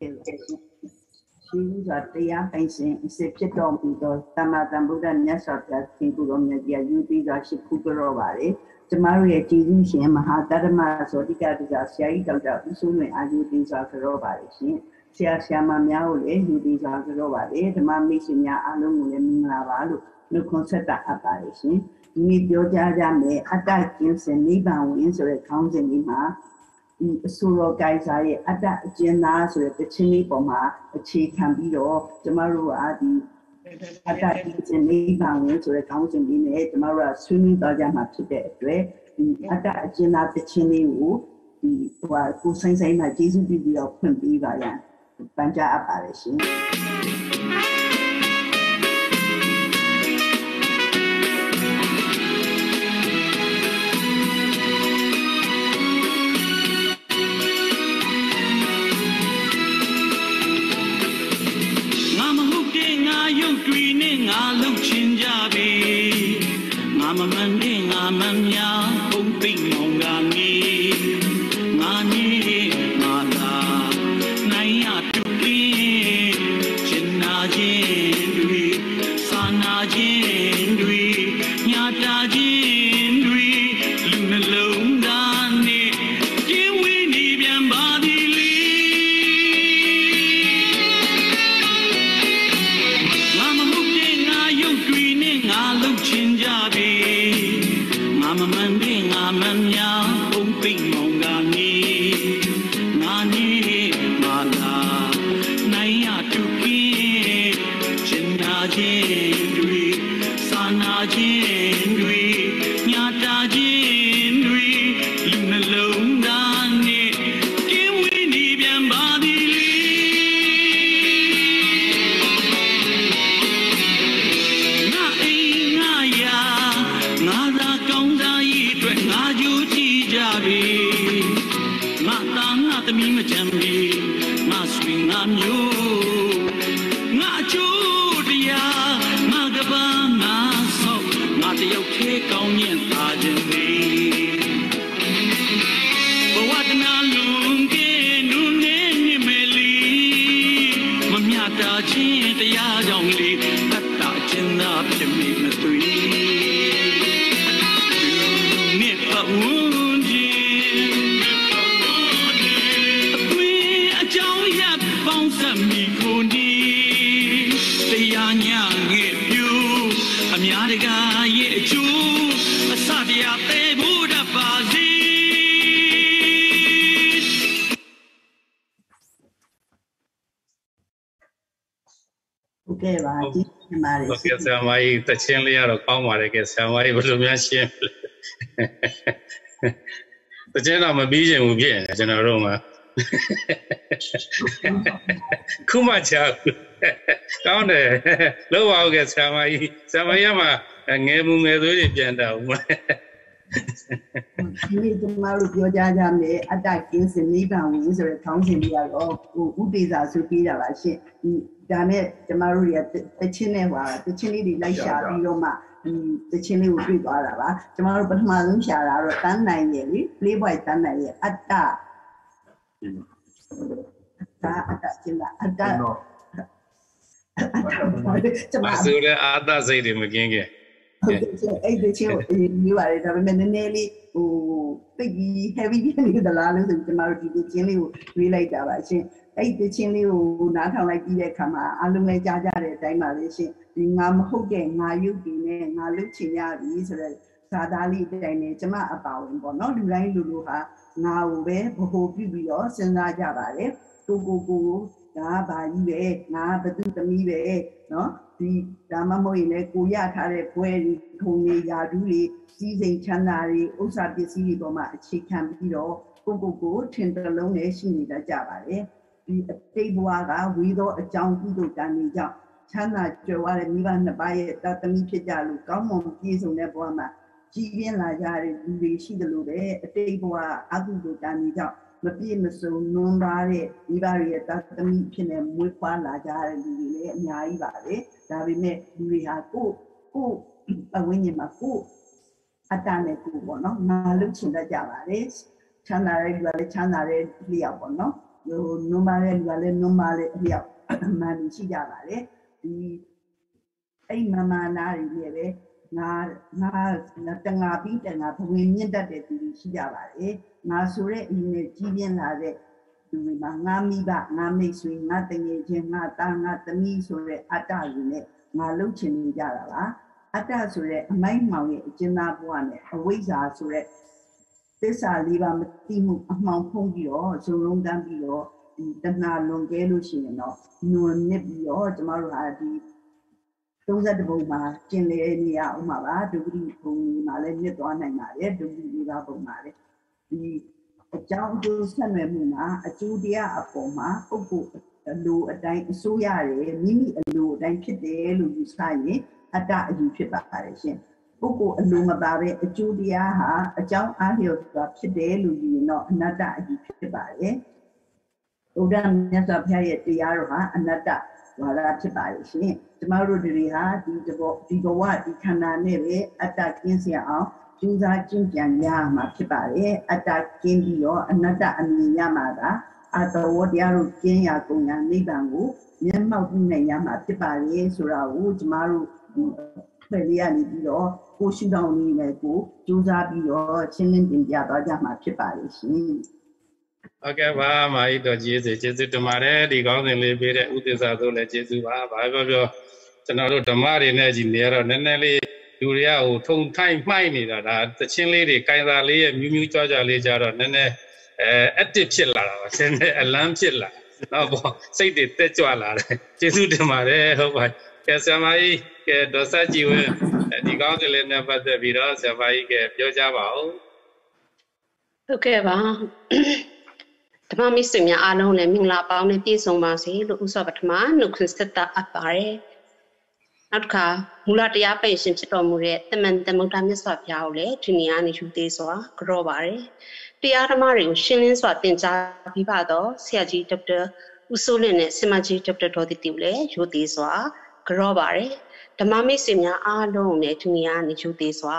ရှိစွာတရားပိုင်ရှင်အစစ်ဖြစ်တော်မူသောသမ္မာသမ္ဗုဒ္ဓမြတ်စွာဘုရားသင်ကိုယ်တော်မြတ်ကြီးယူပြီးစွာရှိခုကြောပါလေကျမတို့ရဲ့ကြည်ကြီးရှင်မဟာတရမသောတိကတိကဆရာကြီးဒေါက်တာဦးစိုးလွင်အာယူပြီးစွာကြောပါလေရှင်ဆရာဆရာမများကိုလည်းယူပြီးစွာကြောပါလေဓမ္မမိတ်ဆွေများအားလုံးကိုလည်းမင်္ဂလာပါလို့နှုတ်ခွန်းဆက်တာအပ်ပါလေရှင်ဒီနေ့ပြောကြားကြမယ်အတ္တကျင်းစင်နိဗ္ဗာန်ဝင်ဆိုတဲ့ခေါင်းစဉ်လေးမှာ ဒီအဆိုတော်ကိုင်စာရဲ့အတ္တအကျဉ်းသားဆိုတဲ့တခြင်းလေးပေါ်မှာအခြေခံပြီးတော့ကျမတို့ကဒီအတ္တကျင့်နိဗ္ဗာန်ဝင်ဆိုတဲ့ခေါင်းစဉ်လေးနဲ့ကျမတို့ကဆွေးနွေးသွားကြမှာဖြစ်တဲ့အတွက်ဒီအတ္တအကျဉ်းသားတခြင်းလေးကိုဒီဟိုကိုဆိုင်ဆိုင်မှာကျေးဇူးပြုပြီးတော့ဖွင့်ပေးပါရန်ပန်ကြားအပ်ပါတယ်ရှင် ဆရာမကြီးတချင်းလေးကတော့ကောင်းပါတယ်ကဲဆရာမကြီးဘယ်လိုများရှင်းလဲတချင်းတော့မပြီးချင်ဘူးဖြစ်နေကျွန်တော်တို့မှာခုမှချာကောင်းတယ်လောက်ပါဦးကဲဆရာမကြီးဆရာမကြီးကမှငယ်မှုငယ်သွေးတွေပြန်တာဦးမ ဒီနေ့ကျမတို့ပြောကြကြမယ်အတ္တကင်းစင်နိဗ္ဗာန်ဝင်ဆိုတဲ့ခေါင်းစဉ်လေးကတော့ဟိုဥဒေသာဆိုပြီးတာပါရှင်ဒီဒါနဲ့ကျမတို့ရတချင်းနဲ့ဟွာတချင်းလေးတွေလိုက်ရှာပြီးတော့မှဒီတချင်းလေးကိုတွေ့သွားတာပါကျမတို့ပထမဆုံးရှာတာတော့တန်းနိုင်ရဲ့လေ playboy တန်းနိုင်ရဲ့အတ္တဒါအတ္တကျင်လာအတ္တကျမအဆူလည်းအာသစိတ်တွေမကင်းခင် ဟုတ်ကဲ့ရှင်အဲ့ဒီချင်းကိုယူပါတယ်ဒါပေမဲ့နည်းနည်းလေးဟိုတိတ်ကြီး heavy ဖြစ်နေသလားလို့ဆိုပြီးကျမတို့ဒီချင်းလေးကိုတွေးလိုက်တာပါရှင်အဲ့ဒီချင်းလေးကိုနားထောင်လိုက်ပြီးတဲ့အခါမှာအလုံးလဲကြားကြတဲ့အတိုင်းပါလေရှင်ဒီငါမဟုတ်တဲ့ငါရုပ်တည်နဲ့ငါလုချင်ရပြီဆိုတော့ဇာတာလေးအတိုင်းနဲ့ကျမအပါဝင်ပေါ့နော်လူတိုင်းလူလူဟာငါကိုပဲဘ ਹੁ ပြုပြီးတော့စဉ်းစားကြပါတယ်ကိုကိုကိုဒါဘာကြီးပဲငါဘသူသမီးပဲနော် ဒီဒါမှမဟုတ်ရင်လည်းကိုရထားတဲ့ဘွဲတွေထုံတွေယာဒူးတွေစီးစိမ်ချမ်းသာတွေဥစ္စာပစ္စည်းတွေပေါ်မှာအခြေခံပြီးတော့ကိုကိုကိုထင်တလုံးနဲ့ရှိနေတတ်ကြပါတယ်ဒီအတိတ်ဘဝကဝေသောအကြောင်းကုသိုလ်ကံတွေကြောင့်ချမ်းသာကြွယ်ဝတဲ့မိဘနှစ်ပါးရဲ့တသမီဖြစ်ကြလို့ကောင်းမွန်ပြည့်စုံတဲ့ဘဝမှာကြီးပြင်းလာကြတဲ့လူတွေရှိတယ်လို့ပဲအတိတ်ဘဝအကုသိုလ်ကံတွေကြောင့် မပြည့်မစုံနွမ်းပါတဲ့မိဘတွေရဲ့တသမီဖြစ်နေမွေးဖွားလာကြတဲ့လူတွေလည်းအများကြီးပါပဲဒါပေမဲ့လူတွေဟာကိုယ့်ကိုယ့်အဝိညာဉ်မှာကိုယ့်အတ္တနဲ့ကိုယ်ပေါ့နော်ငါလုချင်တတ်ကြပါတယ်ချမ်းသာတဲ့လူကလည်းချမ်းသာတဲ့လျောက်ပေါ့နော်ဟိုနွန်ပါတဲ့လူကလည်းနွန်ပါလေအလျောက်မှန်ရှိကြပါတယ်ဒီအဲ့မမနာတွေလည်းပဲ ငါငါတငါပြီးတငါဘဝင်မြင့်တတ်တဲ့သူတွေရှိကြပါတယ်ငါဆိုတဲ့အင်းနဲ့ကြီးပြင်းလာတဲ့သူတွေမှာငါမိဘငါမိတ်ဆွေငါတငယ်ချင်းငါသားငါသမီးဆိုတဲ့အတ္တတွေနဲ့ငါလှုပ်ချင်နေကြတာပါအတ္တဆိုတဲ့အမိုက်မှောင်ရဲ့အကျဉ်းသားဘဝနဲ့အဝိဇ္ဇာဆိုတဲ့သစ္စာလေးပါမသိမှုအမှောင်ဖုံးပြီးတော့ဇုံလုံးတန်းပြီးတော့ဒီတဏှာလွန်ကဲလို့ရှိရင်တော့နွန်နစ်ပြီးတော့ကျမတို့ဟာဒီ 32ဘုံမှာကျင်လေနေရအောင်ပါပါဒုတိယဘုံမှာလည်းမြစ်သွားနိုင်ပါတယ်ဒုတိယလေးပါဘုံမှာလည်းဒီအကြောင်းအကျိုးဆက်နွယ်မှုမှာအကျိုးတရားအပေါ်မှာပုဂ္ဂိုလ်အလိုအတိုင်းအစိုးရတယ်မိမိအလိုအတိုင်းဖြစ်တယ်လို့ယူဆရင်အတ္တအယူဖြစ်ပါတယ်ရှင်ပုဂ္ဂိုလ်အလိုမပါပဲအကျိုးတရားဟာအကြောင်းအားလျော်စွာဖြစ်တယ်လို့ယူရင်တော့အနတ္တအယူဖြစ်ပါတယ်ဘုရားမြတ်စွာဘုရားရဲ့တရားတော်ဟာအနတ္တ ဝါဒဖြစ်ပါရဲ့ရှင်ကျမတို့တွေဟာဒီတဘောဒီဘဝဒီခန္ဓာနဲ့ပဲအတ္တကင်းစရာအောင်ကျူးစားကျင့်ကြံရမှာဖြစ်ပါတယ်အတ္တကင်းပြီးတော့အနတ္တအမြင်ရမှာကအတ္တဝတရားတို့ကျင်းရကုန်ရနိဗ္ဗာန်ကိုမျက်မှောက်ပြုနိုင်ရမှာဖြစ်ပါလေဆိုတာကိုကျမတို့ဒီဖွဲ့လေးရနေပြီးတော့ကိုရှုထောင့်လေးနဲ့ကိုကြိုးစားပြီးတော့ရှင်းလင်းတင်ပြသွားကြမှာဖြစ်ပါလေရှင် ဟုတ်ကဲ့ပါမာကြီးတော်ကျေးဇူးကျေးဇူးတင်ပါတယ်ဒီကောင်းစဉ်လေးပေးတဲ့ဥဒိစ္စဆိုလည်းကျေးဇူးပါဘာပြောပြောကျွန်တော်တို့ဓမ္မတွေနဲ့ကြီးနေရတော့နည်းနည်းလေးလူတွေကဟိုထုံထိုင်းမှိုက်နေတာဒါတချင်းလေးတွေကင်စာလေးရဲ့မြူးမြူးကြွကြွလေးကြတော့နည်းနည်းအဲ active ဖြစ်လာတာပါဆင်းတဲ့အလန်းဖြစ်လာတော့ဘောစိတ်တွေတက်ကြွလာတယ်ကျေးဇူးတင်ပါတယ်ဟုတ်ပါကဲဆရာမကြီးကဲဒေါ်စကြည်ဝင်းဒီကောင်းစဉ်လေးနဲ့ပတ်သက်ပြီးတော့ဆရာမကြီးကပြောကြပါဦးဟုတ်ကဲ့ပါ ဓမ္မမိတ်ဆွေများအားလုံးလည်းမင်္ဂလာပေါင်းနဲ့ပြည့်စုံပါစေလို့ဥစွာပထမနှုတ်ခွန်းဆက်တာအပ်ပါတယ်နောက်တစ်ခါမူလတရားပိတ်ရှင်ဖြစ်တော်မူတဲ့တမန်သမုဒ္ဒမြတ်စွာဘုရားကိုလည်းဒီနေရာနေယူသေးစွာကြောပါတယ်တရားဓမ္မတွေကိုရှင်းလင်းစွာသင်ကြားပြီးပါတော့ဆရာကြီးဒေါက်တာဦးစိုးလင်းနဲ့ဆင်မကြီးဒေါက်တာဒေါ်တီတီကိုလည်းယူသေးစွာကြောပါတယ်ဓမ္မမိတ်ဆွေများအားလုံးနဲ့ဒီနေရာနေယူသေးစွာ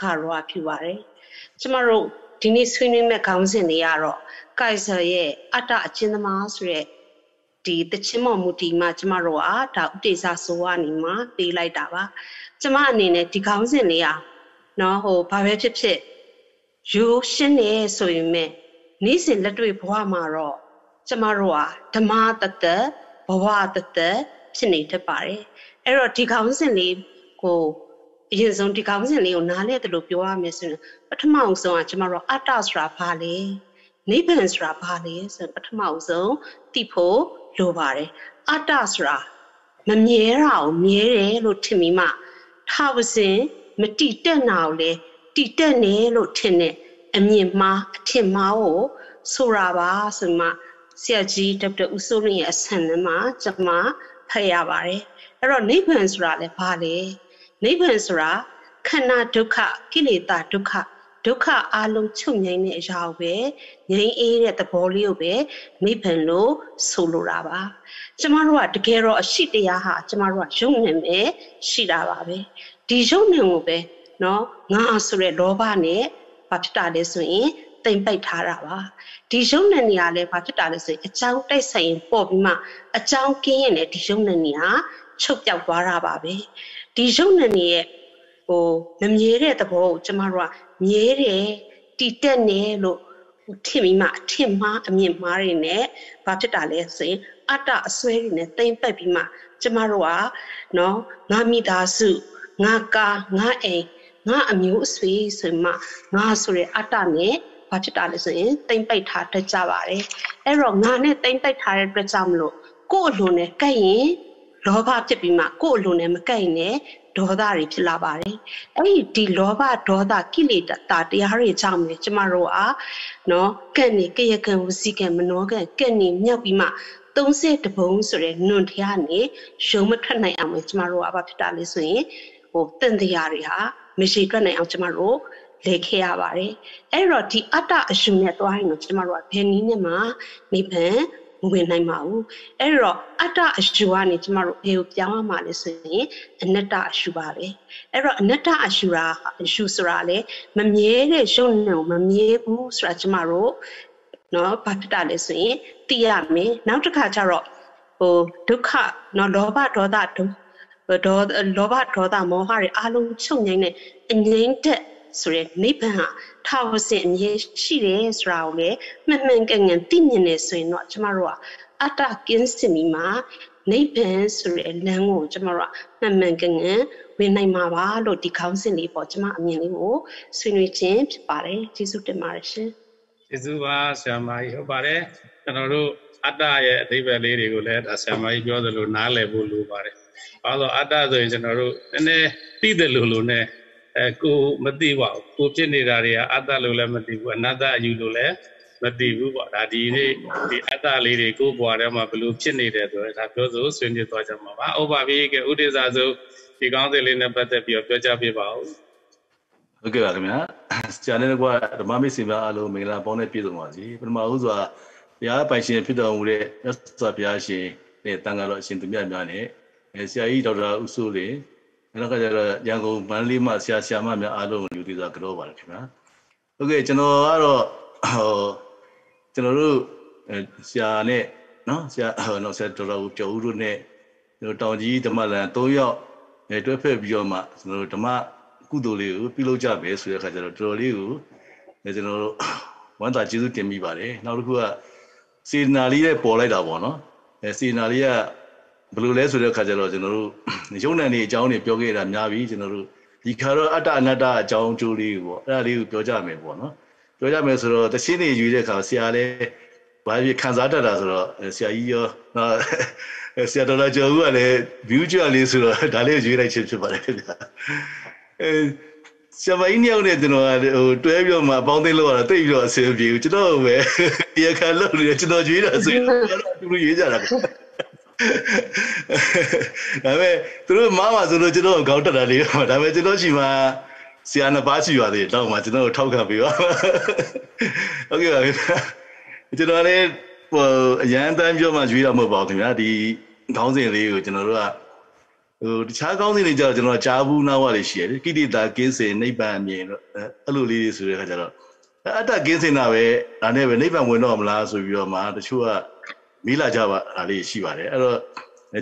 ခါရောဖြစ်ပါတယ်ကျမတို့ဒီနေ့ဆွေးနွေးမဲ့ခေါင်းစဉ်တွေကတော့ ကိုက်ဆာရဲ့အတ္တအချင်းသမားဆိုတဲ့ဒီတချင်းမော်မူတီမှာကျမတို့ကဒါဥတေစာဆိုကနေမှပေးလိုက်တာပါကျမအနေနဲ့ဒီခေါင်းစဉ်လေးอ่ะเนาะဟိုဘာပဲဖြစ်ဖြစ်ယူရှင်းနေဆိုရင်မဲ့နေ့စဉ်လက်တွေ့ဘဝမှာတော့ကျမတို့ဟာဓမ္မတသက်ဘဝတသက်ဖြစ်နေတတ်ပါတယ်အဲ့တော့ဒီခေါင်းစဉ်လေးကိုအရင်ဆုံးဒီခေါင်းစဉ်လေးကိုနားလဲတယ်လို့ပြောရမယ်ဆိုရင်ပထမအောင်ဆုံးကကျမတို့အတ္တဆိုတာဘာလဲ နိဗ္ဗာန်ဆိုတာဘာလဲဆိုပထမအောင်ဆုံးသိဖို့လိုပါတယ်အတ္တဆိုတာမမြဲတာကိုမြဲတယ်လို့ထင်ပြီးမှထာဝစဉ်မတိတက်နာကိုလေတိတက်နေလို့ထင်တဲ့အမြင်မှားအထင်မှားကိုဆိုတာပါဆိုမှဆရာကြီးဒေါက်တာဦးစိုးလင်းရဲ့အဆန်ထဲမှာကျွန်မဖတ်ရပါတယ်အဲ့တော့နိဗ္ဗာန်ဆိုတာလည်းဘာလဲနိဗ္ဗာန်ဆိုတာခန္ဓာဒုက္ခကိလေသာဒုက္ခ ဒုက္ခအလုံးချုပ်ငြိမ်းတဲ့အရာကိုပဲငြိမ်းအေးတဲ့သဘောလေးကိုပဲနိဗ္ဗာန်လို့ဆိုလိုတာပါကျမတို့ကတကယ်တော့အရှိတရားဟာကျမတို့ကယုံနေမယ်ရှိတာပါပဲဒီယုံနေကိုပဲเนาะငါဆိုတဲ့လောဘနဲ့ဘာဖြစ်တာလဲဆိုရင်တိမ်ပိတ်ထားတာပါဒီယုံနေနေရလဲဘာဖြစ်တာလဲဆိုရင်အကြောင်းတိုက်ဆိုင်ရင်ပေါ့ပြီးမှအကြောင်းကင်းရင်လည်းဒီယုံနေနေဟာချုပ်ပြောက်သွားတာပါပဲဒီယုံနေနေရဲ့ ဟိုမမြဲတဲ့သဘောကိုကျမတို့ကမြဲတယ်တီတက်နေလို့ထင်ပြီးမှအထင်မှားအမြင်မှားတွေနဲ့ဘာဖြစ်တာလဲဆိုရင်အတ္တအစွဲတွေနဲ့တိမ့်ပတ်ပြီးမှကျမတို့ကနော်ငါမိသားစုငါကာငါအိမ်ငါအမျိုးအဆွေဆိုမှငါဆိုတဲ့အတ္တနဲ့ဘာဖြစ်တာလဲဆိုရင်တိမ့်ပိတ်ထားတတ်ကြပါတယ်အဲ့တော့ငါနဲ့တိမ့်ပိတ်ထားတဲ့အတွက်ကြောင့်မလို့ကို့အလိုနဲ့ကဲ့ရင်လောဘဖြစ်ပြီးမှကို့အလိုနဲ့မကဲ့ရင်လည်း ဒေါသတွေဖြစ်လာပါတယ်။အဲ့ဒီဒီလောဘဒေါသကိလေသာတရားတွေကြောင့်လေကျမတို့အားနော်ကံ့နေကြရကံဝစီကံမနောကံကံ့နေမြောက်ပြီးမှ30တပုံဆိုတဲ့နှွန်တရားနဲ့ရုံမထွက်နိုင်အောင်လေကျမတို့အားဘာဖြစ်တာလဲဆိုရင်ဟိုတန်တရားတွေဟာမရှိတွက်နိုင်အောင်ကျမတို့လေခဲ့ရပါတယ်။အဲ့တော့ဒီအတ္တအရှင်နဲ့တွားရင်တော့ကျမတို့ကဘယ်နည်းနဲ့မှနိဗ္ဗာန် မဝင်နိုင်ပါဘူးအဲ့တော့အတ္တအရှုကနေကျမတို့ဘယ်ကိုပြောင်းရမှာလဲဆိုရင်အနတ္တအရှုပါပဲအဲ့တော့အနတ္တအရှုရာအရှုဆိုတာလေမမြဲတဲ့ရုပ်နဲ့မမြဲဘူးဆိုတာကျမတို့နော်ဘာဖြစ်တာလဲဆိုရင်သိရမယ်နောက်တစ်ခါကျတော့ဟိုဒုက္ခနော်လောဘဒေါသဒုဒေါလောဘဒေါသမောဟတွေအလုံးချုပ်ငိမ့်တဲ့အငိမ့်တဲ့ ဆိုရဲနိဗ္ဗာန်ဟာထာဝစဉ်အမြဲရှိတယ်ဆိုတာကိုလည်းမှန်မှန်ကန်ကန်သိမြင်နေဆိုရင်တော့ကျမတို့ကအတ္တကင်းစင်ပြီးမှနိဗ္ဗာန်ဆိုရဲလမ်းကိုကျမတို့ကမှန်မှန်ကန်ကန်ဝင်နိုင်မှာပါလို့ဒီခေါင်းစဉ်လေးပေါ့ကျမအမြင်လေးကိုဆွေးနွေးခြင်းဖြစ်ပါတယ်ကျေးဇူးတင်ပါတယ်ရှင်ကျေးဇူးပါဆရာမကြီးဟုတ်ပါတယ်ကျွန်တော်တို့အတ္တရဲ့အသေးပဲလေးတွေကိုလည်းဒါဆရာမကြီးပြောသလိုနားလည်ဖို့လိုပါတယ်ဘာလို့အတ္တဆိုရင်ကျွန်တော်တို့နည်းနည်းသိတယ်လို့လို့ ਨੇ အဲကိုမသိပါဘူးကိုဖြစ်နေတာတွေကအတ္တလို့လည်းမသိဘူးအနတ္တအယူလို့လည်းမသိဘူးပေါ့ဒါဒီနေ့ဒီအတ္တလေးတွေကိုဘွားထဲမှာဘယ်လိုဖြစ်နေတယ်ဆိုတော့ဒါပြောဆိုဆွေးနွေးသွားကြမှာပါဥပပါပြီကဥဒိစ္စဆိုဒီကောင်းတဲ့လေးနဲ့ပတ်သက်ပြီးတော့ပြောကြပြပါဦးဟုတ်ကဲ့ပါခင်ဗျာကျန်တဲ့ကွာဓမ္မမိတ်ဆွေများအားလုံးမင်္ဂလာပေါင်းနဲ့ပြည့်စုံပါစေပထမဦးစွာဘုရားပိုင်ရှင်ဖြစ်တော်မူတဲ့မြတ်စွာဘုရားရှင်နဲ့တန်ခါတော်အရှင်သူမြတ်များနဲ့ဆရာကြီးဒေါက်တာဦးစိုးလင် နောက်ကကျတော့ရန်ကုန်မန္တလေးမှာဆရာဆရာမများအားလုံးကိုယူသေးစွာကြောပါတယ်ခင်ဗျာဟုတ်ကဲ့ကျွန်တော်ကတော့ဟိုကျွန်တော်တို့ဆရာနဲ့နော်ဆရာဟိုနော်ဆရာဒေါက်တာဦးကျော်ဦးတို့နဲ့ကျွန်တော်တောင်ကြီးဓမ္မလန်၃ယောက်တွဲဖက်ပြီးတော့မှကျွန်တော်တို့ဓမ္မကုသိုလ်လေးကိုပြုလုပ်ကြမယ်ဆိုတဲ့အခါကျတော့တော်တော်လေးကိုကျွန်တော်တို့ဝမ်းသာကျေးဇူးတင်မိပါတယ်နောက်တစ်ခုကစေတနာလေးနဲ့ပေါ်လိုက်တာပေါ့နော်အဲစေတနာလေးက ဘယ်လိုလဲဆိုတဲ့အခါကျတော့ကျွန်တော်တို့ရုံဏန်နေအကြောင်းတွေပြောခဲ့တာများပြီကျွန်တော်တို့ဒီခါတော့အတ္တအနတ္တအကြောင်းကျိုးလေးကိုပေါ့အဲ့ဒါလေးကိုပြောကြမယ်ပေါ့နော်ပြောကြမယ်ဆိုတော့တချင်းနေယူတဲ့အခါဆရာလည်းဘာဖြစ်ခံစားတတ်တာဆိုတော့ဆရာကြီးရောဆရာတော်လာကျော်ဦးကလည်း view ကြလေးဆိုတော့ဒါလေးရွေးလိုက်ခြင်းဖြစ်ပါတယ်ခင်ဗျာအဲဆရာမကြီးညောင်းနဲ့ကျွန်တော်ကဟိုတွဲပြီးတော့မှအပေါင်းသိလို့ရတာတိတ်ပြီးတော့အဆင်ပြေဘူးကျွန်တော်ပဲတရားခံလုပ်နေတယ်ကျွန်တော်ရွေးတာဆိုရင်အတူတူရွေးကြတာ ဒါပေမဲ့သူတို့မမဆိုလို့ကျွန်တော်ကောက်တက်တာလေးဒါပေမဲ့ကျွန်တော်ရှိမှဆရာနှစ်ပါးရှိပါသေးတယ်တော့မှကျွန်တော်ထောက်ခံပေးပါဟုတ်ကဲ့ပါခင်ဗျာကျွန်တော်လည်းဟိုအရန်တန်းပြောမှရွေးတာမဟုတ်ပါဘူးခင်ဗျာဒီခေါင်းစဉ်လေးကိုကျွန်တော်တို့ကဟိုတခြားကောင်းစဉ်တွေကြတော့ကျွန်တော်ကြားဘူးနားဝလေးရှိရတယ်ကိတိတာကင်းစင်နိဗ္ဗာန်အမြင်တော့အဲ့လိုလေးတွေဆိုတဲ့ခါကျတော့အတ္တကင်းစင်တာပဲဒါနဲ့ပဲနိဗ္ဗာန်ဝင်တော့မလားဆိုပြီးတော့မှတချို့က မိလာကြပါဒါလေးရှိပါတယ်အဲ့တော့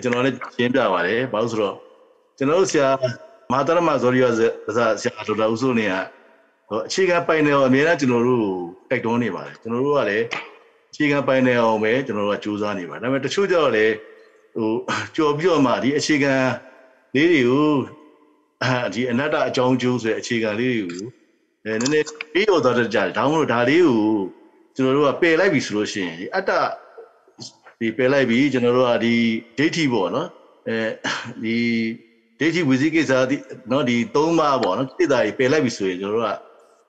ကျွန်တော်လည်းရှင်းပြပါတယ်ဘာလို့ဆိုတော့ကျွန်တော်တို့ဆရာမဟာတရမဇော်ရီယောဆရာဆရာဒေါက်တာဦးစိုးနေကဟိုအခြေခံပိုင်တယ်အများအားကျွန်တော်တို့တိုက်တွန်းနေပါတယ်ကျွန်တော်တို့ကလည်းအခြေခံပိုင်တယ်အောင်ပဲကျွန်တော်တို့ကစူးစမ်းနေပါတယ်ဒါပေမဲ့တချို့ကျတော့လည်းဟိုကြော်ပြီးတော့မှဒီအခြေခံလေးတွေကိုဒီအနတ္တအကြောင်းကျိုးဆိုတဲ့အခြေခံလေးတွေကိုအဲနည်းနည်းပြီးတော့တော့ကြတယ်ဒါမှမဟုတ်ဒါလေးကိုကျွန်တော်တို့ကပယ်လိုက်ပြီဆိုလို့ရှိရင်ဒီအတ္တ ဒီပယ်လိုက်ပြီးကျွန်တော်တို့ကဒီဒိဋ္ဌိပေါ့နော်အဲဒီဒိဋ္ဌိဝိဇိကိစ္စဒီနော်ဒီသုံးပါးပေါ့နော်စိတ္တာကြီးပယ်လိုက်ပြီးဆိုရင်ကျွန်တော်တို့က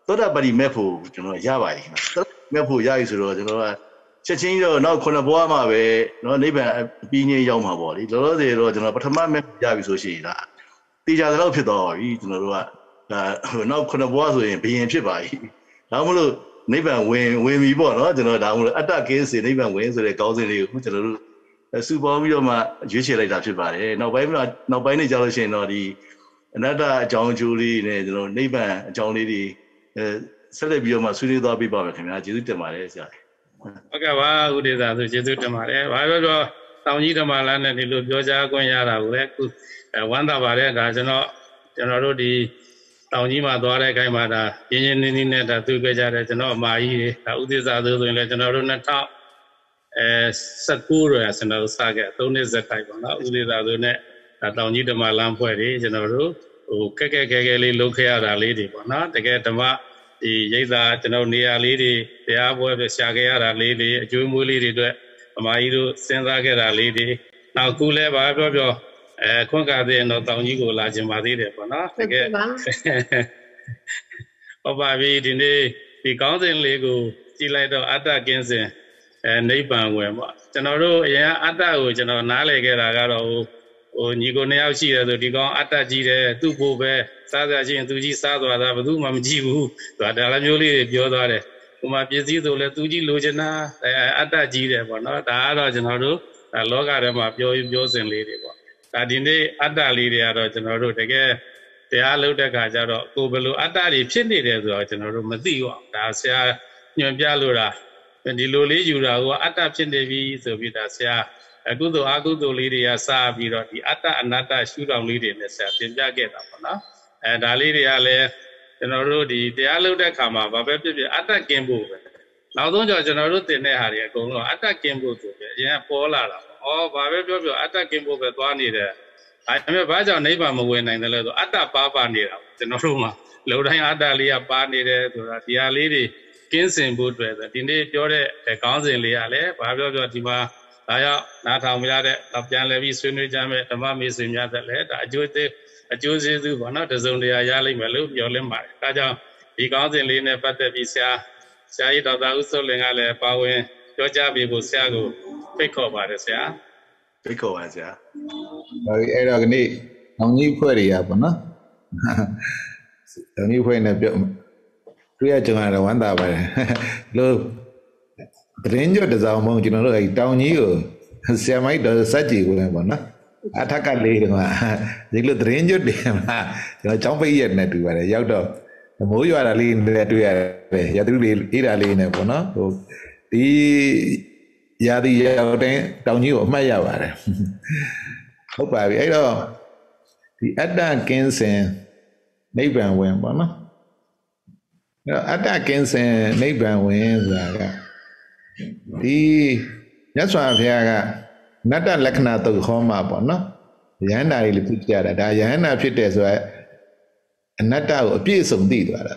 သောတာပတိမေဖို့ကျွန်တော်ရပါတယ်ခင်ဗျာမေဖို့ရပြီဆိုတော့ကျွန်တော်ကချက်ချင်းတော့နောက်ခုနှစ်ဘဝမှာပဲနော်နိဗ္ဗာန်အပြီးငြိမ်းရောက်မှာပေါ့လေလောလောဆယ်တော့ကျွန်တော်ပထမမေဖို့ရပြီဆိုရှင်ဒါတေချာတော့ဖြစ်သွားပါပြီကျွန်တော်တို့ကဟိုနောက်ခုနှစ်ဘဝဆိုရင်ဘယင်ဖြစ်ပါပြီဒါမှမဟုတ် နိဗ္ဗာန်ဝင်ဝင်ပြီပေါ့နော်ကျွန်တော်ဒါမှမဟုတ်အတ္တကင်းစေနိဗ္ဗာန်ဝင်ဆိုတဲ့ကောင်းစဉ်လေးကိုကျွန်တော်တို့စုပေါင်းပြီးတော့မှရွေးချယ်လိုက်တာဖြစ်ပါတယ်နောက်ပိုင်းမှာနောက်ပိုင်းနေကြလို့ရှိရင်တော့ဒီအနတ္တအကြောင်းအကျိုးလေးနဲ့ကျွန်တော်နိဗ္ဗာန်အကြောင်းလေးတွေအဲဆက်လက်ပြီးတော့မှဆွေးနွေးသွားပြပါမယ်ခင်ဗျာကျေးဇူးတင်ပါတယ်ဆရာဟုတ်ကဲ့ပါဥဒေသာဆိုကျေးဇူးတင်ပါတယ်ဘာပြောပြောတောင်ကြီးဓမ္မလမ်းနဲ့ဒီလိုပြောကြားခွင့်ရတာကိုလည်းခုဝမ်းသာပါတယ်ဒါကျွန်တော်ကျွန်တော်တို့ဒီ တောင်ကြီးမှာသွားတဲ့အခိုင်မှာဒါရင်းရင်းနှီးနှီးနဲ့ဒါသူခဲ့ကြတယ်ကျွန်တော်အမာကြီးတွေဒါဥဒေသာဆိုဆိုရင်လည်းကျွန်တော်တို့2000အဲ19ရောကျွန်တော်တို့စခဲ့3နှစ်ဇက်ခိုင်ပေါ့နော်ဥဒေသာဆိုနဲ့ဒါတောင်ကြီးဓမ္မလမ်းဖွဲ့တွေကျွန်တော်တို့ဟိုကဲကဲကဲကဲလေးလုပ်ခဲ့ရတာလေးတွေပေါ့နော်တကယ်ဓမ္မဒီရိတ်သာကျွန်တော်နေရာလေးတွေတရားပွဲပဲရှာခဲ့ရတာလေးတွေအကျွေးမွေးလေးတွေအတွက်အမကြီးတို့စဉ်းစားခဲ့တာလေးတွေနောက်ခုလဲပါပြောပြော အဲခွန့်ကားတဲ့တော့တောင်ကြီးကိုလာခြင်းပါသေးတယ်ပေါ့နော်တကယ်ဟုတ်ပါပြီဒီနေ့ဒီကောင်းစဉ်လေးကိုကြည်လိုက်တော့အတ္တကင်းစဉ်အဲနိဗ္ဗာန်ဝင်ပေါ့ကျွန်တော်တို့အရင်အတ္တကိုကျွန်တော်နားလည်ခဲ့တာကတော့ဟိုညီကိုနှစ်ယောက်ရှိတယ်ဆိုဒီကောင်အတ္တကြီးတယ်သူ့ကိုပဲစားကြချင်းသူကြီးစားသွားတာဘယ်သူမှမကြည့်ဘူးသူကဒါလည်းမျိုးလေးတွေပြောသွားတယ်ဟိုမှာပစ္စည်းဆိုလဲသူကြီးလိုချင်တာအတ္တကြီးတယ်ပေါ့နော်ဒါကတော့ကျွန်တော်တို့ဒါလောကထဲမှာပြောပြောစင်လေးတွေပေါ့ ဒါဒီနေ့အတ္တလေးတွေကတော့ကျွန်တော်တို့တကယ်တရားလုပ်တဲ့ခါကျတော့ကိုဘယ်လိုအတ္တတွေဖြစ်နေတယ်ဆိုတော့ကျွန်တော်တို့မသိဘူးဒါဆရာညွှန်ပြလို့တာဒီလိုလေးယူတာကအတ္တဖြစ်နေပြီဆိုပြီးဒါဆရာအကုသိုလ်အကုသိုလ်လေးတွေကစပြီးတော့ဒီအတ္တအနတ္တရှုထောင့်လေးတွေနဲ့ဆရာသင်ပြခဲ့တာပေါ့နော်အဲဒါလေးတွေကလည်းကျွန်တော်တို့ဒီတရားလုပ်တဲ့ခါမှာဘာပဲဖြစ်ဖြစ်အတ္တကင်းဖို့ပဲနောက်ဆုံးကျကျွန်တော်တို့သင်တဲ့ဟာတွေအကုန်လုံးအတ္တကင်းဖို့ဆိုပြီးအရင်ကပေါ်လာတာပေါ့ ဩဘာပဲပြောပြောအတ္တကင်းဖို့ပဲသွားနေတယ်အဲဒါပေမဲ့ဘာကြောင့်နိဗ္ဗာန်မဝင်နိုင်တယ်လဲဆိုအတ္တပါပါနေတာကျွန်တော်တို့မှာလုံတိုင်းအတ္တလေးကပါနေတယ်ဆိုတာဒီဟာလေးတွေကင်းစင်ဖို့အတွက်ဒီနေ့ပြောတဲ့ခေါင်းစဉ်လေးကလည်းဘာပြောပြောဒီမှာဒါရောက်နားထောင်မရတဲ့ပြန်လည်ပြီးဆွေးနွေးကြမယ်ဓမ္မမေဆွေများတဲ့လည်းဒါအကျိုးသေးအကျိုးကျေးဇူးပေါ့နော်တစုံတရာရလိမ့်မယ်လို့ပြောလင်းပါတယ်ဒါကြောင့်ဒီခေါင်းစဉ်လေးနဲ့ပတ်သက်ပြီးဆရာဆရာကြီးဒေါက်တာဦးစိုးလင်ကလည်းပါဝင် ပြောကြားပေးဖို့ဆရာကိုဖိတ်ခေါ်ပါတယ်ဆရာဖိတ်ခေါ်ပါဆရာဟုတ်အဲ့တော့ဒီနေ့အောင်ကြီးဖွဲ့တွေရပါနော်အောင်ကြီးဖွဲ့နဲ့ပြောတွေ့ရကြုံရတော့ဝမ်းသာပါတယ်လို့တရင်ကျွတ်တစောင်းမုံကျွန်တော်တို့အဲတောင်ကြီးကိုဆရာမိုက်တော်စัจကြီးကိုလည်းပေါ့နော်အထက်ကလေးတုန်းကဒီလိုတရင်ကျွတ်တယ်မှာကျွန်တော်ចောင်းပိတ်ရက်နဲ့တွေ့ပါတယ်ရောက်တော့မိုးရွာတာလေးနဲ့တွေ့ရတယ်ရာသီလေးအေးတာလေးနဲ့ပေါ့နော်ဟို ဒီရာသီရောက်တဲ့တောင်ကြီးကိုအမှတ်ရပါတယ်ဟုတ်ပါပြီအဲ့တော့ဒီအတ္တကင်းစင်နိဗ္ဗာန်ဝင်ပေါ့နော်အဲ့တော့အတ္တကင်းစင်နိဗ္ဗာန်ဝင်ဆိုတာကဒီမြတ်စွာဘုရားကနတ္တလက္ခဏာတုတ်ခေါ်မှာပေါ့နော်ယဟန္တာတွေလည်းပြကြတာဒါယဟန္တာဖြစ်တယ်ဆိုတာအနတ္တကိုအပြည့်စုံသိသွားတာ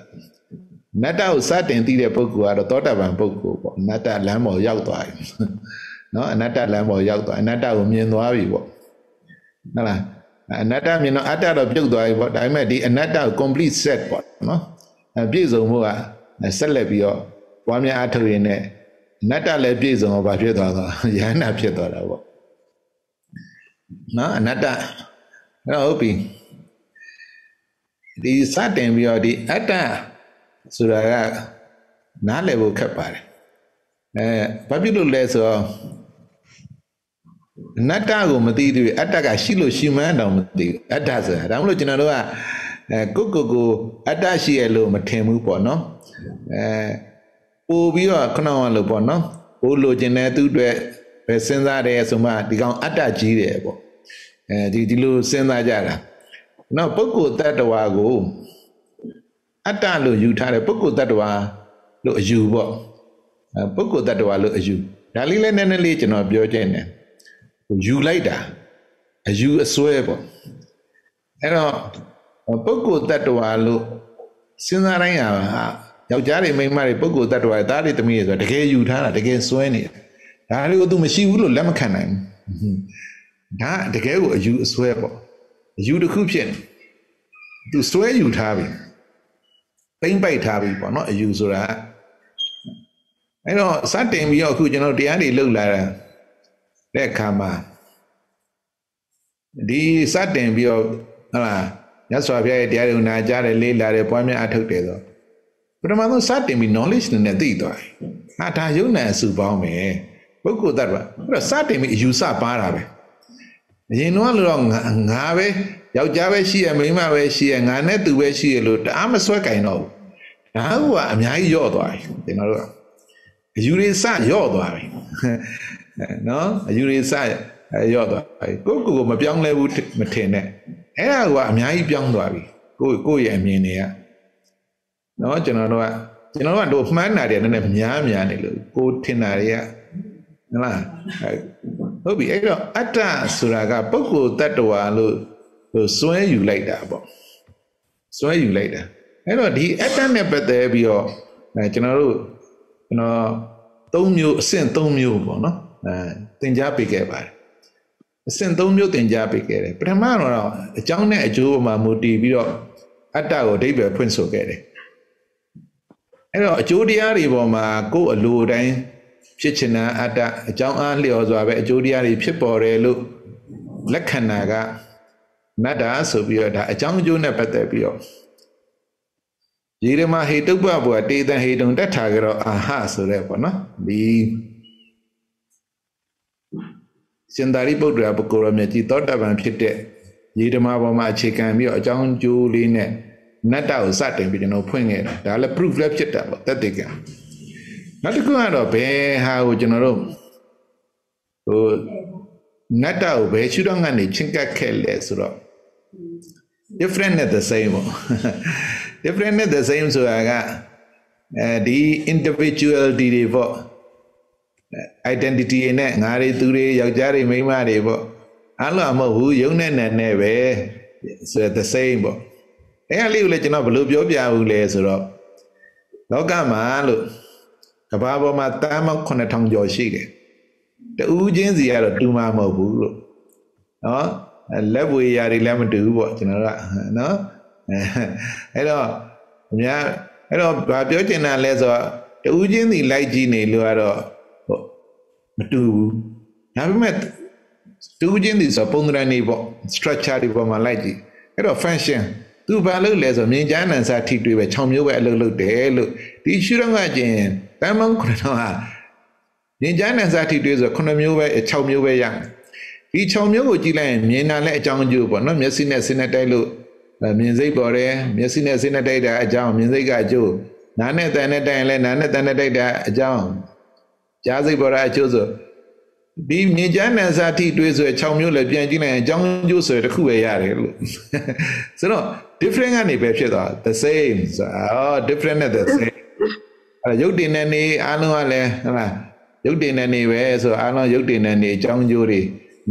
နတ္တကိုစတင်သိတဲ့ပုဂ္ဂိုလ်ကတော့သောတာပန်ပုဂ္ဂိုလ်ပေါ့နတ္တလမ်းပေါ်ရောက်သွားပြီနော်အနတ္တလမ်းပေါ်ရောက်သွားအနတ္တကိုမြင်သွားပြီပေါ့ဟုတ်လားအနတ္တမြင်တော့အတ္တတော့ပြုတ်သွားပြီပေါ့ဒါပေမဲ့ဒီအနတ္တကို complete set ပေါ့နော်အပြည့်စုံမှုကဆက်လက်ပြီးတော့ပွားများအထုတ်ရင်းနဲ့နတ္တလည်းပြည့်စုံတော့ဘာဖြစ်သွားတော့ယဟနာဖြစ်သွားတာပေါ့နော်အနတ္တအဲ့တော့ဟုတ်ပြီဒီစတင်ပြီးတော့ဒီအတ္တ ဆိုတာကနားလည်ဖို့ခက်ပါတယ်အဲဘာဖြစ်လို့လဲဆိုတော့နတ္တကိုမသိသေးဘူးအတ္တကရှိလို့ရှိမှန်းတော့မသိဘူးအတ္တဆိုတာဒါမှမဟုတ်ကျွန်တော်တို့ကအဲကိုကိုကိုအတ္တရှိရလို့မထင်ဘူးပေါ့နော်အဲပို့ပြီးတော့ခဏကလို့ပေါ့နော်ပို့လိုချင်တဲ့သူ့အတွက်ပဲစဉ်းစားတယ်ဆိုမှဒီကောင်အတ္တကြီးတယ်ပေါ့အဲဒီဒီလိုစဉ်းစားကြတာနောက်ပုဂ္ဂိုလ်တ attva ကို အတ္တလို့ယူထားတယ်ပုဂ္ဂိုလ်တ attva လို့အယူပေါ့ပုဂ္ဂိုလ်တ attva လို့အယူဒါလေးလည်းနည်းနည်းလေးကျွန်တော်ပြောချင်တယ်ယူလိုက်တာအယူအစွဲပေါ့အဲ့တော့ပုဂ္ဂိုလ်တ attva လို့စဉ်းစားတိုင်းဟာယောက်ျားတွေမိန်းမတွေပုဂ္ဂိုလ်တ attva သားတွေသမီးတွေဆိုတကယ်ယူထားတာတကယ်စွဲနေတယ်ဒါလေးကိုသူမရှိဘူးလို့လက်မခံနိုင်ဘူးဒါတကယ်ကိုအယူအစွဲပေါ့အယူတစ်ခုဖြစ်နေသူစွဲယူထားပြီ ပိမ့်ပိုက်ထားပြီပေါ့နော်အယူဆိုတာအဲ့တော့စတင်ပြီးတော့အခုကျွန်တော်တရားတွေလှုပ်လာတာတဲ့အခါမှာဒီစတင်ပြီးတော့ဟုတ်လားမြတ်စွာဘုရားရဲ့တရားတွေကိုနာကြားတယ်လေးလာတယ်ပွားများအထုတ်တယ်ဆိုပထမဆုံးစတင်ပြီး knowledge နဲ့သိသွားတယ်။ဟာဒါယုံနဲ့အစုပေါင်းပဲပုဂ္ဂိုလ်တ attva အဲ့တော့စတင်ပြီးအယူဆပါတာပဲ။အရင်တော့လို့တော့ငါပဲယောက်ျားပဲရှိရမိန်းမပဲရှိရငါနဲ့သူပဲရှိရလို့တအားမဆွဲကင်တော့ဘူး။ ဒါကအများကြီးယော့သွားပြီကျွန်တော်တို့ကအယူတွေစယော့သွားပြီ။နော်အယူတွေစယော့သွားပြီ။ကိုကိုကိုမပြောင်းလဲဘူးမထင်နဲ့။အဲ့ဒါကအများကြီးပြောင်းသွားပြီ။ကိုကိုရဲ့အမြင်တွေကနော်ကျွန်တော်တို့ကကျွန်တော်တို့ကတို့မှန်းတာတွေနည်းနည်းများများနေလို့ကိုထင်တာတွေကဟုတ်လားဟုတ်ပြီအဲ့တော့အတ္တဆိုတာကပုဂ္ဂိုလ်တ attva လို့ဟိုစွဲယူလိုက်တာပေါ့စွဲယူလိုက်တာ အဲ့တော့ဒီအတ္တနဲ့ပတ်သက်ပြီးတော့အဲကျွန်တော်တို့ကျွန်တော်သုံးမျိုးအဆင့်သုံးမျိုးပေါ့နော်အဲသင်ကြားပေးခဲ့ပါတယ်အဆင့်သုံးမျိုးသင်ကြားပေးခဲ့တယ်ပထမတော့အကြောင်းနဲ့အကျိုးပေါ်မှာမူတည်ပြီးတော့အတ္တကိုအဓိပ္ပာယ်ဖွင့်ဆိုခဲ့တယ်အဲ့တော့အကျိုးတရားတွေပေါ်မှာကိုယ်အလိုတိုင်းဖြစ်ချင်တဲ့အတ္တအကြောင်းအားလျော်စွာပဲအကျိုးတရားတွေဖြစ်ပေါ်တယ်လို့လက်ခံတာကနတ္တာဆိုပြီးတော့ဒါအကြောင်းအကျိုးနဲ့ပတ်သက်ပြီးတော့ ယေရမဟေတုပ္ပဘောတေတံဟေတုံတတ်ထာကြတော့အာဟဆိုတဲ့ပေါ့နော်ဒီရှင်သာရိပုတ္တရာပုဂ္ဂိုလ်တော်မြတ်ကြီးသောတာပန်ဖြစ်တဲ့ယေဓမဘောမှာအခြေခံပြီးတော့အကြောင်းကျိုးလေးနဲ့နတ္တကိုစတင်ပြီးကျွန်တော်ဖွင့်ခဲ့တာဒါလည်း proof လည်းဖြစ်တာပေါ့တသက်ကနနောက်တစ်ခုကတော့ဘယ်ဟာကိုကျွန်တော်တို့ဟိုနတ်တာကိုဘယ်ရှုတော့ကနေချင်းကပ်ခဲ့လဲဆိုတော့ different and the same ပေါ့ different and the same ဆိုတာကအဲဒီ individuality တွေပေါ့ identity နဲ့ငါတွေသူတွေယောက်ျားတွေမိန်းမတွေပေါ့အဲ့လိုမဟုတ်ဘူးယုံနဲ့နဲ့နဲ့ပဲဆို the same ပေါ့အဲ့အလေးကိုလည်းကျွန်တော်ဘယ်လိုပြောပြဘူးလဲဆိုတော့လောကမှာလို့ကဘာပေါ်မှာတန်းပေါင်း9000ကျော်ရှိတယ်တူးချင်းစီကတော့တူမှာမဟုတ်ဘူးလို့နော်လက်ဝေရာတွေလည်းမတူဘူးပေါ့ကျွန်တော်ကနော် အဲ့တော့အများအဲ့တော့ဗာပြောချင်တာလဲဆိုတော့တူးချင်းစီလိုက်ကြည့်နေလို့ကတော့ဟုတ်မတူဘူးဒါပေမဲ့တူးချင်းစီဆိုပုံသဏ္ဍာန်တွေပေါ့ structure တွေပေါ်မှာလိုက်ကြည့်အဲ့တော့ function သူဘာလုပ်လဲဆိုမြင်ကြမ်းနံစာထိတွေ့ပဲ6မျိုးပဲအလုပ်လုပ်တယ်လို့ဒီရှုတော့ကကျင်တမ်းမောင်းခုနတော့ဟာမြင်ကြမ်းနံစာထိတွေ့ဆို9မျိုးပဲ6မျိုးပဲရဒီ6မျိုးကိုကြည့်လိုက်ရင်မြင်တာလည်းအကြောင်းအကျိုးပေါ့နော်မျက်စိနဲ့စင်းနဲ့တိုက်လို့ မြင်စိတ်ပေါ်တယ်မျက်စိနဲ့စင်းနဲ့တိုက်တာအကြောင်းမြင်စိတ်ကအကျိုးနားနဲ့တန်နဲ့တိုင်လဲနားနဲ့တန်နဲ့တိုက်တာအကြောင်းကြားစိတ်ပေါ်တာအကျိုးဆိုဒီမြင်ကြမ်းနံစာထိတွေ့ဆို6မျိုးလည်းပြန်ကြည့်လိုက်ရင်အကြောင်းအကျိုးဆိုရတစ်ခုပဲရတယ်လို့ဆိုတော့ different ကနေပဲဖြစ်သွား the same ဆိုတော့ different နဲ့ the same အဲရုပ်တင်တဲ့နေအားလုံးကလည်းဟုတ်လားရုပ်တင်တဲ့နေပဲဆိုအားလုံးရုပ်တင်တဲ့နေအကြောင်းကျိုးတွေ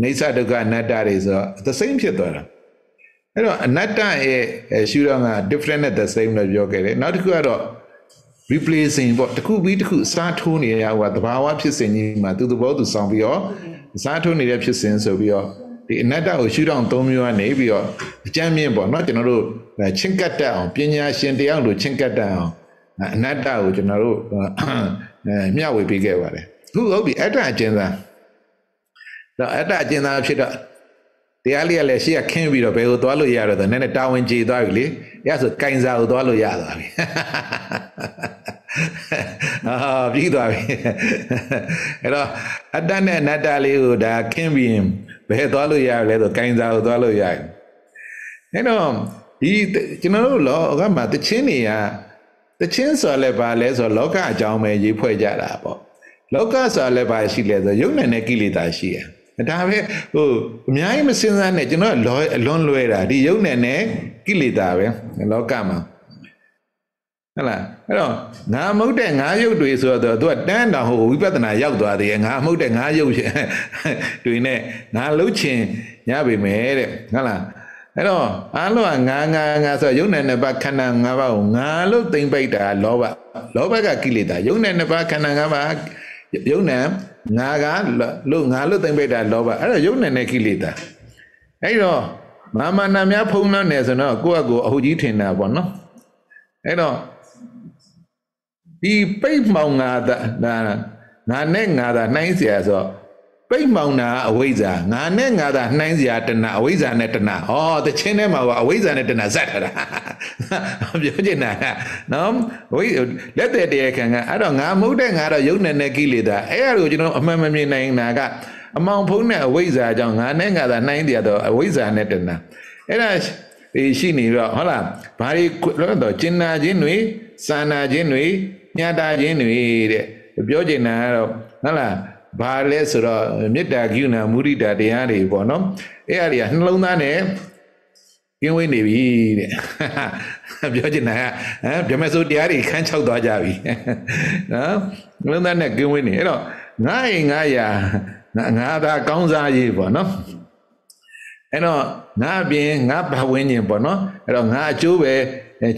နေသဒုက္ခအနတ္တတွေဆိုတော့ the same ဖြစ်သွားတာ အဲ့တော့အနတ္တရဲ့ရှုတော့က different နဲ့ the same လို့ပြောခဲ့တယ်နောက်တစ်ခုကတော့ replacing ပေါ့တစ်ခုပြီးတစ်ခုအစားထိုးနေရဟိုကသဘာဝဖြစ်စဉ်ကြီးမှာသူသဘောသူဆောင်ပြီးတော့အစားထိုးနေတဲ့ဖြစ်စဉ်ဆိုပြီးတော့ဒီအနတ္တကိုရှုထောင့်၃မျိုးကနေပြီးတော့အကြမ်းမြင့်ပေါ့နော်ကျွန်တော်တို့ချင်းကတ်တတ်အောင်ပညာရှင်တယောက်လိုချင်းကတ်တတ်အောင်အနတ္တကိုကျွန်တော်တို့မျှဝေပေးခဲ့ပါတယ်အခုဟုတ်ပြီအတ္တအကျဉ်းသားတော့အတ္တအကျဉ်းသားဖြစ်တော့ တရားလေးကလည်းရှေ့ကခင်းပြီးတော့ဘယ်ကိုသွားလို့ရတော့နည်းနည်းတာဝန်ကျေသွားပြီလေအဲဆိုကင်စာကိုသွားလို့ရသွားပြီအာပြီးသွားပြီအဲ့တော့အတ္တနဲ့အနတ္တလေးကိုဒါခင်းပြီးရင်ဘယ်သွားလို့ရလဲဆိုကင်စာကိုသွားလို့ရတယ်အဲ့တော့ဒီကျွန်တော်တို့လောကမှာတချင်းတွေကတချင်းဆိုလည်းဘာလဲဆိုလောကအကြောင်းပဲရေးဖွဲ့ကြတာပေါ့လောကဆိုလည်းဘာရှိလဲဆိုယုံနဲ့နဲ့ကိလေသာရှိရ ဒါပဲဟိုအများကြီးမစင်စားနဲ့ကျွန်တော်လောအလွန်လွဲတာဒီယုံနဲ့နဲ့ကိလေသာပဲလောကမှာဟုတ်လားအဲ့တော့ငါမဟုတ်တဲ့ငါရုပ်တွေဆိုတော့သူကတန်းတော်ဟိုဝိပဿနာရောက်သွားသေးရဲ့ငါမဟုတ်တဲ့ငါရုပ်တွေနဲ့ငါလှုပ်ချင်ရပြီမယ်တဲ့ဟုတ်လားအဲ့တော့အားလုံးကငါငါငါဆိုရုပ်နဲ့နှစ်ပါးခန္ဓာ၅ပါးကိုငါလို့သိမ့်ပိတ်တာလောဘလောဘကကိလေသာရုပ်နဲ့နှစ်ပါးခန္ဓာ၅ပါး ရုပ်နဲ့ငါကလို့ငါလို့သိမ့်ပိတ်တာလောဘအဲ့တော့ရုပ်နဲ့နဲ့ကိလေသာအဲ့တော့မာမနာများဖုံးနှံ့နေဆိုတော့ကိုယ့်အကိုအဟုတ်ကြီးထင်တာပေါ့နော်အဲ့တော့ဒီပိတ်မှောင်ငါသာငါနဲ့ငါသာနှိုင်းเสียဆိုတော့ ပိတ်မောင်တာအဝိဇ္ဇာငါနဲ့ငါသာနှိုင်းစရာတဏအဝိဇ္ဇာနဲ့တဏဟောတချင်းထဲမှာကအဝိဇ္ဇာနဲ့တဏဇတ်ထားတာပြောချင်တာနော်ဝိလက်တဲ့တရားခံကအဲ့တော့ငါမဟုတ်တဲ့ငါတော့ယုံနဲ့နဲ့ကိလေသာအဲ့အရာကိုကျွန်တော်အမှန်မမြင်နိုင်တာကအမောင်ဖုံးတဲ့အဝိဇ္ဇာကြောင့်ငါနဲ့ငါသာနှိုင်းတရားတော့အဝိဇ္ဇာနဲ့တဏအဲ့ဒါဒီရှိနေတော့ဟုတ်လားဘာတွေလို့တော့ကျင်နာခြင်းတွေစာနာခြင်းတွေညှတာခြင်းတွေတဲ့ပြောချင်တာကတော့ဟုတ်လား ဘာလဲဆိုတော့မေတ္တာကရုဏာမုဒိတာတရားတွေပေါ့နော်အဲ့အရာတွေကနှလုံးသားနဲ့ကင်းဝေးနေပြီတဲ့ပြောချင်တာကဟမ်ဗြဟ္မစိုးတရားတွေခန်းချောက်သွားကြပြီနော်နှလုံးသားနဲ့ကင်းဝေးနေအဲ့တော့ငါ့အိမ်ငါရာငါသာကောင်းစားရေးပေါ့နော်အဲ့တော့ငါအပြင်ငါဘဝင်းကျင်ပေါ့နော်အဲ့တော့ငါအကျိုးပဲ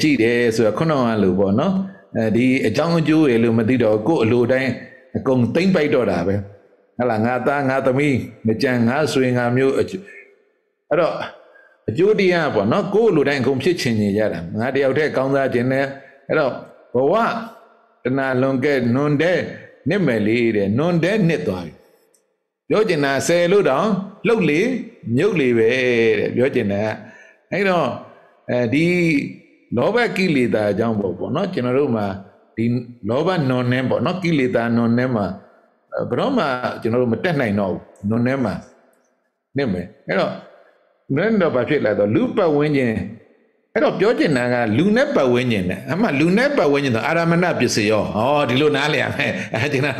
ကြည့်တယ်ဆိုတော့ခုနကလို့ပေါ့နော်အဲဒီအကြောင်းအကျိုးရလို့မသိတော့ကို့အလိုတိုင်း အကုန်သိမ့်ပိုက်တော့တာပဲဟလာငါသားငါသမီးမကြံငါဆွေငါမျိုးအဲ့တော့အကျိုးတရားပေါ့နော်ကို့လိုတိုင်းအကုန်ဖြစ်ချင်နေကြတာငါတယောက်တည်းကောင်းစားခြင်းနဲ့အဲ့တော့ဘဝတဏလွန်ကဲနွန်တဲ့နစ်မယ်လေးတဲ့နွန်တဲ့နစ်သွားပြီပြောကျင်တာဆယ်လို့တောင်လှုပ်လေမြုပ်လေပဲတဲ့ပြောကျင်တာအဲ့တော့အဲဒီလောဘကိလေသာအကြောင်းပေါ့ပေါ့နော်ကျွန်တော်တို့မှာ ဒီလောဘနွန်နှင်းပေါ့နော်ကိလေသာနွန်နှင်းမှာဘယ်တော့မှကျွန်တော်တို့မတက်နိုင်တော့ဘူးနွန်နှင်းမှာနစ်မယ်အဲ့တော့နွန်တော့ဘာဖြစ်လဲတော့လူပတ်ဝန်းကျင်အဲ့တော့ပြောချင်တာကလူနဲ့ပတ်ဝန်းကျင်နဲ့အမှလူနဲ့ပတ်ဝန်းကျင်ဆိုအာရမဏပစ္စယောဟောဒီလိုနားလည်ရမယ်အဲကျွန်တော်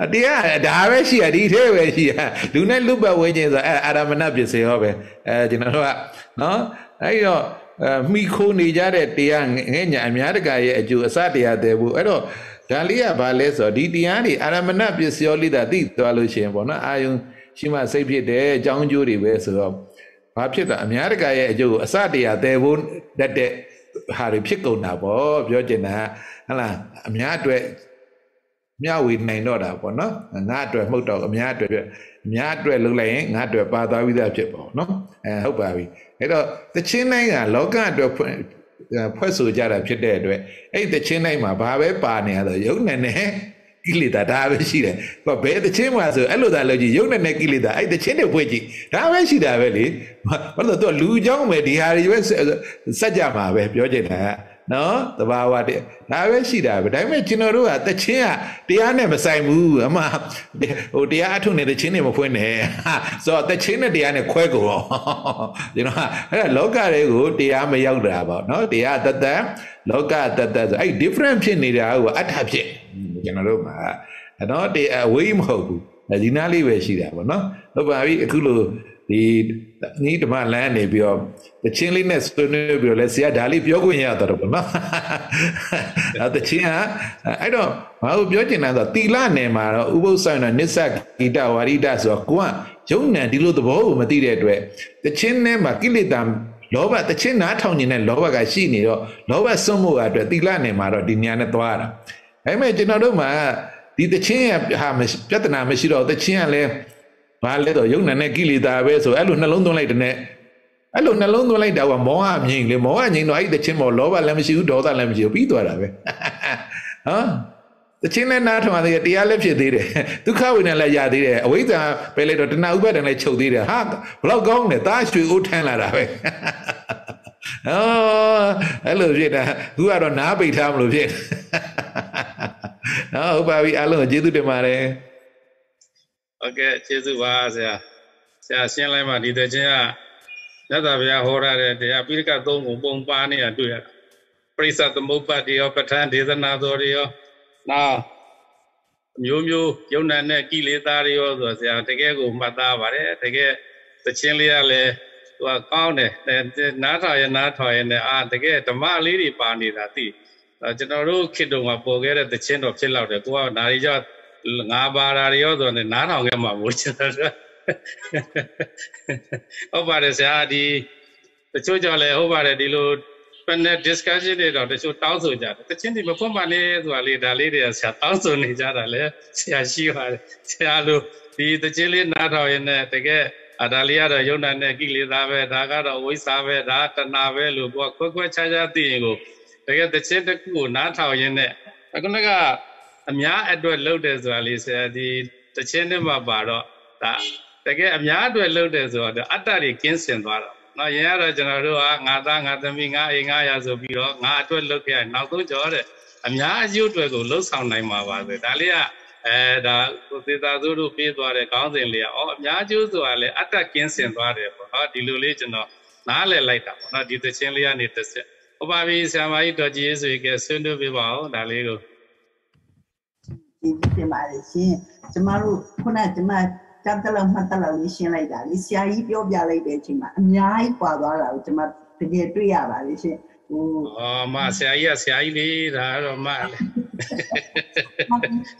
ကတရားဒါပဲရှိရဒီထဲပဲရှိရလူနဲ့လူပတ်ဝန်းကျင်ဆိုအဲအာရမဏပစ္စယောပဲအဲကျွန်တော်တို့ကနော်အဲ့တော့ အဲမိခိုးနေကြတဲ့တရားငဲ့ညာအများတကာရဲ့အကျိုးအစတရားတဲ့ဘူးအဲ့တော့ဒါလေးကဘာလဲဆိုတော့ဒီတရားတွေအာရမဏပစ္စယောလိတာသိသွားလို့ရှိရင်ပေါ့နော်အာယုံရှိမှစိတ်ဖြစ်တယ်အကြောင်းကျိုးတွေပဲဆိုတော့ဘာဖြစ်တာအများတကာရဲ့အကျိုးကိုအစတရားတဲ့ဖို့တတ်တဲ့ဟာတွေဖြစ်ကုန်တာပေါ့ပြောချင်တာဟဟလားအများအတွက်မျှဝေနိုင်တော့တာပေါ့နော်ငါအတွက်မှုတ်တော့အများအတွက်အ များအတွက်လုပ်လိုက်ရင်ငါအတွက်ပါသွားပြီးသားဖြစ်ပေါ့နော်အဲဟုတ်ပါပြီအဲ့တော့တချင်းတိုင်းကလောကအတွက်ဖွင့်ဖွဲ့ဆိုကြတာဖြစ်တဲ့အတွက်အဲ့တချင်းတိုင်းမှာဘာပဲပါနေရတော့ယုံနဲ့နဲ့ကိလေသာဒါပဲရှိတယ်။ဘာဘယ်တချင်းမှာဆိုအဲ့လိုသာလို့ကြည့်ယုံနဲ့နဲ့ကိလေသာအဲ့တချင်းတွေဖွဲ့ကြည့်ဒါပဲရှိတာပဲလေ။ဘာလို့တော့လူเจ้าမယ်ဒီဟာတွေပဲစက်ကြမှာပဲပြောချင်တာက နော်တဘာဝတည်းဒါပဲရှိတာပဲဒါပေမဲ့ကျွန်တော်တို့ကတချင်းကတရားနဲ့မဆိုင်ဘူးအမှဟိုတရားအထုနေတဲ့ချင်းတွေမဖွင့်နဲ့ဆိုတော့တချင်းနဲ့တရားနဲ့ခွဲကုန်တော့ကျွန်တော်ကအဲ့ဒါလောကတွေကိုတရားမရောက်တာပေါ့နော်တရားတသက်လောကတသက်ဆိုအဲ့ different ဖြစ်နေတာကအတ္ထဖြစ်ကျွန်တော်တို့မှာအဲ့တော့တရားဝေးမဟုတ်ဘူးဒီနားလေးပဲရှိတာပေါ့နော်ဟုတ်ပါပြီအခုလို ဒီနီးဓမ္မလမ်းနေပြီးတော့တချင်းလေးနဲ့ဆွေးနွေးပြီးတော့လဲဆရာဒါလေးပြောခွင့်ရတော့ပေါ့နော်အဲတချင်းကအဲ့တော့ဘာလို့ပြောချင်လဲဆိုတော့တီလနယ်မှာတော့ဥပုသ္ဆိုင်တော့နစ္စဂီတဝါရိတဆိုတော့ကိုကယုံနံဒီလိုသဘောကိုမသိတဲ့အတွက်တချင်းနဲ့မှာကိလေသာလောဘတချင်းနားထောင်နေတဲ့လောဘကရှိနေတော့လောဘစွန့်မှုကအတွက်တီလနယ်မှာတော့ဒီညာနဲ့သွားတာအဲမဲ့ကျွန်တော်တို့မှာဒီတချင်းရဟာပြဿနာမရှိတော့တချင်းကလည်း ဘာလဲတော့ယုံနာနဲ့ကိလေသာပဲဆိုအဲ့လိုနှလုံးသွင်းလိုက်တဲ့နဲ့အဲ့လိုနှလုံးသွင်းလိုက်တာကမောဟမြင်လေမောဟငြိမ်တော့အဲ့တချင်းမောလောဘလည်းမရှိဘူးဒေါသလည်းမရှိဘူးပြီးသွားတာပဲဟမ်တချင်းနဲ့နားထောင်ရတယ်တရားလည်းဖြစ်သေးတယ်ဒုက္ခဝိညာဉ်လည်းရသေးတယ်အဝိဇ္ဇာပဲလိုက်တော့တဏှာဥပါဒံလည်းချုပ်သေးတယ်ဟာဘလောက်ကောင်းလဲတားရွှေအိုးထမ်းလာတာပဲအော်အဲ့လိုဖြစ်တာသူကတော့နားပိတ်ထားမလို့ဖြစ်နော်ဟုတ်ပါပြီအားလုံးကျေးဇူးတင်ပါတယ် ဟုတ်ကဲ့ကျေးဇူးပါဆရာဆရာရှင်းလိုက်မှဒီတခြင်းကမြတ်စွာဘုရားဟောရတဲ့တရားပိဋကသုံးကိုပုံပါနေတာတွေ့ရတာပရိစ္ဆသမုပ္ပါတိရောပဋ္ဌာန်းဒေသနာတော်တွေရောနောက်မျိုးမျိုးယုံနာနဲ့ကိလေသာတွေရောဆိုဆရာတကယ်ကိုမှတ်သားပါတယ်တကယ်သချင်းလေးကလည်းသူကကောင်းတယ်နားထောင်ရနားထောင်ရနဲ့အာတကယ်ဓမ္မလေးတွေပါနေတာသိကျွန်တော်တို့ခေတ္တကပေါ်ခဲ့တဲ့သချင်းတော်ဖြစ်လောက်တယ်ကိုကနာရီကြောငါ ပါတာတွေရောဆိုတော့နားထောင်ခဲ့မှာမို့ကျွန်တော်ဟုတ်ပါတယ်ဆရာဒီတချို့ကြောင့်လည်းဟုတ်ပါတယ်ဒီလို panel discussion တွေတော့တချို့တောင်းဆိုကြတယ်တချင်းဒီမဖွင့်ပါနဲ့ဆိုတာလေးဒါလေးတွေကဆရာတောင်းဆိုနေကြတာလေဆရာရှိပါတယ်ဆရာလိုဒီတချင်းလေးနားထောင်ရင်လည်းတကယ်အဒါလေးကတော့ယုံနာနဲ့ကိလေသာပဲဒါကတော့ဝိစာပဲဒါတဏပဲလို့ကိုခွဲခွဲခြားခြားသိရင်ကိုတကယ်တချင်းတစ်ခုကိုနားထောင်ရင်လည်းအခုက အများအတွက်လှုပ်တယ်ဆိုတာလေးဆရာဒီတချင်းနဲ့မှပါတော့ဒါတကယ်အများအတွက်လှုပ်တယ်ဆိုတော့အတ္တတွေကင်းစင်သွားတော့နော်ရင်ကတော့ကျွန်တော်တို့ကငါသားငါသမီးငါအိမ်ငါရဆိုပြီးတော့ငါအတွက်လှုပ်ခဲ့နောက်ဆုံးကျော်တဲ့အများအကျိုးအတွက်ကိုလှုပ်ဆောင်နိုင်မှာပါဆိုဒါလေးကအဲဒါကိုသေသာသူတို့ပေးသွားတဲ့ခေါင်းစဉ်လေးကအော်အများကျိုးဆိုတာလေအတ္တကင်းစင်သွားတယ်ပေါ့ဟောဒီလိုလေးကျွန်တော်နားလည်လိုက်တာပေါ့နော်ဒီသချင်းလေးကနေတစ်ဆက်ဟုတ်ပါပြီဆရာမကြီးတော်ကြီးဆိုရင်ကဆွေးနွေးပေးပါဦးဒါလေးကို ဒီပြင်ပါတယ်ရှင်ကျမတို့ခုနကကျမတက်တလောက်မှတ်တလောက်လေးရှင်းလိုက်တာလေဆရာကြီးပြောပြလိုက်တဲ့အချိန်မှာအများကြီးပွာသွားတာကိုကျမတကယ်တွေ့ရပါလေရှင်ဟိုအော်မဆရာကြီးကဆရာကြီးလေးဒါတော့မ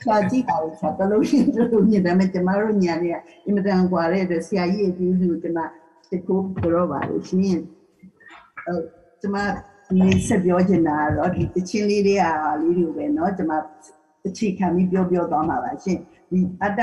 ဆရာကြီးကဆက်တလို့ရှင်းလို့ညတယ်မကျမတို့ညာနေအင်မတန်กว่าတဲ့ဆရာကြီးရဲ့ပြည်သူကျမတကူပြောပါလို့ရှင်အဲကျမဒီဆက်ပြောချင်တာတော့ဒီတချင်းလေးတွေကလေးတွေပဲเนาะကျမ အခြေခံပြီးပြောပြောသွားမှာပါရှင်ဒီအတ္တ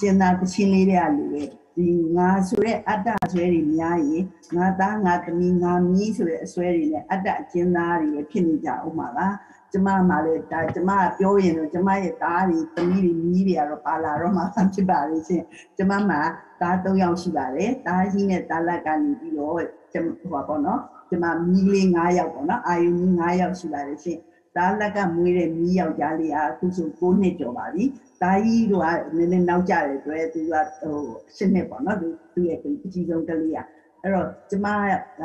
ကျင်နာတချင်းလေးတွေကလူပဲဒီငါဆိုတဲ့အတ္တဆွဲတွေများရင်ငါသားငါသမီးငါမီးဆိုတဲ့အဆွဲတွေနဲ့အတ္တအကျဉ်းသားတွေဖြစ်နေကြအောင်ပါလားကျမမှလည်းဒါကျမပြောရင်တော့ကျမရဲ့သားတွေသမီးတွေမီးတွေကတော့ပါလာတော့မှဖြစ်ပါလေရှင်ကျမမှသား၃ယောက်ရှိပါတယ်သားကြီးနဲ့သားလက်ကနေပြီးတော့ဟိုပါပေါ့နော်ကျမမီးလေး9ယောက်ပေါ့နော်အာယုမီး9ယောက်ရှိပါတယ်ရှင် သားလက်ကမွေးတဲ့မီးယောက်ျားလေးကအခုဆို9နှစ်ကျော်ပါပြီသားကြီးတို့ကနည်းနည်းနောက်ကျတယ်တွေ့သူကဟို10နှစ်ပေါ့နော်သူသူရဲ့အကြီးဆုံးကလေးကအဲ့တော့ကျမက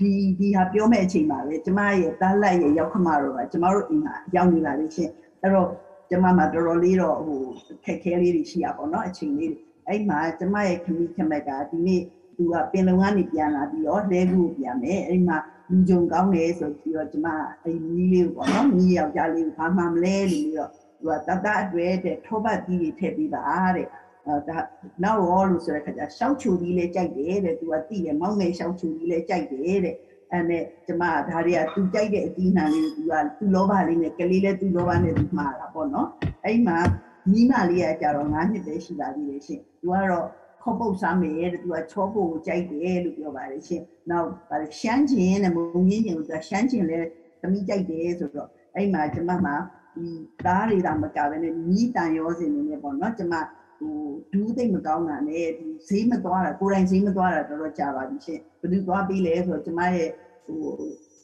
ဒီဒီဟာပြောမဲ့အချိန်မှာပဲကျမရဲ့တားလိုက်ရဲ့ရောက်ခမတော့ကကျမတို့အိမ်မှာရောက်နေလာလို့ရှင်အဲ့တော့ကျမမှာတော်တော်လေးတော့ဟိုခက်ခဲလေးတွေရှိရပါတော့အချိန်လေးတွေအဲ့မှာကျမရဲ့ခမီးခမက်ကဒီနေ့သူကပင်လုံကနေပြန်လာပြီးတော့လဲခုပြန်မယ်အဲ့မှာ လူကြုံကောင်းတယ်ဆိုပြီးတော့ကျမအဲ့မီးလေးကိုပေါ့နော်မီးယောက်ျားလေးကိုဘာမှမလဲလို့ပြီးတော့သူကတတအတွဲတဲ့ထောပတ်ကြီးတွေထည့်ပြီးပါတဲ့အဲဒါနောက်ရောလို့ဆိုတဲ့ခါကျရှောက်ချူကြီးလေးကြိုက်တယ်တဲ့သူကတိတယ်မောင်းနေရှောက်ချူကြီးလေးကြိုက်တယ်တဲ့အဲ့နဲ့ကျမဒါတွေကသူကြိုက်တဲ့အသီးနှံလေးကိုသူကသူ့လောဘလေးနဲ့ကလေးလေးသူ့လောဘနဲ့သူမှားတာပေါ့နော်အဲ့မှာမိမလေးကကြတော့9နှစ်ပဲရှိပါသေးတယ်ရှင်သူကတော့ ခေါပုတ်စားမယ်တဲ့သူကချောဖို့ကိုကြိုက်တယ်လို့ပြောပါတယ်ရှင်နောက်ဗါရှမ်းကျင်တဲ့မုံကြီးကျင်ကိုသူကရှမ်းကျင်လဲသမီးကြိုက်တယ်ဆိုတော့အဲ့မှာကျမမှာဒီသားတွေတာမကပဲနဲ့မိတန်ရောစင်နေနေပေါ့နော်ကျမဟိုဒူးသိမ့်မကောင်းတာနဲ့ဒီဈေးမသွားတာကိုယ်တိုင်ဈေးမသွားတာတော်တော်ကြာပါပြီရှင်ဘယ်သူသွားပြီးလဲဆိုတော့ကျမရဲ့ဟို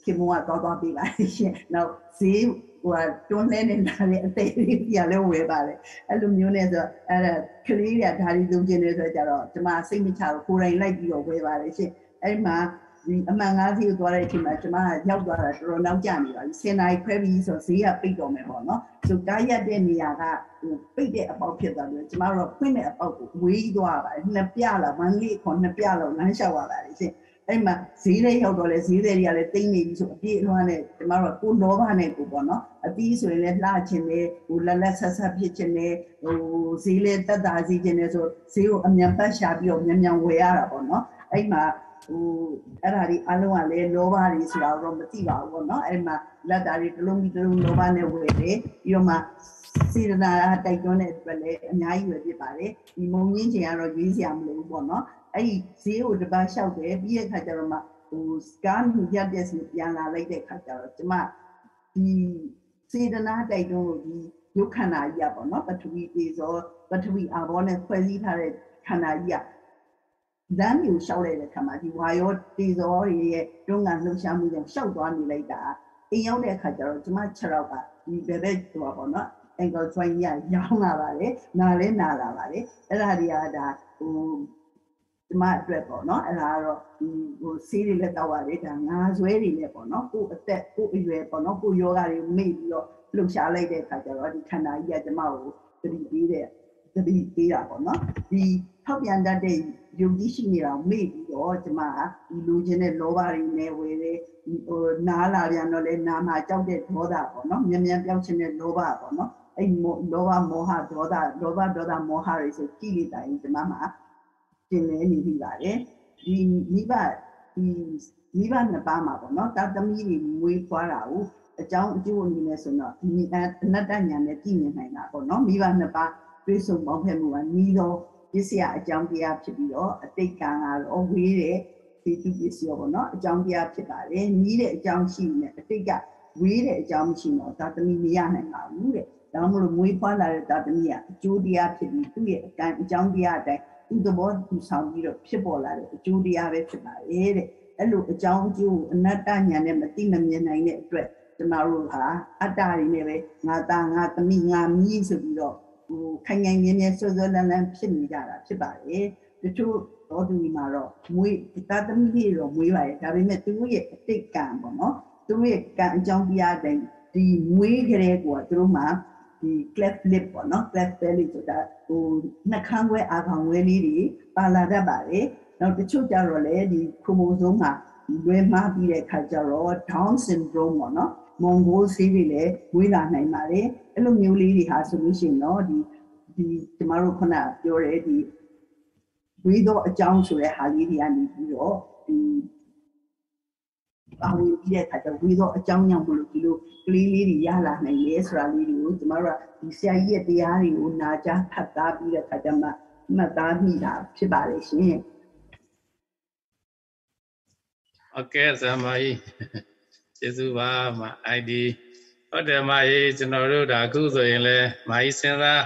ခင်မောကတော့သွားပြီးပါရှင်နောက်ဈေး ဟိုတွန်းလဲနေတာလေအသေးလေးကြီးလည်းဝယ်ပါလေအဲ့လိုမျိုးနဲ့ဆိုအဲ့ဒါကလေးတွေကဓာရီသုံးခြင်းတွေဆိုကြတော့ကျမစိတ်မချတော့ကိုယ်တိုင်လိုက်ပြီးတော့ဝယ်ပါလေရှင်အဲ့မှာဒီအမှန်ကားစီကိုသွားတဲ့အချိန်မှာကျမကရောက်သွားတာတော်တော်နောက်ကျနေပါပြီ10နာရီခွဲပြီးဆိုဈေးကပိတ်တော့မယ်ပေါ့နော်ဆိုကားရက်တဲ့နေရာကဟိုပိတ်တဲ့အပေါက်ဖြစ်သွားတယ်ကျမတို့ဖွင့်တဲ့အပေါက်ကိုဝေးသွားပါတယ်နှစ်ပြလောက်မန်းလေးခေါ်နှစ်ပြလောက်လမ်းလျှောက်ရပါတယ်ရှင် အဲ့မှာဈေးလေးရောက်တော့လေဈေးတွေကလည်းတိမ့်နေပြီဆိုအပြည့်အလွှမ်းနဲ့ကျမတို့ကိုလောဘနဲ့ကိုပေါ့နော်အသီးဆိုရင်လည်းလှချင်တယ်ဟိုလက်လက်ဆက်ဆက်ဖြစ်ချင်တယ်ဟိုဈေးလေးတက်တာစီချင်တယ်ဆိုဈေးကိုအမြန်ပတ်ရှာပြီးတော့မြန်မြန်ဝယ်ရတာပေါ့နော်အဲ့မှာဟိုအဲ့ဒါဒီအလုံးကလည်းလောဘတွေဆိုတာတော့မသိပါဘူးပေါ့နော်အဲ့မှာလက်တာတွေတစ်လုံးပြီးတစ်လုံးလောဘနဲ့ဝယ်တယ်ပြီးတော့မှစေတနာတိုက်တွန်းတဲ့အတွက်လည်းအများကြီးပဲဖြစ်ပါတယ်ဒီမုံရင်းချင်ကတော့ရွေးစရာမလိုဘူးပေါ့နော် အဲ့ဒီဈေးကိုတပတ်လျှောက်တယ်ပြီးတဲ့ခါကျတော့မှဟိုစကားမြူရက်တဲ့စီပြန်လာလိုက်တဲ့ခါကျတော့ကျမဒီစေတနာတိုက်တွန်းလို့ဒီရုပ်ခန္ဓာကြီးอ่ะပေါ့နော်ပထဝီတေဇောပထဝီအာဘောနဲ့ဖွဲ့စည်းထားတဲ့ခန္ဓာကြီးอ่ะလမ်းမျိုးရှောက်လိုက်တဲ့ခါမှာဒီဝါယောတေဇောတွေရဲ့တွန်းကန်လှုပ်ရှားမှုကြောင့်ရှောက်သွားနေလိုက်တာအိမ်ရောက်တဲ့အခါကျတော့ကျမ6ရောက်ကဒီဘယ်ဘက်ဟိုပါပေါ့နော် ankle joint ကြီးရောင်းလာပါတယ်နားလဲနားလာပါတယ်အဲ့ဒါတွေကဒါဟို ဒီမအတွက်ပေါ့နော်အဲ့ဒါကတော့ဒီဟိုဆေးတွေလက်တော့ရတယ်ဒါငါးဆွဲတွေနဲ့ပေါ့နော်ကိုယ်အသက်ကိုယ်အရွယ်ပေါ့နော်ကိုယ်ယောဂတွေမေ့ပြီးတော့လှုပ်ရှားလိုက်တဲ့အခါကျတော့ဒီခန္ဓာကြီးကကျမကိုတတိပေးတဲ့တတိပေးတာပေါ့နော်ဒီထောက်ပြန်တတ်တဲ့ယုံကြည်ရှိနေတာမေ့ပြီးတော့ကျမကဒီလူချင်းတဲ့လောဘတွေနဲ့ဝယ်တယ်ဟိုနားလာပြန်တော့လေနာမှာကြောက်တဲ့ဒေါသပေါ့နော်မြန်မြန်ပြောင်းချင်တဲ့လောဘပေါ့နော်အဲ့လောဘမောဟဒေါသလောဘဒေါသမောဟတွေဆိုကြည့်လိုက်တိုင်းကျမမှာ ကျင်နေနေပြီပါတယ်ဒီမိဘဒီမိဘနှစ်ပါးမှာပေါ့နော်တာသမီးတွေမွေးဖွားတာကိုအကြောင်းအကျိုးအနေနဲ့ဆိုတော့ဒီအနတ္တညာနဲ့ကြည့်မြင်နိုင်တာပေါ့နော်မိဘနှစ်ပါးပြေဆုံးပေါင်းဖက်မှုကနီးတော့ပစ္စယအကြောင်းတရားဖြစ်ပြီးတော့အတိတ်ကံကတော့ဝေးတဲ့ဒီသူပစ္စည်းပေါ့နော်အကြောင်းတရားဖြစ်ပါတယ်နီးတဲ့အကြောင်းရှိနေအတိတ်ကဝေးတဲ့အကြောင်းမရှိတော့ဒါသမီးမရနိုင်ပါဘူးတဲ့ဒါမှမဟုတ်မွေးဖွားလာတဲ့ဒါသမီးကအကျိုးတရားဖြစ်ပြီးသူ့ရဲ့အကံအကြောင်းတရားအတိုင်း သူ့သဘောသူဆောင်ပြီးတော့ဖြစ်ပေါ်လာတဲ့အကျိုးတရားပဲဖြစ်ပါတယ်တဲ့အဲ့လိုအကြောင်းအကျိုးအနတ္တညာနဲ့မသိမမြင်နိုင်တဲ့အတွက်ကျွန်တော်တို့ဟာအတ္တတွေနဲ့ပဲငါသားငါသမီးငါမီးဆိုပြီးတော့ဟိုခိုင်ခိုင်မြဲမြဲဆွဆွလန်းလန်းဖြစ်နေကြတာဖြစ်ပါတယ်တချို့တော်သူမှာတော့မွေးတာသမီးတွေတော့မွေးပါတယ်ဒါပေမဲ့သူတို့ရဲ့အတိတ်ကံပေါ့နော်သူတို့ရဲ့ကံအကြောင်းတရားတိုင်းဒီမွေးကြတဲ့ကွာသူတို့မှာ ဒီ cleft lip ပေါ့နော် cleft belly ဆိုတာဟိုနှာခမ်းခွဲအာခေါင်ခွဲလေးတွေပါလာတတ်ပါတယ်နောက်တချို့ကြတော့လေဒီ chromosome မှာလွဲမှားပြီးတဲ့ခါကျတော့ down syndrome ပေါ့နော်မွန်ဂိုဆေးတွေလည်းဝေးလာနိုင်ပါတယ်အဲ့လိုမျိုးလေးတွေဟာဆိုလို့ရှိရင်တော့ဒီဒီကျမတို့ခုနပြောတဲ့ဒီဝေးသောအကြောင်းဆိုတဲ့ဟာလေးတွေကနေပြီးတော့ဒီပါဝင်ပြီးတဲ့အခါကျဝေးသောအကြောင်းကြောင့်မလို့ဒီလို ကလေးလေးတွေရလာနိုင်လေဆိုတာလေးတွေကိုကျမတို့ကဒီဆရာကြီးရဲ့တရားတွေကိုနာကြားဖတ်သားပြီးတဲ့အခါကျမှမှတ်သားမိတာဖြစ်ပါလေရှင်။ Okay ဆရာမကြီးကျေးဇူးပါမ ID ဟုတ်တယ်မကြီးကျွန်တော်တို့ဒါအခုဆိုရင်လဲမကြီးစဉ်းစား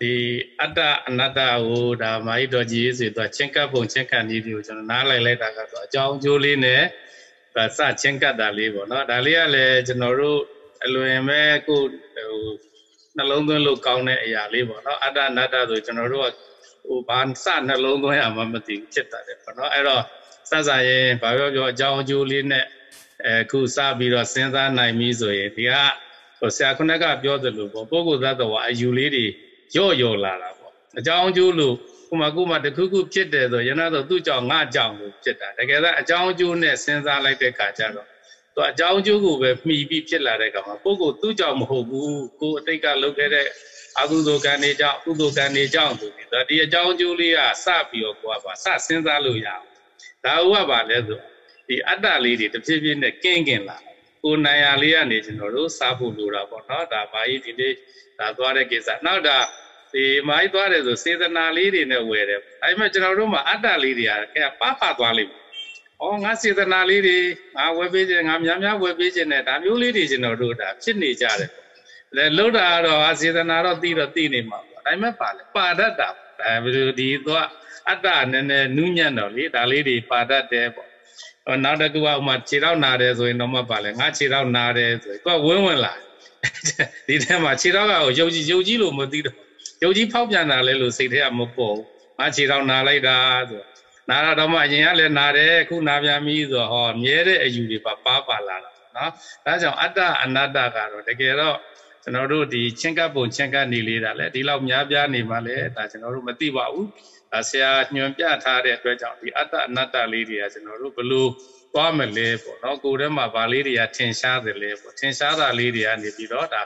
ဒီအတ္တအနတ္တကိုဒါမကြီးတော်ကြီးဆိုတော့ချင်းကပ်ပုံချင်းကပ်နည်းတွေကိုကျွန်တော်နားလိုက်လိုက်တာကတော့အကြောင်းအကျိုးလေးနဲ့ဒါစချင်းကပ်တာလေးပေါ့နော်ဒါလေးကလည်းကျွန်တော်တို့ အလွန်ပဲကိုဟိုနှလုံးသွင်းလို့ကောင်းတဲ့အရာလေးပေါ့နော်အတ္တအနတ္တဆိုကျွန်တော်တို့ကဟိုဘာစနှလုံးသွင်းရမှမသိဘူးဖြစ်တာတယ်ပေါ့နော်အဲ့တော့စစရင်ဘာပြောပြောအကြောင်းအကျိုးလေးနဲ့အခုစပြီးတော့စဉ်းစားနိုင်ပြီဆိုရင်ဒီကဟိုဆရာခုနကပြောသလိုပေါ့ပုဂ္ဂိုလ်သတ္တဝါအယူလေးတွေရော့ရော့လာတာပေါ့အကြောင်းအကျိုးလို့ခုမှခုမှတခုခုဖြစ်တယ်ဆိုရင်တော့သူ့ကြောင့်ငါကြောင့်လို့ဖြစ်တာတကယ်တော့အကြောင်းအကျိုးနဲ့စဉ်းစားလိုက်တဲ့ခါကျတော့ သူအကြောင်းအကျိုးကိုပဲမှီပြီးဖြစ်လာတဲ့ခါမှာပုဂ္ဂိုလ်သူ့ကြောင့်မဟုတ်ဘူးကိုယ်အတိတ်ကလုပ်ခဲ့တဲ့အကုသိုလ်ကံတွေကြောင့်ကုသိုလ်ကံတွေကြောင့်ဆိုပြီးတော့ဒီအကြောင်းအကျိုးလေးကစပြီးတော့ကိုယ်ကပါစစဉ်းစားလို့ရအောင်ဒါဥပပါလဲဆိုဒီအတ္တလေးတွေတစ်ဖြည်းဖြည်းနဲ့ကင်းကင်းလာကိုနိုင်ရလေးကနေကျွန်တော်တို့စားဖို့လိုတာပေါ့နော်ဒါဘာကြီးဒီနေ့ဒါသွားတဲ့ကိစ္စနောက်ဒါဒီမိုင်းသွားတယ်ဆိုစေတနာလေးတွေနဲ့ဝယ်တယ်အဲဒါမှကျွန်တော်တို့မှာအတ္တလေးတွေကအဲပပသွားလိမ့်မယ်။ အော်ငါစေတနာလေးတွေငါဝယ်ပေးခြင်းငါများများဝယ်ပေးခြင်းနဲ့ဒါမျိုးလေးတွေကျွန်တော်တို့ဒါဖြစ်နေကြတယ်။လဲလှုပ်တာကတော့စေတနာတော့သိတော့သိနေမှာပေါ့။ဒါမှပါလေပါတတ်တာ။ဒါဘယ်လိုဒီသွားအတ္တနည်းနည်းနူးညံ့တော့လေဒါလေးတွေပါတတ်တယ်ပေါ့။နောက်တစ်ခုကဥမာခြေထောက်နာတယ်ဆိုရင်တော့မပါလေငါခြေထောက်နာတယ်ဆိုရင်ကိုကဝင်းဝင်လာဒီထဲမှာခြေထောက်ကကိုယုံကြည်ယုံကြည်လို့မသိတော့ယုံကြည်ဖောက်ပြန်တာလဲလို့စိတ်ထဲကမပေါ်ဘူးငါခြေထောက်နာလိုက်တာဆို နာတော့မှအရင်ကလည်းနာတယ်အခုနာပြန်ပြီဆိုတော့ဟောမြဲတဲ့အယူတွေပါပါပါလာတာနော်ဒါကြောင့်အတ္တအနတ္တကတော့တကယ်တော့ကျွန်တော်တို့ဒီချင်းကပ်ပုံချင်းကပ်နေလေးတာလဲဒီလောက်များပြားနေမှလဲဒါကျွန်တော်တို့မသိပါဘူးဒါဆရာညွန်ပြထားတဲ့အတွက်ကြောင့်ဒီအတ္တအနတ္တလေးတွေကကျွန်တော်တို့ဘလို့သွားမလဲပေါ့နော်ကိုယ်ထဲမှာဗာလေးတွေကထင်ရှားတယ်လေပေါ့ထင်ရှားတာလေးတွေကနေပြီးတော့ဒါ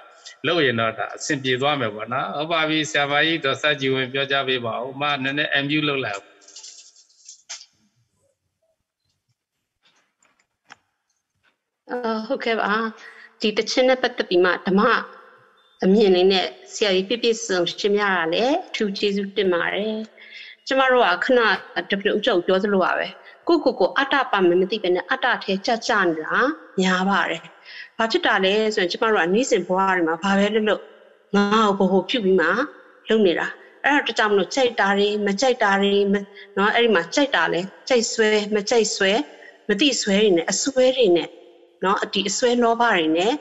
လို့ရင်တော့ဒါအဆင်ပြေသွားမယ်ပေါ့နော်ဟုတ်ပါပြီဆရာမကြီးတော့စัจ jì ဝင်ပြောကြပေးပါဦးမနည်းနည်း MU လုပ်လိုက် အာဟုတ်ကဲ့ပါဒီတခြင်းနဲ့ပတ်သက်ပြီးမှဓမ္မအမြင်လေးနဲ့ဆရာကြီးပြပြစုံရှင်းပြတာလေအထူးကျေးဇူးတင်ပါတယ်ကျမတို့ကခဏတပြုတ်ကျုပ်ပြောသလိုပါပဲကိုကိုကိုအတ္တပါမမသိပဲနဲ့အတ္တထဲကြကြနေတာညာပါတယ်ဘာဖြစ်တာလဲဆိုရင်ကျမတို့ကနေ့စဉ်ဘဝတွေမှာဘာပဲလုပ်လို့ငါ့ကိုဘို့ဖြူပြီးမှလုပ်နေတာအဲ့ဒါတကြောင်မလို့ကြိုက်တာတွေမကြိုက်တာတွေနော်အဲ့ဒီမှာကြိုက်တာလဲကြိုက်ဆွဲမကြိုက်ဆွဲမတိဆွဲတွေနဲ့အဆွဲတွေနဲ့ เนาะဒီအဆွဲလောဘတွေနဲ့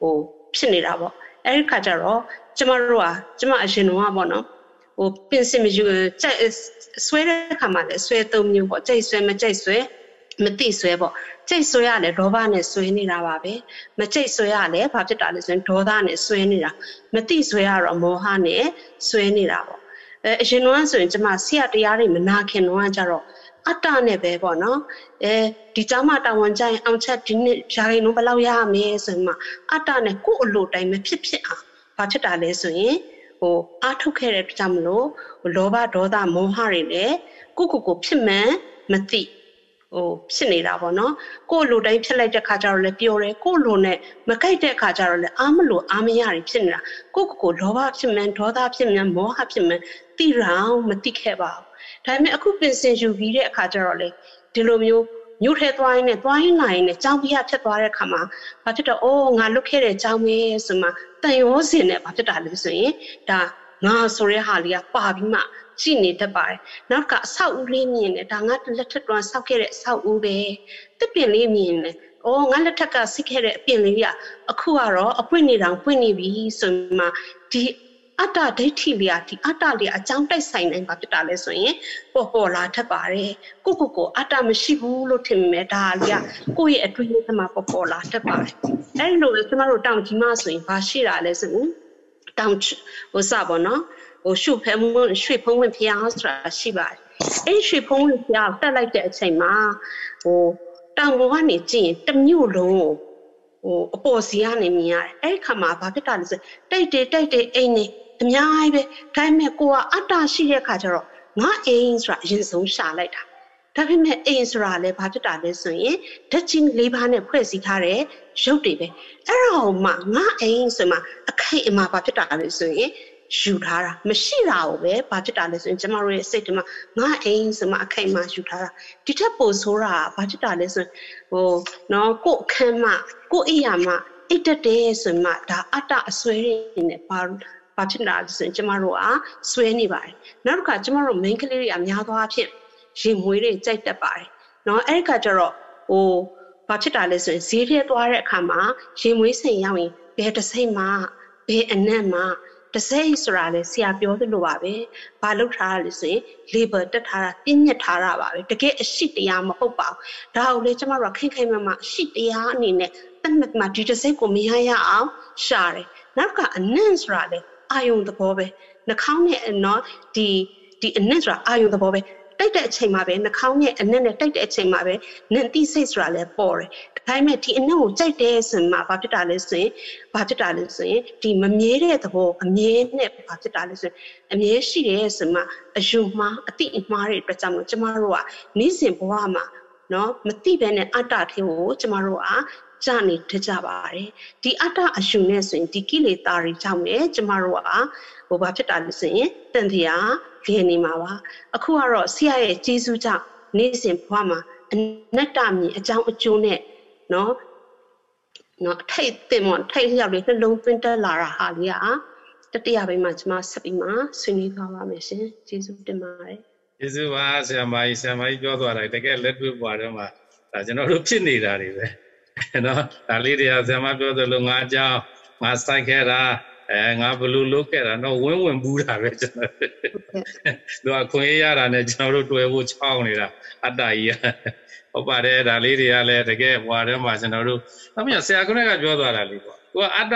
ဟိုဖြစ်နေတာပေါ့အဲ့ဒီခါကျတော့ကျမတို့ကကျမအရင်တော့ပေါ့နော်ဟိုပင်စင်မယူကြိုက်ဆွဲတဲ့အခါမှာလည်းဆွဲသုံးမျိုးပေါ့ကြိုက်ဆွဲမကြိုက်ဆွဲမသိဆွဲပေါ့ကြိတ်ဆွဲရလဲဒေါဘနဲ့ဆွဲနေတာပါပဲမကြိတ်ဆွဲရလဲဘာဖြစ်တာလဲဆိုရင်ဒေါသနဲ့ဆွဲနေတာမသိဆွဲရတော့မောဟနဲ့ဆွဲနေတာပေါ့အဲအရင်တော့ဆိုရင်ကျမဆရာတရားတွေမနာခင်တော့ကြတော့ အတ္တနဲ့ပဲပေါ့နော်အဲဒီเจ้าမတာဝန်ကြရင်အောင်ချက်ဒီနေ့ဖြာရင်တော့ဘယ်လောက်ရရမလဲဆိုရင်မှအတ္တနဲ့ကိုယ့်အလိုတိုင်းမဖြစ်ဖြစ်အောင်ဘာဖြစ်တာလဲဆိုရင်ဟိုအားထုတ်ခဲ့တဲ့အတွက်ကြောင့်မလို့လောဘဒေါသမောဟတွေလည်းကိုကိုကိုဖြစ်မှန်မသိဟိုဖြစ်နေတာပေါ့နော်ကိုလိုတိုင်းဖြစ်လိုက်တဲ့ခါကျတော့လည်းပျော်တယ်ကိုလိုနဲ့မကြိုက်တဲ့ခါကျတော့လည်းအားမလို့အားမရတွေဖြစ်နေတာကိုကိုကိုလောဘဖြစ်မှန်ဒေါသဖြစ်မှန်မောဟဖြစ်မှန်သိရောင်မသိခဲ့ပါဘူး ဒါပေမဲ့အခုပြင်ဆင်ယူပြီးတဲ့အခါကျတော့လေဒီလိုမျိုးမြို့ထဲသွားရင်းနဲ့သွားရင်းလာရင်းနဲ့ကြောင်းပြရဖြစ်သွားတဲ့ခါမှာဘာဖြစ်တော့အိုးငါလွတ်ခဲ့တဲ့ကြောင်းပဲဆိုမှတန်ရောစင်နဲ့ဘာဖြစ်တာလဲဆိုရင်ဒါငါဆိုတဲ့ဟာလေးကပါပြီးမှရှိနေတတ်ပါတယ်နောက်ကအဆောက်အဦလေးမြင်တယ်ဒါငါလက်ထက်တော့ဆောက်ခဲ့တဲ့အဆောက်အဦပဲတစ်ပင်လေးမြင်တယ်အော်ငါလက်ထက်ကစိတ်ခဲ့တဲ့အပင်လေးကအခုကတော့အပွင့်နေတောင်ပွင့်နေပြီဆိုမှဒီ အတ္တဒိဋ္ဌိလေးကဒီအတ္တလေးအကြောင်းတိုက်ဆိုင်နိုင်ပါဖြစ်တာလဲဆိုရင်ပေါ်ပေါ်လာထပ်ပါတယ်ကိုကိုကိုအတ္တမရှိဘူးလို့ထင်မိမယ်ဒါလေးကကိုယ့်ရဲ့အတွင်းထဲမှာပေါ်ပေါ်လာထပ်ပါတယ်အဲ့လိုလေကျမတို့တောင်ကြီးမဆိုရင်ဘာရှိတာလဲဆိုရင်တောင်ဟိုစပါနော်ဟိုရှုဖဲမွန်းရွှေဖုံးဝင်ဖျားဆိုတာရှိပါတယ်အဲ့ရွှေဖုံးဝင်ဖျားတက်လိုက်တဲ့အချိန်မှာဟိုတောင်ပေါ်ကနေကြည့်ရင်တမြို့လုံးဟိုအပေါ်စီကနေမြင်ရတယ်အဲ့ခါမှာဘာဖြစ်တာလဲဆိုတိတ်တေတိတ်တေအိမ်နေ အများကြီးပဲဒါပေမဲ့ကိုကအတ္တရှိတဲ့ခါကျတော့ငါအိမ်ဆိုတာအရင်ဆုံးရှာလိုက်တာဒါပေမဲ့အိမ်ဆိုတာလည်းဘာဖြစ်တာလဲဆိုရင်ဓာတ်ချင်းလေးပါးနဲ့ဖွဲ့စည်းထားတဲ့ရုပ်တွေပဲအဲ့တော့မှငါအိမ်ဆိုမှအခိုက်အမာဘာဖြစ်တာလဲဆိုရင်ယူထားတာမရှိတာကိုပဲဘာဖြစ်တာလဲဆိုရင်ကျမတို့ရဲ့စိတ်ထဲမှာငါအိမ်ဆိုမှအခိုက်အမာယူထားတာဒီထက်ပိုဆိုးတာဘာဖြစ်တာလဲဆိုရင်ဟိုနော်ကို့အခန်းမှကို့အိယာမှအိတ်တက်တယ်ဆိုမှဒါအတ္တအစွဲရင်းနဲ့ဘာ ဘာဖြစ်တာလဲဆိုရင်ကျမတို့ကဆွဲနေပါတယ်နောက်တစ်ခါကျမတို့ main ကလေးတွေအများသောအားဖြင့်ရင်မွေးတွေကြိုက်တတ်ပါတယ်နော်အဲ့ဒီခါကျတော့ဟိုဘာဖြစ်တာလဲဆိုရင်ဈေးထဲသွားတဲ့အခါမှာရင်မွေးစိန်ရောက်ရင်ဘယ်တစ်စိမ့်မှဘယ်အနက်မှတတစိမ့်ဆိုတာလေဆရာပြောသလိုပါပဲဘာလုပ်ထားရလဲဆိုရင် label တက်ထားတာပြည့်ညက်ထားတာပါပဲတကယ်အရှိတရားမဟုတ်ပါဘူးဒါကိုလေကျမတို့ကခိုင်ခိုင်မာမာအရှိတရားအနေနဲ့တတ်မှတ်မှဒီတစိမ့်ကိုမရရအောင်ရှာတယ်နောက်ကအနံ့ဆိုတာလေ အာယုံသဘောပဲနှာခေါင်းနဲ့နော်ဒီဒီအနံ့ဆိုတာအာယုံသဘောပဲတိုက်တဲ့အချိန်မှာပဲနှာခေါင်းရဲ့အနက်နဲ့တိုက်တဲ့အချိန်မှာပဲနင်တိစိတ်ဆိုတာလည်းပေါ်တယ်။ဒါပေမဲ့ဒီအနက်ကိုကြိုက်တဲ့ဆိုမှဘာဖြစ်တာလဲဆိုရင်ဘာဖြစ်တာလဲဆိုရင်ဒီမမြဲတဲ့သဘောအမြဲနဲ့ဘာဖြစ်တာလဲဆိုရင်အမြဲရှိတယ်ဆိုမှအယူမှားအတိအမှားတွေအတွက်ကြောင့်မို့ကျမတို့ကနေ့စဉ်ဘဝမှာနော်မတိပဲနဲ့အတ္တထေကိုကျမတို့က ကြနေတကြပါတယ်ဒီအတ္တအရှုနဲ့ဆိုရင်ဒီကိလေသာတွေကြောင့်လည်းကျမတို့ကဟိုဘာဖြစ်တာလဲဆိုရင်တန်တရားလည်နေမှာပါအခုကတော့ဆရာရဲ့ကျေးဇူးကြောင့်နေ့စဉ်ဘဝမှာအနတ္တမြင်အကြောင်းအကျိုးနဲ့နော်နော်ထိတ်တင်မထိတ်လျောက်လေးနှလုံးသွင်းတက်လာတာဟာလေးကတတိယပိုင်းမှာကျွန်မဆက်ပြီးမှဆွေးနွေးသွားပါမယ်ရှင်ကျေးဇူးတင်ပါတယ်ကျေးဇူးပါဆရာမကြီးဆရာမကြီးပြောသွားတာတကယ်လက်တွေ့ပွားတော့မှဒါကျွန်တော်တို့ဖြစ်နေတာတွေပဲ နော်ဒါလေးတွေကဆရာမပြောသလိုငါအကြောင်းငါစိုက်ခဲ့တာအဲငါဘလူလုတ်ခဲ့တာတော့ဝင်းဝင်ဘူးတာပဲကျွန်တော်သူကခွင့်ရတာနဲ့ကျွန်တော်တို့တွေ့ဖို့ချောင်းနေတာအတ္တကြီးဟုတ်ပါတယ်ဒါလေးတွေကလည်းတကယ်ဘွာထဲမှာကျွန်တော်တို့အမေဆရာကလည်းပြောသွားတာလေးပေါ့သူကအတ္တ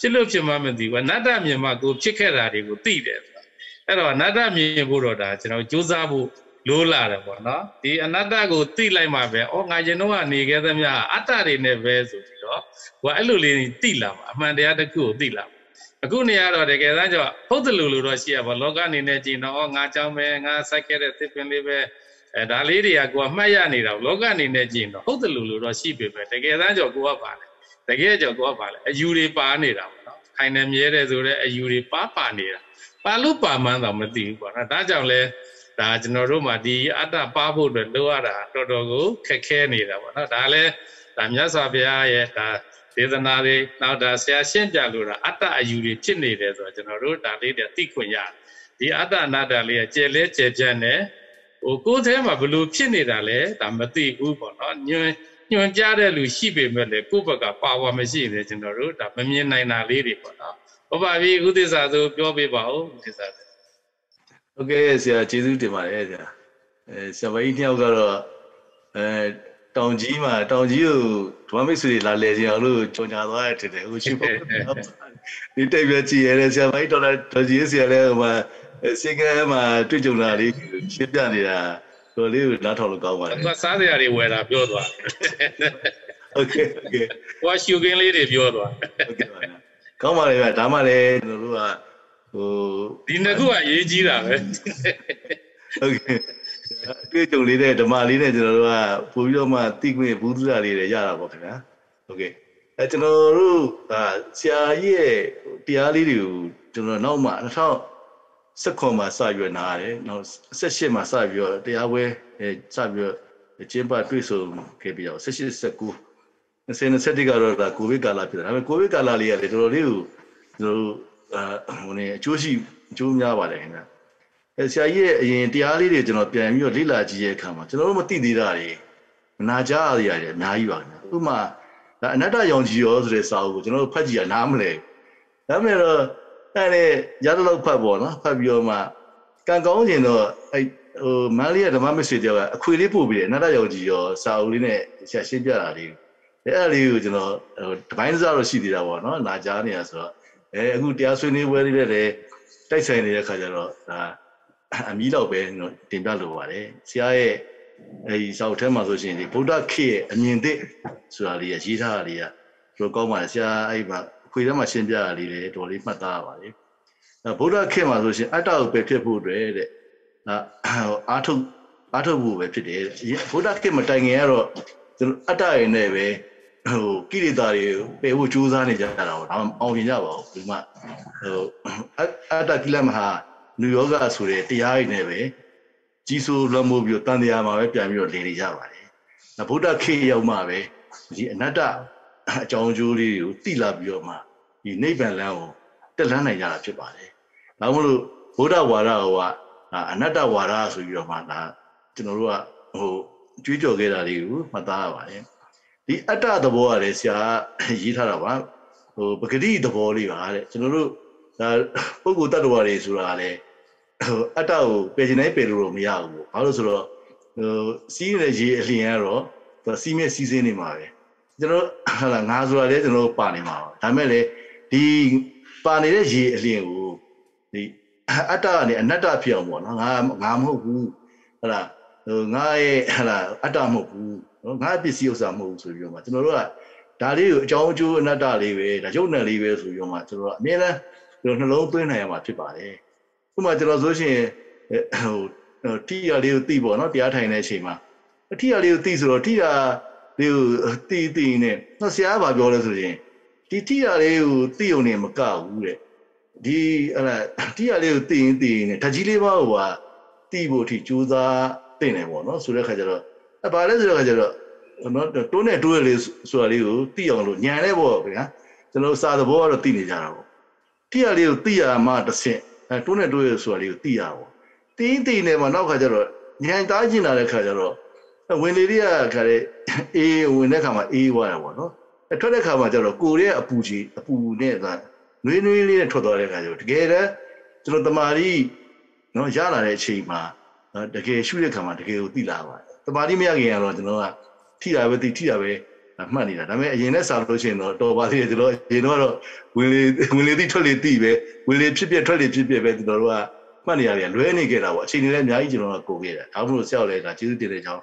ဖြစ်လို့ဖြစ်မှမသိဘူးအနတ္တမြင်မှကိုဖြစ်ခဲ့တာတွေကိုသိတယ်ဆိုတာအဲ့တော့အနတ္တမြင်ဖို့တော့ဒါကျွန်တော်စူးစမ်းဖို့ လိုလာတယ်ပေါ့နော်ဒီအနတ္တကိုသိလိုက်မှပဲဩငါကျွန်တော်ကနေခဲ့သမျှအတ္တတွေနဲ့ပဲဆိုပြီးတော့ဟိုအဲ့လိုလေးသိလာမှာအမှန်တရားတစ်ခုကိုသိလာမှာအခုနေရတော့တကယ်တမ်းကျတော့ဟုတ်တယ်လို့လို့တော့ရှိရပါလောကအနေနဲ့ကြည်တော့ငါကြောင်းပဲငါစိုက်ခဲ့တဲ့သစ်ပင်လေးပဲအဲဒါလေးတွေကကိုကမှတ်ရနေတာလောကအနေနဲ့ကြည်တော့ဟုတ်တယ်လို့လို့တော့ရှိပြီပဲတကယ်တမ်းကျတော့ကိုကပါလေတကယ်ကျတော့ကိုကပါလေအယူတွေပါနေတာပေါ့နော်ခိုင်နေမြဲတယ်ဆိုတော့အယူတွေပါပါနေတာပါလို့ပါမှန်းတော့မသိဘူးပေါ့နော်ဒါကြောင့်လဲ ဒါကျွန်တော်တို့မှာဒီအတ္တပါဖို့အတွက်လိုရတာတော်တော်ကိုခက်ခဲနေတာပေါ့နော်ဒါလည်းဒါမြတ်စွာဘုရားရဲ့ဒါဒေသနာတွေနောက်ဒါဆရာရှင်းပြလို့တာအတ္တအယူတွေဖြစ်နေတယ်ဆိုတော့ကျွန်တော်တို့ဒါလေးတွေသိခွင့်ရတယ်ဒီအတ္တအနတ္တလေးကကျယ်လဲကျယ်ပြန့်နေဟိုကိုယ်ထဲမှာဘလို့ဖြစ်နေတာလဲဒါမသိဘူးပေါ့နော်ညွန်ညွန်ကြားတဲ့လူရှိပေမဲ့လေကိုယ့်ဘက်ကပါဝါမရှိတယ်ကျွန်တော်တို့ဒါမမြင်နိုင်တာလေးတွေပေါ့နော်ဟုတ်ပါပြီဥဒိစ္စဆိုပြောပြပါဦးဥဒိစ္စဆို ဟုတ်ကဲ့ဆရာကျေးဇူးတင်ပါတယ်ဆရာအဲဆရာမကြီးတယောက်ကတော့အဲတောင်ကြီးမှာတောင်ကြီးကိုဓမ္မမိတ်ဆွေတွေလာလဲကြအောင်လို့ကြော်ညာသွားတယ်တဲ့ဟိုရှိဖို့ဒီတိတ်ပြကြည့်ရတဲ့ဆရာမကြီးတော်တော်တော်ကြီးဆရာလည်းဟိုမှာစင်ကမ်းမှာတွေ့ကြုံတာလေးရှင်းပြနေတာတော်လေးကိုနားထောင်လို့ကောင်းပါတယ်သူကစားစရာတွေဝယ်တာပြောသွားဟုတ်ကဲ့ဟုတ်ကဲ့ဟိုရှူကင်းလေးတွေပြောသွားဟုတ်ကဲ့ပါကောင်းပါလေဗျဒါမှလည်းကျွန်တော်တို့က ဟိုဒီနှစ်ခုကအရေးကြီးတာပဲဟုတ်ကဲ့တွေ့ကြုံလေးတဲ့ဓမ္မလေးနဲ့ကျွန်တော်တို့ကပို့ပြီးတော့မှသိခွင့်ဘူးဒုရလေးတွေရတာပေါ့ခင်ဗျာဟုတ်ကဲ့အဲကျွန်တော်တို့ဟာဆရာကြီးရဲ့တရားလေးတွေကိုကျွန်တော်နောက်မှ2019မှာစပြီးတော့နားရတယ်နောက်18မှာစပြီးတော့တရားပွဲအဲစပြီးတော့ကျင်းပတွေ့ဆုံခဲ့ပြီးတော့18 19 2021ကတော့ဒါကိုဗစ်ကာလဖြစ်တယ်ဒါပေမဲ့ကိုဗစ်ကာလလေးကလေတော်တော်လေးကိုကျွန်တော်တို့အာ ဟိုနေအကျိုးရှိအကျိုးများပါတယ်ခင်ဗျာအဲဆရာကြီးရဲ့အရင်တရားလေးတွေကျွန်တော်ပြန်ပြီးတော့လေ့လာကြည့်ရဲ့အခါမှာကျွန်တော်တို့မသိသေးတာတွေမနာကြားရရတယ်အများကြီးပါခင်ဗျာဥပမာဒါအနတ္တရောင်ကြီးရောဆိုတဲ့စာအုပ်ကိုကျွန်တော်တို့ဖတ်ကြည့်ရနားမလဲဒါပေမဲ့တော့အဲ့လေရတဲ့လောက်ဖတ်ပေါ့နော်ဖတ်ပြီးတော့မှကံကောင်းခြင်းတော့အဲ့ဟိုမန္တလေးကဓမ္မမစ်ဆွေတယောက်ကအခွေလေးပို့ပြီးတယ်အနတ္တရောင်ကြီးရောစာအုပ်လေးနဲ့ဆရာရှင်းပြတာလေးအဲ့အဲ့လေးကိုကျွန်တော်ဟိုတပိုင်းစားတော့ရှိသေးတာပေါ့နော်နာကြားနေတာဆိုတော့ အဲအခုတရားဆွေးနွေးပွဲလေးနဲ့လည်းတိုက်ဆိုင်နေတဲ့ခါကျတော့ဒါအမီးတော့ပဲကျွန်တော်တင်ပြလိုပါတယ်ဆရာရဲ့အဲဒီစာအုပ်ထဲမှာဆိုရှင်ဒီဗုဒ္ဓခေတ်ရဲ့အမြင်သစ်ဆိုတာလေးရရေးထားတာလေးကတော်ကောင်းပါတယ်ဆရာအဲ့မှာအခွေထဲမှာရှင်းပြတာလေးလည်းတော်လေးမှတ်သားရပါတယ်အဲဗုဒ္ဓခေတ်မှာဆိုရှင်အတ္တကိုပဲဖြစ်ဖို့အတွက်တဲ့အာထုတ်အာထုတ်ဖို့ပဲဖြစ်တယ်ဗုဒ္ဓခေတ်မတိုင်ခင်ကတော့ကျွန်တော်အတ္တရည်နဲ့ပဲ ဟိုကိရိတာတွေပယ်ဖို့ကြိုးစားနေကြတာတော့အောင်မြင်ကြပါဘူးဒီမှာဟိုအတ္တကိလမဟာနယူယောက်ကဆိုတဲ့တရားရည်နဲ့ပဲကြီးစိုးလွှမ်းမိုးပြီးတော့တန်တရားမှာပဲပြန်ပြီးတော့နေနေကြပါတယ်။ဗုဒ္ဓခေတ်ရောက်မှပဲဒီအနတ္တအကြောင်းအကျိုးလေးကိုသိလာပြီးတော့မှဒီနိဗ္ဗာန်လမ်းကိုတက်လှမ်းနိုင်ကြတာဖြစ်ပါတယ်။ဒါမှမဟုတ်ဗုဒ္ဓဝါဒကအနတ္တဝါဒဆိုပြီးတော့မှဒါကျွန်တော်တို့ကဟိုကြွေးကြော်ခဲ့တာလေးကိုမှတ်သားရပါတယ်။ ဒီအတ္တသဘောကလည်းဆရာရေးထားတာပါဟိုပဂတိသဘောလေးပါတဲ့ကျွန်တော်တို့ဒါပုဂ္ဂိုလ်တ attva တွေဆိုတာလေဟိုအတ္တကိုပယ်ချင်တိုင်းပယ်လို့တော့မရဘူးပေါ့ဘာလို့ဆိုတော့ဟိုစီးနေတဲ့ရေအလျင်ကတော့သူစီးမဲ့စီးစင်းနေမှာပဲကျွန်တော်ဟာလာငါဆိုတာလေကျွန်တော်ပါနေမှာပါဒါမဲ့လေဒီပါနေတဲ့ရေအလျင်ကိုဒီအတ္တကနေအနတ္တဖြစ်အောင်ပေါ့နော်ငါငါမဟုတ်ဘူးဟလာဟိုငါရဲ့ဟလာအတ္တမဟုတ်ဘူး နော်ငါပစ္စည်းဥစ္စာမဟုတ်ဘူးဆိုပြီးတော့မှကျွန်တော်တို့ကဒါလေးကိုအကြောင်းအကျိုးအနတ္တလေးပဲဒါရုပ်နယ်လေးပဲဆိုပြီးတော့မှကျွန်တော်တို့အမြဲတမ်းကျွန်တော်နှလုံးသွင်းနိုင်ရမှာဖြစ်ပါတယ်ဥပမာကျွန်တော်ဆိုရှင်ဟိုတိရလေးကိုသိပေါ့နော်တရားထိုင်တဲ့အချိန်မှာအထိရလေးကိုသိဆိုတော့ထိရလေးကိုသိသိနေနော်ဆရာကပြောလဲဆိုရင်ဒီထိရလေးကိုသိုံနေမကဘူးတဲ့ဒီအဲ့ဒါတိရလေးကိုသိရင်သိရင်ဓာကြီးလေးပါးဟိုကသိဖို့အထိကြိုးစားတင်တယ်ပေါ့နော်ဆိုတဲ့ခါကျတော့ အဲဘာလဲဆိုတဲ့ခါကျတော့နော်တိုးနဲ့တိုးရလေးဆိုတာလေးကိုသိအောင်လို့ညံလဲပေါ့ဗျာကျွန်တော်စာသဘောကတော့သိနေကြတာပေါ့တိရလေးကိုသိရမှတစ်ဆင့်အဲတိုးနဲ့တိုးရဆိုတာလေးကိုသိရပေါ့တင်းတင်းနေမှာနောက်ခါကျတော့ညံသားကျင်လာတဲ့ခါကျတော့ဝင်လေလေးကခါတဲ့အေးဝင်တဲ့ခါမှာအေးသွားတာပေါ့နော်အဲထွက်တဲ့ခါမှာကျတော့ကိုရဲအပူကြီးအပူနဲ့ကနွေးနွေးလေးနဲ့ထွက်သွားတဲ့ခါကျတော့တကယ်တမ်းကျွန်တော်တမာရီနော်ရလာတဲ့အချိန်မှာတကယ်ရှုတဲ့ခါမှာတကယ်ကိုသိလာပါတယ် တမာရီမရခင်ကတော့ကျွန်တော်ကထိတာပဲသိထိတာပဲမှတ်နေတာဒါပေမဲ့အရင်နဲ့စာလို့ရှိရင်တော့တော်ပါသေးတယ်ကျွန်တော်အရင်တော့ဝင်လေဝင်လေသိထွက်လေသိပဲဝင်လေဖြစ်ပြထွက်လေဖြစ်ပြပဲကျွန်တော်တို့ကမှတ်နေရတယ်လွဲနေကြတာပေါ့အချိန်တွေလည်းအများကြီးကျွန်တော်ကကိုခဲ့တာဒါမှမဟုတ်ဆရာလည်းဒါကျေးဇူးတင်တဲ့အကြောင်း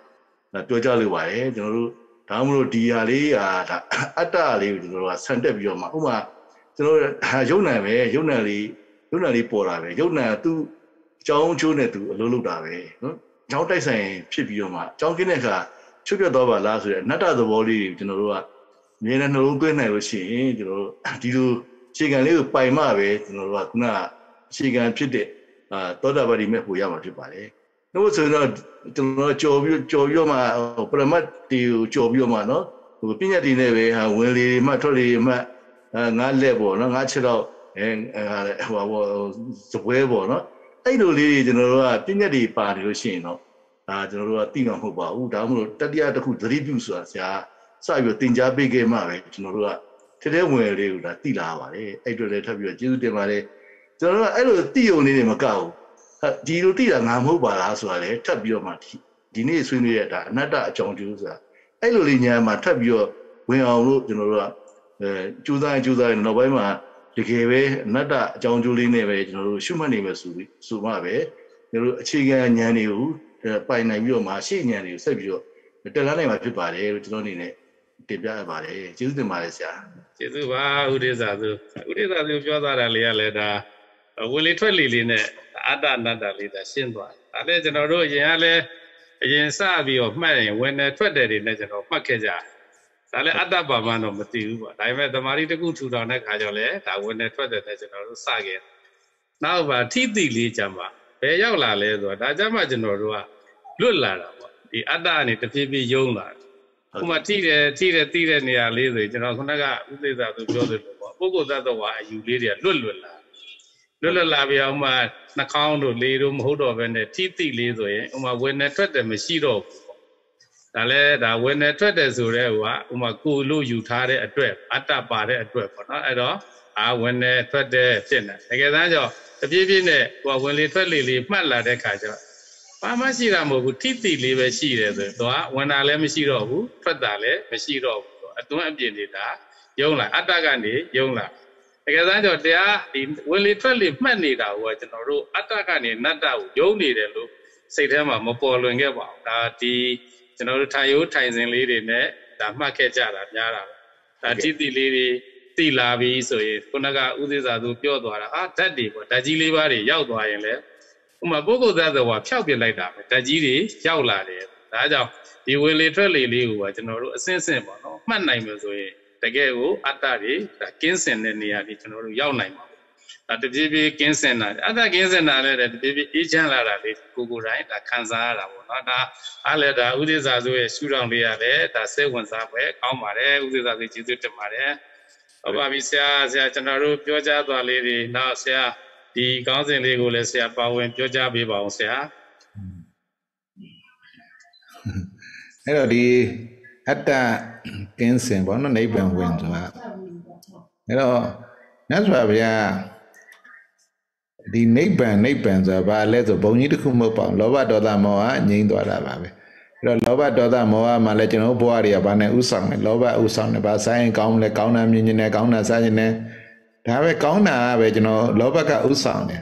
ပြောကြလို့ပါတယ်ကျွန်တော်တို့ဒါမှမဟုတ်ဒီဟာလေးဟာဒါအတ္တလေးကိုကျွန်တော်တို့ကဆန်တက်ပြီးတော့မှဥပမာကျွန်တော်ရုပ်နာပဲရုပ်နာလေးရုပ်နာလေးပေါ်တာပဲရုပ်နာသူ့အကြောင်းချိုးနဲ့သူအလုပ်လုပ်တာပဲနော် အကြောင်းတိုက်ဆိုင်ဖြစ်ပြီးတော့မှအကြောင်းကင်းတဲ့အခါချုပ်ပြတ်သွားပါလားဆိုတဲ့အနတ္တသဘောလေးကိုကျွန်တော်တို့ကအမြဲတမ်းနှလုံးသွင်းနိုင်လို့ရှိရင်ကျွန်တော်တို့ဒီလိုအခြေခံလေးကိုပိုင်မှပဲကျွန်တော်တို့ကခုနအခြေခံဖြစ်တဲ့အာသောတာပတိမဲ့ပို့ရမှာဖြစ်ပါတယ်။နှုတ်ဆိုတော့ကျွန်တော်ကြော်ပြီးကြော်ပြီးတော့မှပရမတ်တီကိုကြော်ပြီးတော့မှနော်ဟိုပညာတည်နေပဲဟာဝင်လေမှထွက်လေမှအာငါလက်ပေါ့နော်ငါခြေတော့အဲဟိုဟိုစပွဲပေါ့နော် အဲ့လိုလေးကျွန်တော်တို့ကပညာတည်ပါနေလို့ရှိရင်တော့ဒါကျွန်တော်တို့ကသိမှာမဟုတ်ပါဘူးဒါမှမဟုတ်တတိယတစ်ခုသတိပြုဆိုတာဆရာစပြီးတင် जा ပေးခဲ့မှပဲကျွန်တော်တို့ကထဲထဲဝင်လေးကိုဒါသိလာပါတယ်အဲ့အတွက်လည်းထပ်ပြီးတော့ကျေးဇူးတင်ပါတယ်ကျွန်တော်တို့ကအဲ့လိုသိုံလေးတွေမကဘူးဒီလိုသိတာငါမဟုတ်ပါလားဆိုတာလည်းထပ်ပြီးတော့မှဒီနေ့ဆွေးနွေးရတာအနတ္တအကြောင်းကျိုးဆိုတာအဲ့လိုလေးညာမှာထပ်ပြီးတော့ဝင်အောင်လို့ကျွန်တော်တို့ကအဲကြိုးစားကြိုးစားရင်နောက်ပိုင်းမှာ တကယ်ပဲအနတ္တအကြောင်းကျိုးလေးနဲ့ပဲကျွန်တော်တို့ရှုမှတ်နေမယ်ဆိုပြီးဆိုမှပဲကျွန်တော်တို့အခြေခံဉာဏ်တွေကိုပိုင်နိုင်ပြီးတော့မှရှေ့ဉာဏ်တွေကိုဆက်ပြီးတော့တက်လာနိုင်မှာဖြစ်ပါတယ်လို့ကျွန်တော်အနေနဲ့တင်ပြရပါတယ်ကျေးဇူးတင်ပါတယ်ဆရာကျေးဇူးပါဥဒိသာသူဥဒိသာသူပြောသွားတာလေးကလည်းဒါဝင်လေထွက်လေလေးနဲ့အတ္တအနတ္တလေးဒါရှင်းသွားတယ်ဒါလည်းကျွန်တော်တို့အရင်ကလည်းအရင်စပြီးတော့မှတ်ရင်ဝင်တယ်ထွက်တယ်တွေနဲ့ကျွန်တော်မှတ်ခဲ့ကြ ဒါလည်းအတ္တပါမှတော့မသိဘူးပေါ့ဒါပေမဲ့တမာရီတစ်ခုထူထောင်တဲ့ခါကျတော့လေဒါဝင်တယ်ထွက်တယ်နဲ့ကျွန်တော်တို့စခဲ့နောက်ပါထိတိလေးကြမှာဘယ်ရောက်လာလဲဆိုတော့ဒါကြမှာကျွန်တော်တို့ကလွတ်လာတာပေါ့ဒီအတ္တကနေတဖြည်းဖြည်းယုံလာတယ်ဥပမာထိတယ်ထိတယ်တိတဲ့နေရာလေးဆိုရင်ကျွန်တော်ခုနကဥသိသာသူပြောသလိုပေါ့ပုဂ္ဂိုလ်သတ္တဝါအယူလေးတွေကလွတ်လွတ်လာလွတ်လွတ်လာပြီးအောင်မှနှာခေါင်းတို့လေတို့မဟုတ်တော့ဘဲနဲ့ထိတိလေးဆိုရင်ဥပမာဝင်နေထွက်တယ်မရှိတော့ဘူးပေါ့ ဒါလည်းဒါဝင်နေထွက်တယ်ဆိုတဲ့ဟိုကဥပမာကိုလို့ယူထားတဲ့အတွက်အတ္တပါတဲ့အတွက်ပေါ့နော်အဲ့တော့အာဝင်နေထွက်တယ်ဖြစ်နေတကယ်တမ်းကျတော့တပြေးပြေးနဲ့ဟိုဝင်လေထွက်လေလေးမှတ်လာတဲ့ခါကျတော့ဘာမှရှိတာမဟုတ်ဘူးထိတိလေးပဲရှိတယ်ဆိုတော့ဝင်တာလည်းမရှိတော့ဘူးထွက်တာလည်းမရှိတော့ဘူးဆိုအတွန်းအပြင်နေတာယုံလာအတ္တကနေယုံလာတကယ်တမ်းကျတော့တရားဒီဝင်လေထွက်လေမှတ်နေတာဟိုကကျွန်တော်တို့အတ္တကနေနတ္တကိုယုံနေတယ်လို့စိတ်ထဲမှာမပေါ်လွင်ခဲ့ပါဘူးဒါဒီ ကျွန်တော်တို့ထိုင်ရိုးထိုင်စဉ်လေးတွေနဲ့ဒါမှတ်ခဲ့ကြတာများတာဒါထိတိလေးတွေတိလာပြီဆိုရင်ခုနကဥသိစာသူပြောသွားတာဟာဓာတ်တွေပေါ့ဓာတ်ကြီးလေးပါးတွေရောက်သွားရင်လည်းဥမာပုဂ္ဂိုလ်သတ္တဝါဖျောက်ပြလိုက်တာပဲဓာတ်ကြီးတွေရောက်လာတယ်ဒါကြောင့်ဒီဝင်လေထွက်လေလေးကိုကကျွန်တော်တို့အစင်းစင်းပေါ့နော်မှတ်နိုင်မယ်ဆိုရင်တကယ်ကိုအတ္တတွေဒါကင်းစင်တဲ့နေရာကြီးကျွန်တော်တို့ရောက်နိုင်ပါဘူး ဒါတပြေးပြေးကင်းစင်တာအတ္တကင်းစင်တာလည်းတပြေးပြေးအေးချမ်းလာတာလေးကိုကိုယ်တိုင်ဒါခံစားရတာပေါ့နော်ဒါအားလည်းဒါဥဒိစာဆိုရဲ့ရှုထောင့်လေးရလည်းဒါစိတ်ဝင်စားပဲကောင်းပါတယ်ဥဒိစာဆိုကျေးဇူးတင်ပါတယ်ဟုတ်ပါပြီဆရာဆရာကျွန်တော်တို့ပြောကြားသွားလေးတွေနောက်ဆရာဒီကောင်းစဉ်လေးကိုလည်းဆရာပါဝင်ပြောကြားပေးပါအောင်ဆရာအဲ့တော့ဒီအတ္တကင်းစင်ပေါ့နော်နိဗ္ဗာန်ဝင်ဆိုတာအဲ့တော့မြတ်စွာဘုရား ဒီနိဗ္ဗာန်နိဗ္ဗာန်ဆိုတာဘာလဲဆိုဘုံကြီးတစ်ခုမဟုတ်ပါဘူးလောဘဒေါသမောဟငြိမ်းသွားတာပါပဲအဲ့တော့လောဘဒေါသမောဟမှာလည်းကျွန်တော်ဘဝတွေကဘာနဲ့ဥဆောင်လဲလောဘဥဆောင်တယ်ဘာဆိုင်ရင်ကောင်းလဲကောင်းတာမြင်နေတယ်ကောင်းတာစားနေတယ်ဒါပဲကောင်းတာကပဲကျွန်တော်လောဘကဥဆောင်တယ်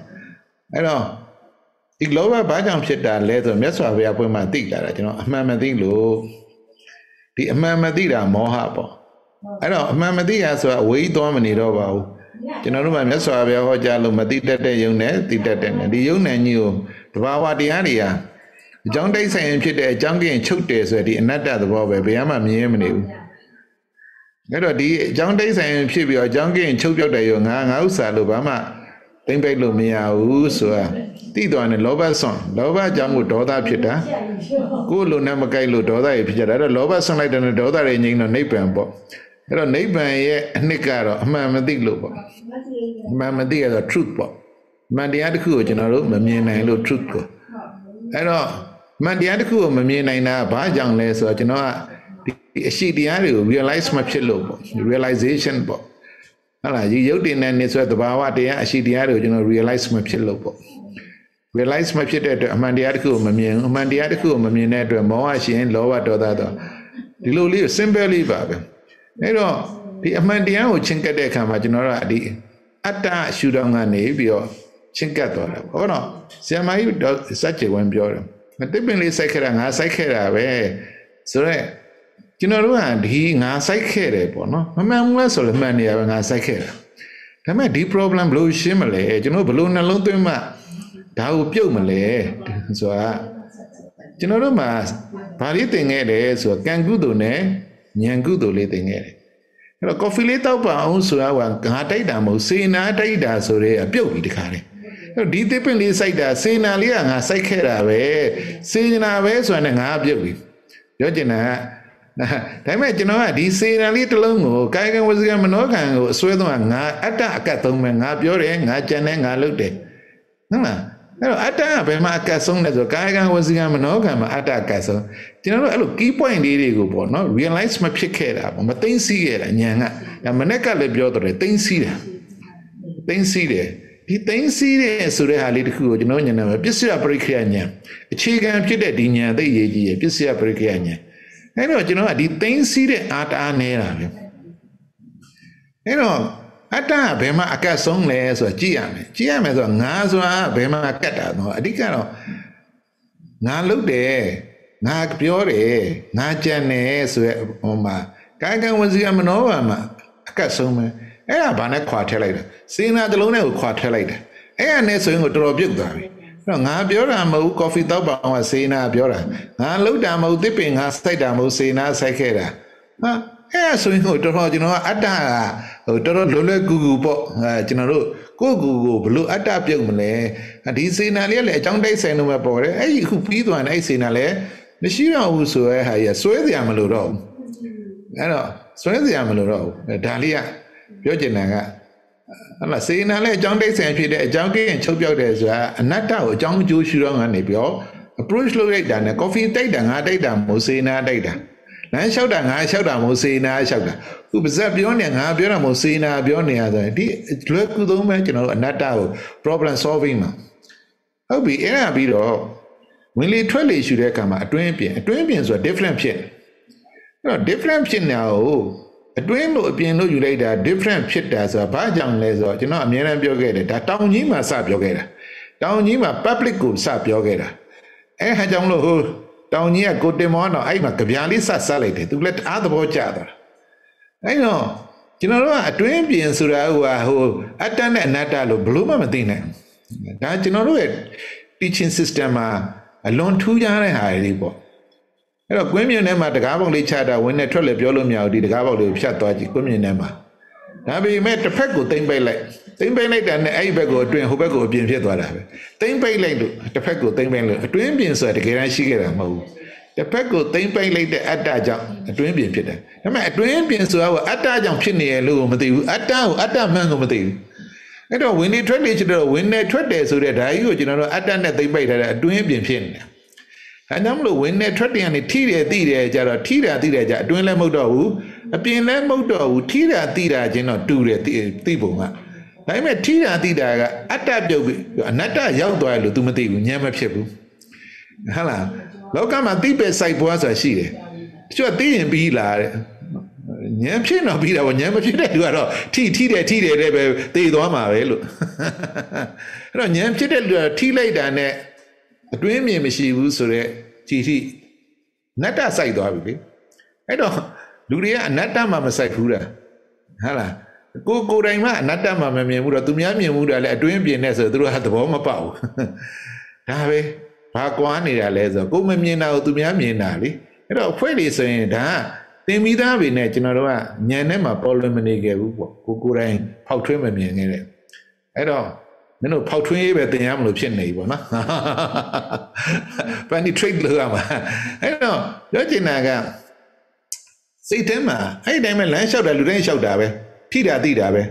အဲ့တော့ဒီလောဘဘာကြောင့်ဖြစ်တာလဲဆိုမြတ်စွာဘုရားပွင့်မှသိလာတာကျွန်တော်အမှန်မသိလို့ဒီအမှန်မသိတာမောဟပေါ့အဲ့တော့အမှန်မသိရဆိုတာဝေးသွားမနေတော့ပါဘူး ကျွန်တော်တို့ကမြတ်စွာဘုရားဟောကြားလို့မသိတတ်တဲ့ယုံနဲ့သိတတ်တဲ့နဲ့ဒီယုံနဲ့ကြီးကိုတဘာဝတရားတွေဟာအကြောင်းတိတ်ဆိုင်ရင်ဖြစ်တဲ့အကြောင်းကင်ချုပ်တယ်ဆိုတဲ့ဒီအနတ္တသဘောပဲဘယ်မှမြင်မနေဘူးအဲ့တော့ဒီအကြောင်းတိတ်ဆိုင်ရင်ဖြစ်ပြီးတော့အကြောင်းကင်ချုပ်ပြောက်တယ်ရောငါငါဥစ္စာလို့ဘာမှသိမ့်ပိတ်လို့မရဘူးဆိုတာတိတော်နဲ့လောဘဆွန်လောဘအကြောင်းကိုဒေါသဖြစ်တာကိုယ်လိုနဲ့မကြိုက်လို့ဒေါသရဖြစ်ကြတာအဲ့တော့လောဘဆွန်လိုက်တဲ့ဒေါသတွေငြိမ်းတော့နိဗ္ဗာန်ပေါ့ အဲ့တော့နိဗ္ဗာန်ရဲ့အနှစ်ကတော့အမှန်မသိလို့ပေါ့အမှန်မသိရတော့ truth ပေါ့မှန်တရားတစ်ခုကိုကျွန်တော်တို့မမြင်နိုင်လို့ truth ကိုအဲ့တော့မှန်တရားတစ်ခုကိုမမြင်နိုင်တာဘာကြောင့်လဲဆိုတော့ကျွန်တော်ကဒီအရှိတရားတွေကို realize မဖြစ်လို့ပေါ့ realization ပေါ့ဟုတ်လားဒီရုပ်တင်တဲ့နေဆိုတဲ့သဘာဝတရားအရှိတရားတွေကိုကျွန်တော် realize မဖြစ်လို့ပေါ့ realize မဖြစ်တဲ့အတွက်အမှန်တရားတစ်ခုကိုမမြင်ဘူးအမှန်တရားတစ်ခုကိုမမြင်တဲ့အတွက်မောဟရှင်လောဘဒေါသတော့ဒီလိုလေး simple လေးပါပဲ အဲ့တော့ဒီအမှန်တရားကိုချင်းကပ်တဲ့အခါမှာကျွန်တော်တို့ကဒီအတ္တရှုထောင့်ကနေပြီးတော့ချင်းကပ်သွားတာပေါ့နော်ဆရာမကြီးစัจ jay ဝင်ပြောတယ်တိပင်လေးစိုက်ခဲ့တာငါစိုက်ခဲ့တာပဲဆိုတော့ကျွန်တော်တို့ကဒီငါစိုက်ခဲ့တယ်ပေါ့နော်မမှန်ဘူးလားဆိုလည်းမှန်နေရပဲငါစိုက်ခဲ့တာဒါပေမဲ့ဒီ problem ဘယ်လိုရှင်းမလဲကျွန်တော်ဘယ်လိုနှလုံးသွင်းမှဒါကိုပြုတ်မလဲဆိုတာကျွန်တော်တို့မှာဘာလေးသင်ခဲ့တယ်ဆိုတော့ကံကုသိုလ်နဲ့ ဉာဏ်ကုသိုလ်လေးသင်ခဲ့တယ်အဲ့တော့ coffee လေးတောက်ပါအောင်ဆိုတာကငါတိုက်တာမဟုတ်စေနာတိုက်တာဆိုတဲ့အပြုတ်ပြီးတခါတယ်အဲ့ဒီသစ်ပင်လေးစိုက်တာစေနာလေးကငါစိုက်ခဲ့တာပဲစေနာပဲဆိုတာနဲ့ငါပြုတ်ပြီပြောချင်တာကဒါပေမဲ့ကျွန်တော်ကဒီစေနာလေးတစ်လုံးကိုကာယကံဝစီကံမနောကံကိုအစွဲသုံးကငါအတ္တအကတ်သုံးမယ်ငါပြောတယ်ငါကြံတယ်ငါလုပ်တယ်ဟုတ်လား အဲ့တော့အတ္တကဘယ်မှာအကတ်ဆုံးလဲဆိုကာယကံဝစီကံမနောကံမှာအတ္တအကတ်ဆုံးကျွန်တော်တို့အဲ့လို key point လေးတွေကိုပေါ့နော် realize မဖြစ်ခဲ့တာပေါ့မသိသိခဲ့တာဉာဏ်ကဒါမနေ့ကလည်းပြောတော့တယ်သိသိတာသိသိတယ်ဒီသိသိတဲ့ဆိုတဲ့ဟာလေးတခုကိုကျွန်တော်ညံနေမှာပစ္စယပရိက္ခယဉာဏ်အခြေခံဖြစ်တဲ့ဒီဉာဏ်သိရေးကြီးရဲ့ပစ္စယပရိက္ခယဉာဏ်အဲ့တော့ကျွန်တော်ကဒီသိသိတဲ့အာတာနေတာပဲအဲ့တော့ အတ္တကဘယ်မှာအကတ်ဆုံးလဲဆိုတော့ကြည့်ရမယ်ကြည့်ရမယ်ဆိုတော့ငါဆိုတာဘယ်မှာအကတ်တာတော့အဓိကတော့ငါလုတ်တယ်ငါပြောတယ်ငါကြံတယ်ဆိုရဲဟိုမှာကာယကံဝစီကမနောဘာမှာအကတ်ဆုံးပဲအဲ့ဒါဘာနဲ့ခွာထည့်လိုက်တာစေနာတစ်လုံးနဲ့ကိုခွာထည့်လိုက်တယ်အဲ့ဒါနဲ့ဆိုရင်ကိုတော်တော်ပြုတ်သွားပြီအဲ့တော့ငါပြောတာမဟုတ်ကော်ဖီတောက်ပါအောင်စေနာပြောတာငါလုတ်တာမဟုတ်တစ်ပင်ငါစိုက်တာမဟုတ်စေနာစိုက်ခဲ့တာဟာ အဲ့ဒါဆိုရင်ကိုတော်တော်ကျွန်တော်ကအတ္တဟိုတော်တော်လွယ်လွယ်ကူကူပေါ့အဲကျွန်တော်တို့ကိုယ့်ကူကိုဘလို့အတ္တပြုတ်မလဲဒီစေနာလေးကလည်းအကြောင်းတိုက်ဆိုင်လို့ပဲပေါ်တယ်အဲ့ဒီအခုပြီးသွားတယ်အဲ့စေနာလည်းမရှိတော့ဘူးဆိုရဲဟာရဆွဲစရာမလိုတော့ဘူးအဲ့တော့ဆွဲစရာမလိုတော့ဘူးဒါလေးကပြောချင်တာကဟုတ်လားစေနာလည်းအကြောင်းတိတ်ဆိုင်ဖြစ်တဲ့အကြောင်းကင်းချုပ်ပြောက်တယ်ဆိုတာအနတ္တကိုအကြောင်းအကျိုးရှိတော့ငါနေပြော approach လုပ်လိုက်တာနဲ့ coffee တိုက်တာငါတိုက်တာမဟုတ်စေနာတိုက်တာ လမ်းလျှောက်တာငါလျှောက်တာမဟုတ်စေနာလျှောက်တာခုပါဇက်ပြောနေငါပြောတာမဟုတ်စေနာပြောနေရဆိုရင်ဒီလွယ်ကူသုံးပဲကျွန်တော်တို့အနတ္တကို problem solving မှာဟုတ်ပြီအဲ့ဒါပြီးတော့ဝင်လေထွက်လေရှူတဲ့အခါမှာအတွင်းပြင်အတွင်းပြင်ဆိုတာ different ဖြစ်အဲ့တော့ different ဖြစ်နေတာကိုအတွင်းလို့အပြင်လို့ယူလိုက်တာ different ဖြစ်တာဆိုတာဘာကြောင့်လဲဆိုတော့ကျွန်တော်အများအားပြောခဲ့တယ်ဒါတောင်ကြီးမှာစပြောခဲ့တာတောင်ကြီးမှာ public ကိုစပြောခဲ့တာအဲဟာကြောင့်လို့ဟို တောင်ကြီးကကိုတင်မောတော့အဲ့မှာကြပြားလေးဆက်ဆက်လိုက်တယ်သူလည်းအားသဘောကျသွားတာအဲ့တော့ကျွန်တော်တို့ကအတွင်းပြင်ဆိုတာဟိုဟိုအတ္တနဲ့အနတ္တလို့ဘလို့မှမသိနိုင်ဒါကျွန်တော်တို့ရဲ့ teaching system မှာအလွန်ထူးခြားတဲ့ဟာတွေပေါ့အဲ့တော့ကွင်းမြင်ထဲမှာတကားပေါက်လေးချတာဝင်းနဲ့ထွက်လေပြောလို့မရဘူးဒီတကားပေါက်လေးကိုဖြတ်သွားကြည့်ကွင်းမြင်ထဲမှာ ဒါပေမဲ့တစ်ဖက်ကိုတိမ့်ပိတ်လိုက်တိမ့်ပိတ်လိုက်တာနဲ့အဲ့ဒီဘက်ကိုအတွင်းဟိုဘက်ကိုအပြင်ဖြစ်သွားတာပဲတိမ့်ပိတ်လိုက်လို့တစ်ဖက်ကိုတိမ့်ပိတ်လို့အတွင်းပြင်ဆိုတာတကယ်တမ်းရှိခဲ့တာမဟုတ်ဘူးတစ်ဖက်ကိုတိမ့်ပိတ်လိုက်တဲ့အတ္တကြောင့်အတွင်းပြင်ဖြစ်တယ်ဒါပေမဲ့အတွင်းပြင်ဆိုတာကအတ္တကြောင့်ဖြစ်နေရလို့မသိဘူးအတ္တကိုအတ္တမှန်ကိုမသိဘူးအဲ့တော့ဝင်းနေထွက်လေချင်တော့ဝင်းနေထွက်တယ်ဆိုတဲ့ဓာကြီးကိုကျွန်တော်တို့အတ္တနဲ့သိမ့်ပိတ်ထားတဲ့အတွင်းပြင်ဖြစ်နေတယ် အဲကြောင့်မလို့ဝင်းနဲ့ထွက်တယ်ကနေထိတယ်တိတယ်ကြတော့ထိတာတိတယ်ကြအတွင်းလည်းမဟုတ်တော့ဘူးအပြင်လည်းမဟုတ်တော့ဘူးထိတာတိတာချင်းတော့တူတယ်တိပုံကဒါပေမဲ့ထိတာတိတာကအတ္တပြုတ်ပြီးအနတ္တရောက်သွားတယ်လို့ तू မသိဘူးဉာဏ်မဖြစ်ဘူးဟုတ်လားလောကမှာသိပဲစိုက်ပွားဆိုတာရှိတယ်တချို့ကသိရင်ပြီးလာတဲ့ဉာဏ်ဖြစ်တော့ပြီးတာပေါ့ဉာဏ်မဖြစ်တဲ့လူကတော့ထိထိတယ်ထိတယ်တဲ့ပဲသိသွားမှာပဲလို့အဲ့တော့ဉာဏ်ဖြစ်တဲ့လူကထိလိုက်တာနဲ့ အတွင်းမြင်မရှိဘူးဆိုတော့ကြည်ထိနတ္တစိုက်သွားပြီလေအဲ့တော့လူတွေကအနတ္တမှမစိုက်ဘူးတာဟုတ်လားကိုကိုယ်တိုင်မှအနတ္တမှမမြင်ဘူးတော့သူများမြင်ဘူးတာလည်းအတွင်းပြင်နေဆိုသူတို့ကသဘောမပေါက်ဘူးဒါပဲဘာကွာနေတာလဲဆိုကိုမမြင်တာကိုသူများမြင်တာလေအဲ့တော့အဖွဲ့လေးဆိုရင်ဒါကသင်မိသားပဲနဲ့ကျွန်တော်တို့ကညံထဲမှာပေါ်လွင်မနေခဲ့ဘူးပေါ့ကိုကိုယ်တိုင်ဖောက်ထွင်းမမြင်ခဲ့တဲ့အဲ့တော့ မင်းတို့ဖောက်ထွင်းရေးပဲသင်ရမလို့ဖြစ်နေပြီပေါ့နော် penetrate လို့ရမှာအဲ့တော့ပြောချင်တာကစိတ်ထဲမှာအဲ့ဒီတိုင်းပဲလမ်းလျှောက်တာလူတိုင်းလျှောက်တာပဲထိတာသိတာပဲ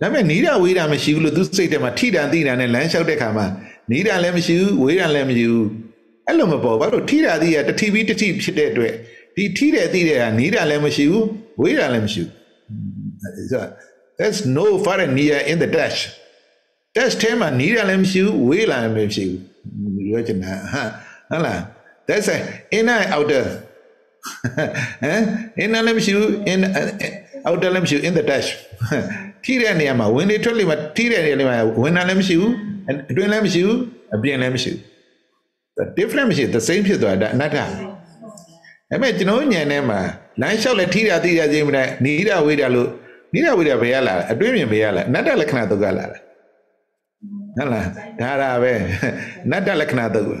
ဒါပေမဲ့နီးတာဝေးတာမရှိဘူးလို့သူစိတ်ထဲမှာထိတာသိတာနဲ့လမ်းလျှောက်တဲ့ခါမှာနီးတာလည်းမရှိဘူးဝေးတာလည်းမရှိဘူးအဲ့လိုမပေါ်ဘာလို့ထိတာသိရတတိပြီးတတိဖြစ်တဲ့အတွက်ဒီထိတယ်သိတဲ့ကနီးတာလည်းမရှိဘူးဝေးတာလည်းမရှိဘူး so there's no far and near in the dash dash ထဲမှာနီးတာလည်းမရှိဘူးဝေးလာလည်းမရှိဘူးပြောချင်တာဟာဟုတ်လား that's a inner and outer ဟမ် inner လည်းမရှိဘူး in outer လည်းမရှိဘူး in the dash ထိတဲ့နေရာမှာဝင်လေထွက်လေမှာထိတဲ့နေရာမှာဝင်တာလည်းမရှိဘူးအတွင်းလည်းမရှိဘူးအပြင်လည်းမရှိဘူး the different မရှိ the same ဖြစ်သွားတာအနတ္တဒါပေမဲ့ကျွန်တော်ညံထဲမှာလမ်းလျှောက်လဲထိတာတိတာချင်းမတဲ့နီးတာဝေးတာလို့နီးတာဝေးတာဘယ်ရလာလဲအတွင်းမြင်ဘယ်ရလာအနတ္တလက္ခဏာတုတ်ကလာတာ ဟုတ်လားဒါရပဲအနတ္တလက္ခဏာတုတ်က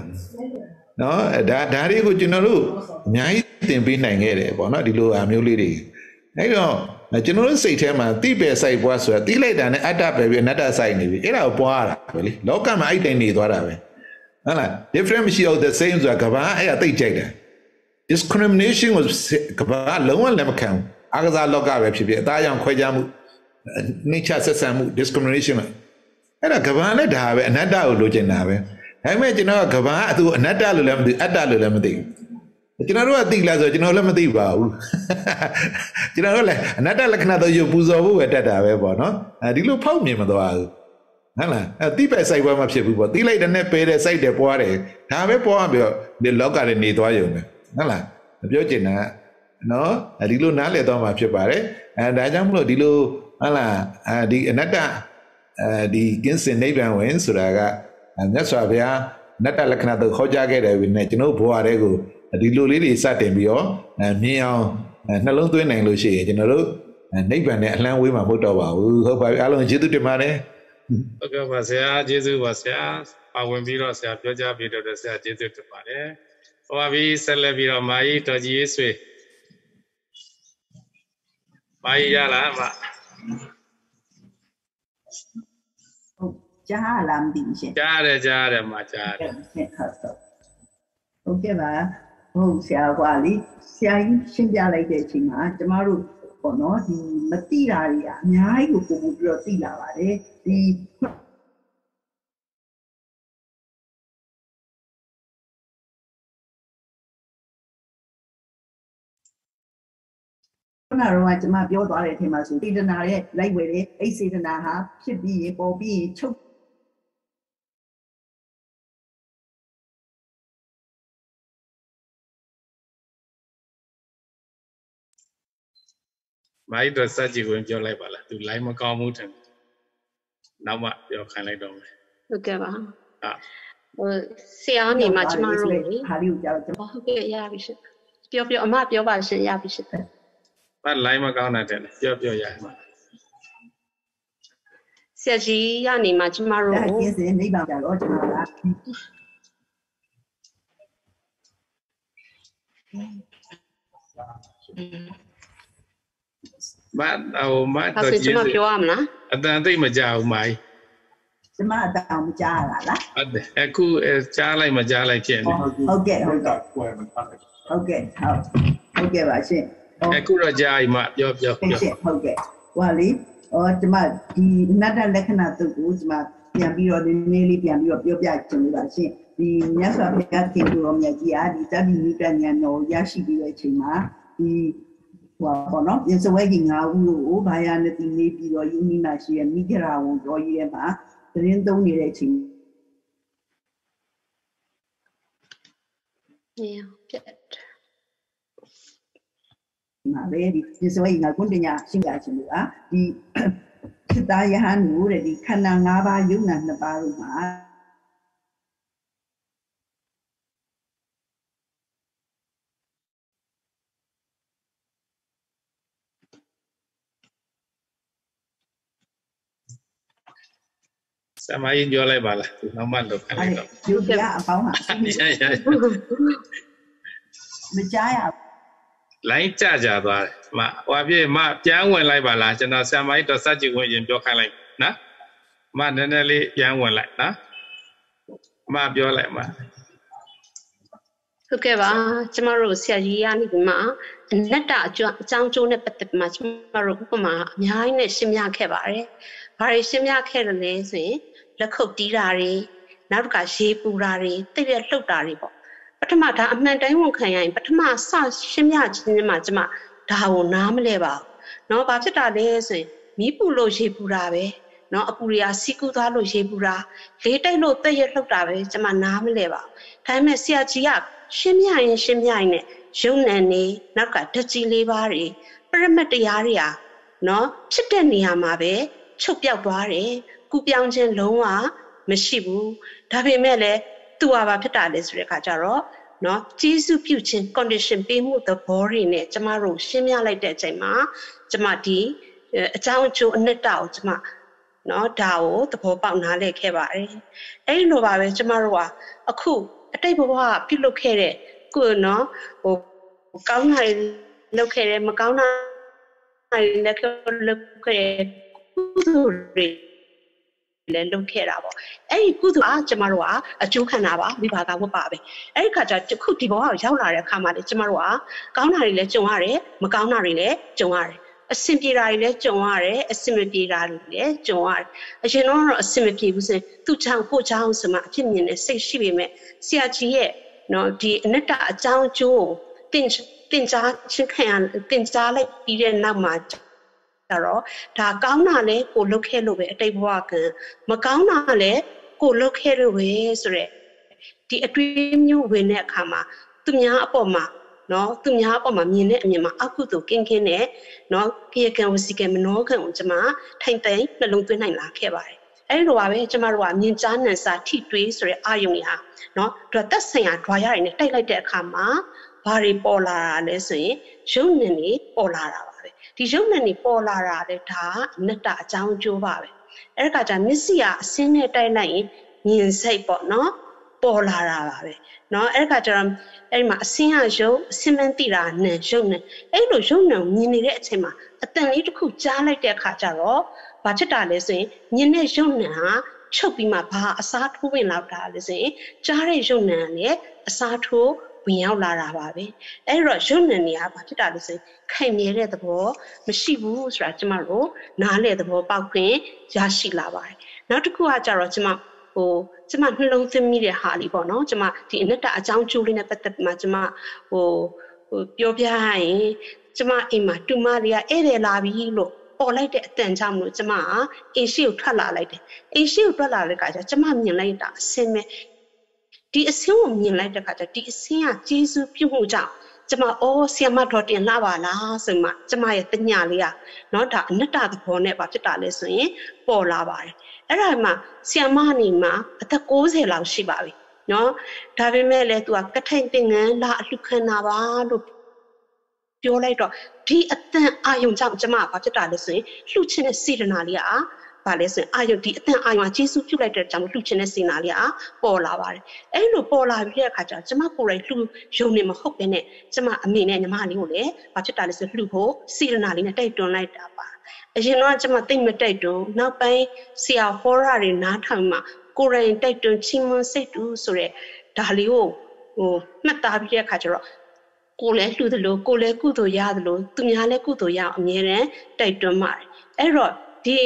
နော်ဒါဒါတွေကိုကျွန်တော်တို့အများကြီးသင်ပေးနိုင်ခဲ့တယ်ပေါ့နော်ဒီလိုအမျိုးလေးတွေအဲ့တော့ကျွန်တော်တို့စိတ်ထဲမှာတိပယ်စိုက်ပွားဆိုတာတိလိုက်တာနဲ့အတ္တပဲပြီးအနတ္တစိုက်နေပြီအဲ့ဒါကိုပွားတာပဲလေလောကမှာအဲ့တိုင်းနေသွားတာပဲဟုတ်လား different မရှိတော့ the same ဆိုတာကဘာအဲ့ဒါသိကြိုက်တယ် discrimination was ကဘာလုံးဝလက်မခံအကစားလောကပဲဖြစ်ဖြစ်အသားအရောင်ခွဲခြားမှု nature ဆက်ဆံမှု discrimination အဲ့ဒါကဘာနဲ့ဒါပဲအနတ္တကိုလိုချင်တာပဲဒါပေမဲ့ကျွန်တော်ကကဘာအသူအနတ္တလို့လည်းမသိအတ္တလို့လည်းမသိဘူးကျွန်တော်တို့ကသိလားဆိုကျွန်တော်လည်းမသိပါဘူးကျွန်တော်တို့လည်းအနတ္တလက္ခဏာတော့ယူပူဇော်ဖို့ပဲတတ်တာပဲပေါ့နော်အဲဒီလိုဖောက်မြင်မသွားဘူးဟုတ်လားအဲတိပဲစိုက်ပွဲမဖြစ်ဘူးပေါ့တိလိုက်တဲ့နဲ့ပဲတဲ့စိုက်တယ်ပွားတယ်ဒါပဲပွားပြီးတော့ဒီလောကတွေနေသွားရုံပဲဟုတ်လားမပြောချင်တာနော်ဒီလိုနားလည်တော့မှာဖြစ်ပါတယ်အဲဒါကြောင့်မလို့ဒီလိုဟုတ်လားအဲဒီအနတ္တ အဲဒီကင်းစင်နိဗ္ဗာန်ဝင်ဆိုတာကမြတ်စွာဘုရားနတ္တလက္ခဏာတို့ခေါ်ကြခဲ့တယ်ပြီးနဲ့ကျွန်တော်ဘဝတဲကိုဒီလိုလေးတွေစတင်ပြီးတော့မြင်အောင်နှလုံးသွင်းနိုင်လို့ရှိရင်ကျွန်တော်တို့နိဗ္ဗာန်နဲ့အလန်းဝေးမှာမဟုတ်တော့ပါဘူးဟုတ်ပါပြီအားလုံးကျေးဇူးတင်ပါတယ်ဟုတ်ကဲ့ပါဆရာကျေးဇူးပါဆရာပါဝင်ပြီးတော့ဆရာပြောကြားပေးတော့ဆရာကျေးဇူးတင်ပါတယ်ဟောပါပြီဆက်လက်ပြီးတော့မာကြီးတော်ကြီးရေးဆွေမာကြီးရလားအမ ကြားလားမသိဘူးရှင်ကြားရတယ်ကြားရတယ်မကြားရတယ်ဟုတ်ဟုတ်ဟုတ်ကဲ့ပါဟုတ်ဆရာကွာလေဆရာကြီးရှင်းပြလိုက်တဲ့အချိန်မှာကျမတို့ပေါ့နော်ဒီမတိတာတွေကအများကြီးကိုပုံပြီးတော့သိလာပါတယ်ဒီခုနကတော့ကျွန်မပြောသွားတဲ့အချိန်မှာဆိုစေတနာရဲ့လိုက်ဝယ်တဲ့အဲ့စေတနာဟာဖြစ်ပြီးရင်ပေါ်ပြီးရင်ချုပ် မာကြီးတော့စัจကြည်ဝင်ပြောလိုက်ပါလားသူ line မကောင်းဘူးထင်တယ်နောက်မှပြောခိုင်းလိုက်တော့မယ်ဟုတ်ကဲ့ပါဟာဟိုဆရာအနေမှာကျမတို့လေဟာလေးကိုကြောက်ကျွန်ဟုတ်ကဲ့ရပြီရှင်ပြောပြောအမပြောပါရှင်ရပြီရှင်ဘာ line မကောင်းတာတဲ့ပြောပြောရမှာဆရာကြီးကနေမှာကျမတို့တော်ကိုကင်းစင်နိဗ္ဗာန်ကြတော့ကျွန်တော်က မဟိုမဒါတော်ဆိုကျကြီးမဆွေပြောရမလားအတန်သိပ်မကြဘူးမာကြီးကျွန်မအတောင်မကြားရလားဟုတ်တယ်အခုအဲကြားလိုက်မကြားလိုက်ဖြစ်နေဟုတ်ကဲ့ဟုတ်ကဲ့ဟုတ်ကဲ့ဟုတ်ဟုတ်ကဲ့ပါရှင်ဟုတ်အခုတော့ကြားပြီမပြောပြောဟုတ်ပြောကဲ့ဟုတ်ကဲ့ဟိုလေဟောကျွန်မဒီနတ္တလက္ခဏာတုတ်ကိုကျွန်မပြန်ပြီးတော့နည်းနည်းလေးပြန်ပြီးတော့ပြောပြချင်လို့ပါရှင်ဒီမြတ်စွာဘုရားခင်တော်မြတ်ကြီးအားဒီတပိနိကဉာဏ်တော်ရရှိပြီးတဲ့အချိန်မှာဒီဘ ဟိုပေါ့နော်ပြင်စဝဲကြီး၅ဦးကိုဘာယာနတိနေပြီးတော့ယူနီမှာရှိတဲ့မိဂရာဝန်တော်ကြီးရဲ့မှာသတင်းသုံးနေတဲ့အချိန်နေပြတ်မှာပဲဒီဒီစဝဲကြီးငါကွန်တင်ညာရှင်းပြချင်လို့อ่ะဒီစိတ္တယဟန်နုတဲ့ဒီခန္ဓာ၅ပါးယုံနာ၂ပါးတို့မှာ ရာမကြီးပြောလိုက်ပါလားနောက်မှလုပ်ခိုင်းလိုက်တော့ယုတ်တရားအပေါင်းဟာရရမကြားရဘူးလိုင်းကြကြသွားတယ်မဟိုအပြည့်မပြန်ဝင်လိုက်ပါလားကျွန်တော်ဆရာမကြီးတော့စัจจิဝင်ရင်ပြောခိုင်းလိုက်နော်မနည်းနည်းလေးပြန်ဝင်လိုက်နော်မပြောလိုက်မ ဟုတ်ကဲ့ပါကျမတို့ဆရာကြီးရနေဒီမှာအနတ္တအကြောင်းအကြောင်းကျိုးနဲ့ပတ်သက်ပြီးမှကျမတို့ဥပမာအများကြီးနဲ့ရှင်းပြခဲ့ပါတယ်။ဘာတွေရှင်းပြခဲ့တယ်လဲဆိုရင်လက်ခုပ်တီးတာတွေနောက်တစ်ခါရေပူတာတွေတိတ်ပြလှုပ်တာတွေပေါ့။ပထမဒါအမှန်တိုင်းဝန်ခံရရင်ပထမစရှင်းပြခြင်းမှာကျမဒါကိုနားမလဲပါဘူး။နော်ဘာဖြစ်တာလဲဆိုရင်မီးပူလို့ရေပူတာပဲ။နော်အပူတွေကစီကူသွားလို့ရေပူတာလေးတိုက်လို့တိတ်ရလှုပ်တာပဲကျမနားမလဲပါဘူး။ဒါပေမဲ့ဆရာကြီးက ရှင်းပြရင်ရှင်းပြရင်နဲ့ယုံနံနေနောက်ကဓကြီးလေးပါးတွေပရမတ်တရားတွေဟာနော်ဖြစ်တဲ့နေရာမှာပဲချုပ်ပြောက်သွားတယ်ကုပြောင်းခြင်းလုံးဝမရှိဘူးဒါပေမဲ့လည်းသူဟာဘာဖြစ်တာလဲဆိုတဲ့အခါကျတော့နော်ကျေးဇူးပြုခြင်း condition ပေးမှုသဘောတွေနဲ့ကျမတို့ရှင်းပြလိုက်တဲ့အချိန်မှာကျမဒီအကြောင်းအကျိုးအနှစ်တောက်ကျမနော်ဒါကိုသဘောပေါက်နားလည်ခဲ့ပါတယ်အဲ့ဒီလိုပါပဲကျမတို့ကအခု အတိတ်ဘဝကပြုလုပ်ခဲ့တဲ့ကိုယ်နော်ဟိုကောင်းတာတွေလုပ်ခဲ့တယ်မကောင်းတာတွေလည်းလုပ်ခဲ့တယ်ကုသိုလ်တွေလည်းလုပ်ခဲ့တာပေါ့အဲ့ဒီကုသိုလ်အားကျမတို့ကအကျိုးခံတာပါဝိပါကဝတ်ပါပဲအဲ့ဒီခါကျတခုဒီဘဝကိုရောက်လာတဲ့အခါမှာလေကျမတို့ကကောင်းတာတွေလည်းကြုံရတယ်မကောင်းတာတွေလည်းကြုံရတယ် အဆင်ပြေတာတွေလည်းကြုံရတယ်အဆင်မပြေတာတွေလည်းကြုံရတယ်အရင်တော့အဆင်မပြေဘူးဆိုရင်သူ့ချောင်းကိုချောင်းဆိုမှအဖြစ်မြင်တဲ့စိတ်ရှိပေမဲ့ဆရာကြီးရဲ့နော်ဒီအနတ္တအကြောင်းအကျိုးကိုတင်တင်ကြားချင်းခံရတင်ကြားလိုက်ပြီးတဲ့နောက်မှာကြတော့ဒါကောင်းတာလဲကိုလုတ်ခဲ့လို့ပဲအတိတ်ဘဝကမကောင်းတာလဲကိုလုတ်ခဲ့လို့ပဲဆိုရက်ဒီအတွေးမျိုးဝင်တဲ့အခါမှာသူများအပေါ်မှာ နော်သူများအပေါ်မှာမြင်တဲ့အမြင်မှာအကုသို့ကင်းကင်းနဲ့နော်ကေကံဝစီကံမနောကံကိုကျွန်မထိုင်တိုင်နှလုံးသွင်းနိုင်လာခဲ့ပါတယ်အဲ့လိုပါပဲကျမတို့ကမြင်ကြားနံစာထိတွေးဆိုတဲ့အာယုံရာနော်သူကသက်ဆိုင်ရာ draw ရတွေနဲ့တိုက်လိုက်တဲ့အခါမှာဘာတွေပေါ်လာတာလဲဆိုရင်ရုပ်နံတွေပေါ်လာတာပါပဲဒီရုပ်နံတွေပေါ်လာတာလေဒါအနတ္တအကြောင်းကျိုးပါပဲအဲ့ဒါကမျက်စိကအစင်းနဲ့တိုက်လိုက်ရင်မြင်စိတ်ပေါ့နော် ပေါ်လာတာပါပဲเนาะအဲ့ဒါကကျတော့အဲ့ဒီမှာအစင်းရရုပ်အစင်းမန်းတိတာနံရုပ်နံအဲ့လိုရုပ်နံမြင်နေတဲ့အချိန်မှာအတန်လေးတစ်ခုကြားလိုက်တဲ့အခါကျတော့ဘာဖြစ်တာလဲဆိုရင်မြင်တဲ့ရုပ်နံဟာချုပ်ပြီးမှဘာအစားထိုးဝင်လောက်တာလဲဆိုရင်ကြားတဲ့ရုပ်နံကလည်းအစားထိုးဝင်ရောက်လာတာပါပဲအဲ့တော့ရုပ်နံတွေကဘာဖြစ်တာလဲဆိုရင်ခိုင်မြဲတဲ့သဘောမရှိဘူးဆိုတာကျမတို့နားလေသဘောပေါက်ခွင့်ရရှိလာပါတယ်နောက်တစ်ခုကကြတော့ကျမ ဟိုကျမနှလုံးသွင်းမိတဲ့ဟာလေးပေါ့နော်ကျမဒီအနတ္တအကြောင်းကျိုးလေးနဲ့ပတ်သက်ပြီးမှကျမဟိုဟိုပြောပြရရင်ကျမအိမ်မှာတူမလေးကဧည့်သည်လာပြီလို့ပေါ်လိုက်တဲ့အတန်ကြောင့်မလို့ကျမကအိမ်ရှိကိုထွက်လာလိုက်တယ်အိမ်ရှိကိုထွက်လာတဲ့အခါကျကျမမြင်လိုက်တာအစင်းပဲဒီအစင်းကိုမြင်လိုက်တဲ့အခါကျဒီအစင်းကကျေးဇူးပြုမှုကြောင့်ကျမအော်ဆီယမတော်တင်လာပါလားဆိုမှကျမရဲ့တညာလေးကเนาะဒါအနတ္တသဘောနဲ့ဘာဖြစ်တာလဲဆိုရင်ပေါ်လာပါတယ် အဲ့ဒါမှဆီယမနေမှာအသက်60လောက်ရှိပါပြီနော်ဒါပေမဲ့လည်းသူကကထိန်တင်ငန်းလာအလှခံတာပါလို့ပြောလိုက်တော့ဒီအတန်အာယုံကြောင့်ကျမကဘာဖြစ်တာလဲဆိုရင်လှူချင်းတဲ့စေတနာလေးကဘာလဲဆိုရင်အာယုဒီအတန်အာယုံကယေရှုပြုလိုက်တဲ့ကြောင့်လှူချင်းတဲ့စေတနာလေးကပေါ်လာပါတယ်အဲ့လိုပေါ်လာပြီးတဲ့အခါကျကျမကိုယ်တိုင်လှူယုံနေမဟုတ်ဘဲနဲ့ကျမအမေနဲ့ညီမလေးကိုလည်းဘာဖြစ်တာလဲဆိုရင်လှူဖို့စေတနာလေးနဲ့တိုက်တွန်းလိုက်တာပါ အရင်တော့ကျမသိမတိုက်တွန်းနောက်ပိုင်းဆရာဟောရာတွေနားထောင်မှကိုယ်တိုင်တိုက်တွန်းချီးမွမ်းစိတ်တူဆိုတဲ့ဒါလေးကိုဟိုမှတ်သားပြီးတဲ့အခါကျတော့ကိုလည်းလှူသလိုကိုလည်းကုသိုလ်ရသလိုသူများလည်းကုသိုလ်ရအောင်အမြဲတမ်းတိုက်တွန်းပါတယ်အဲ့တော့ဒီ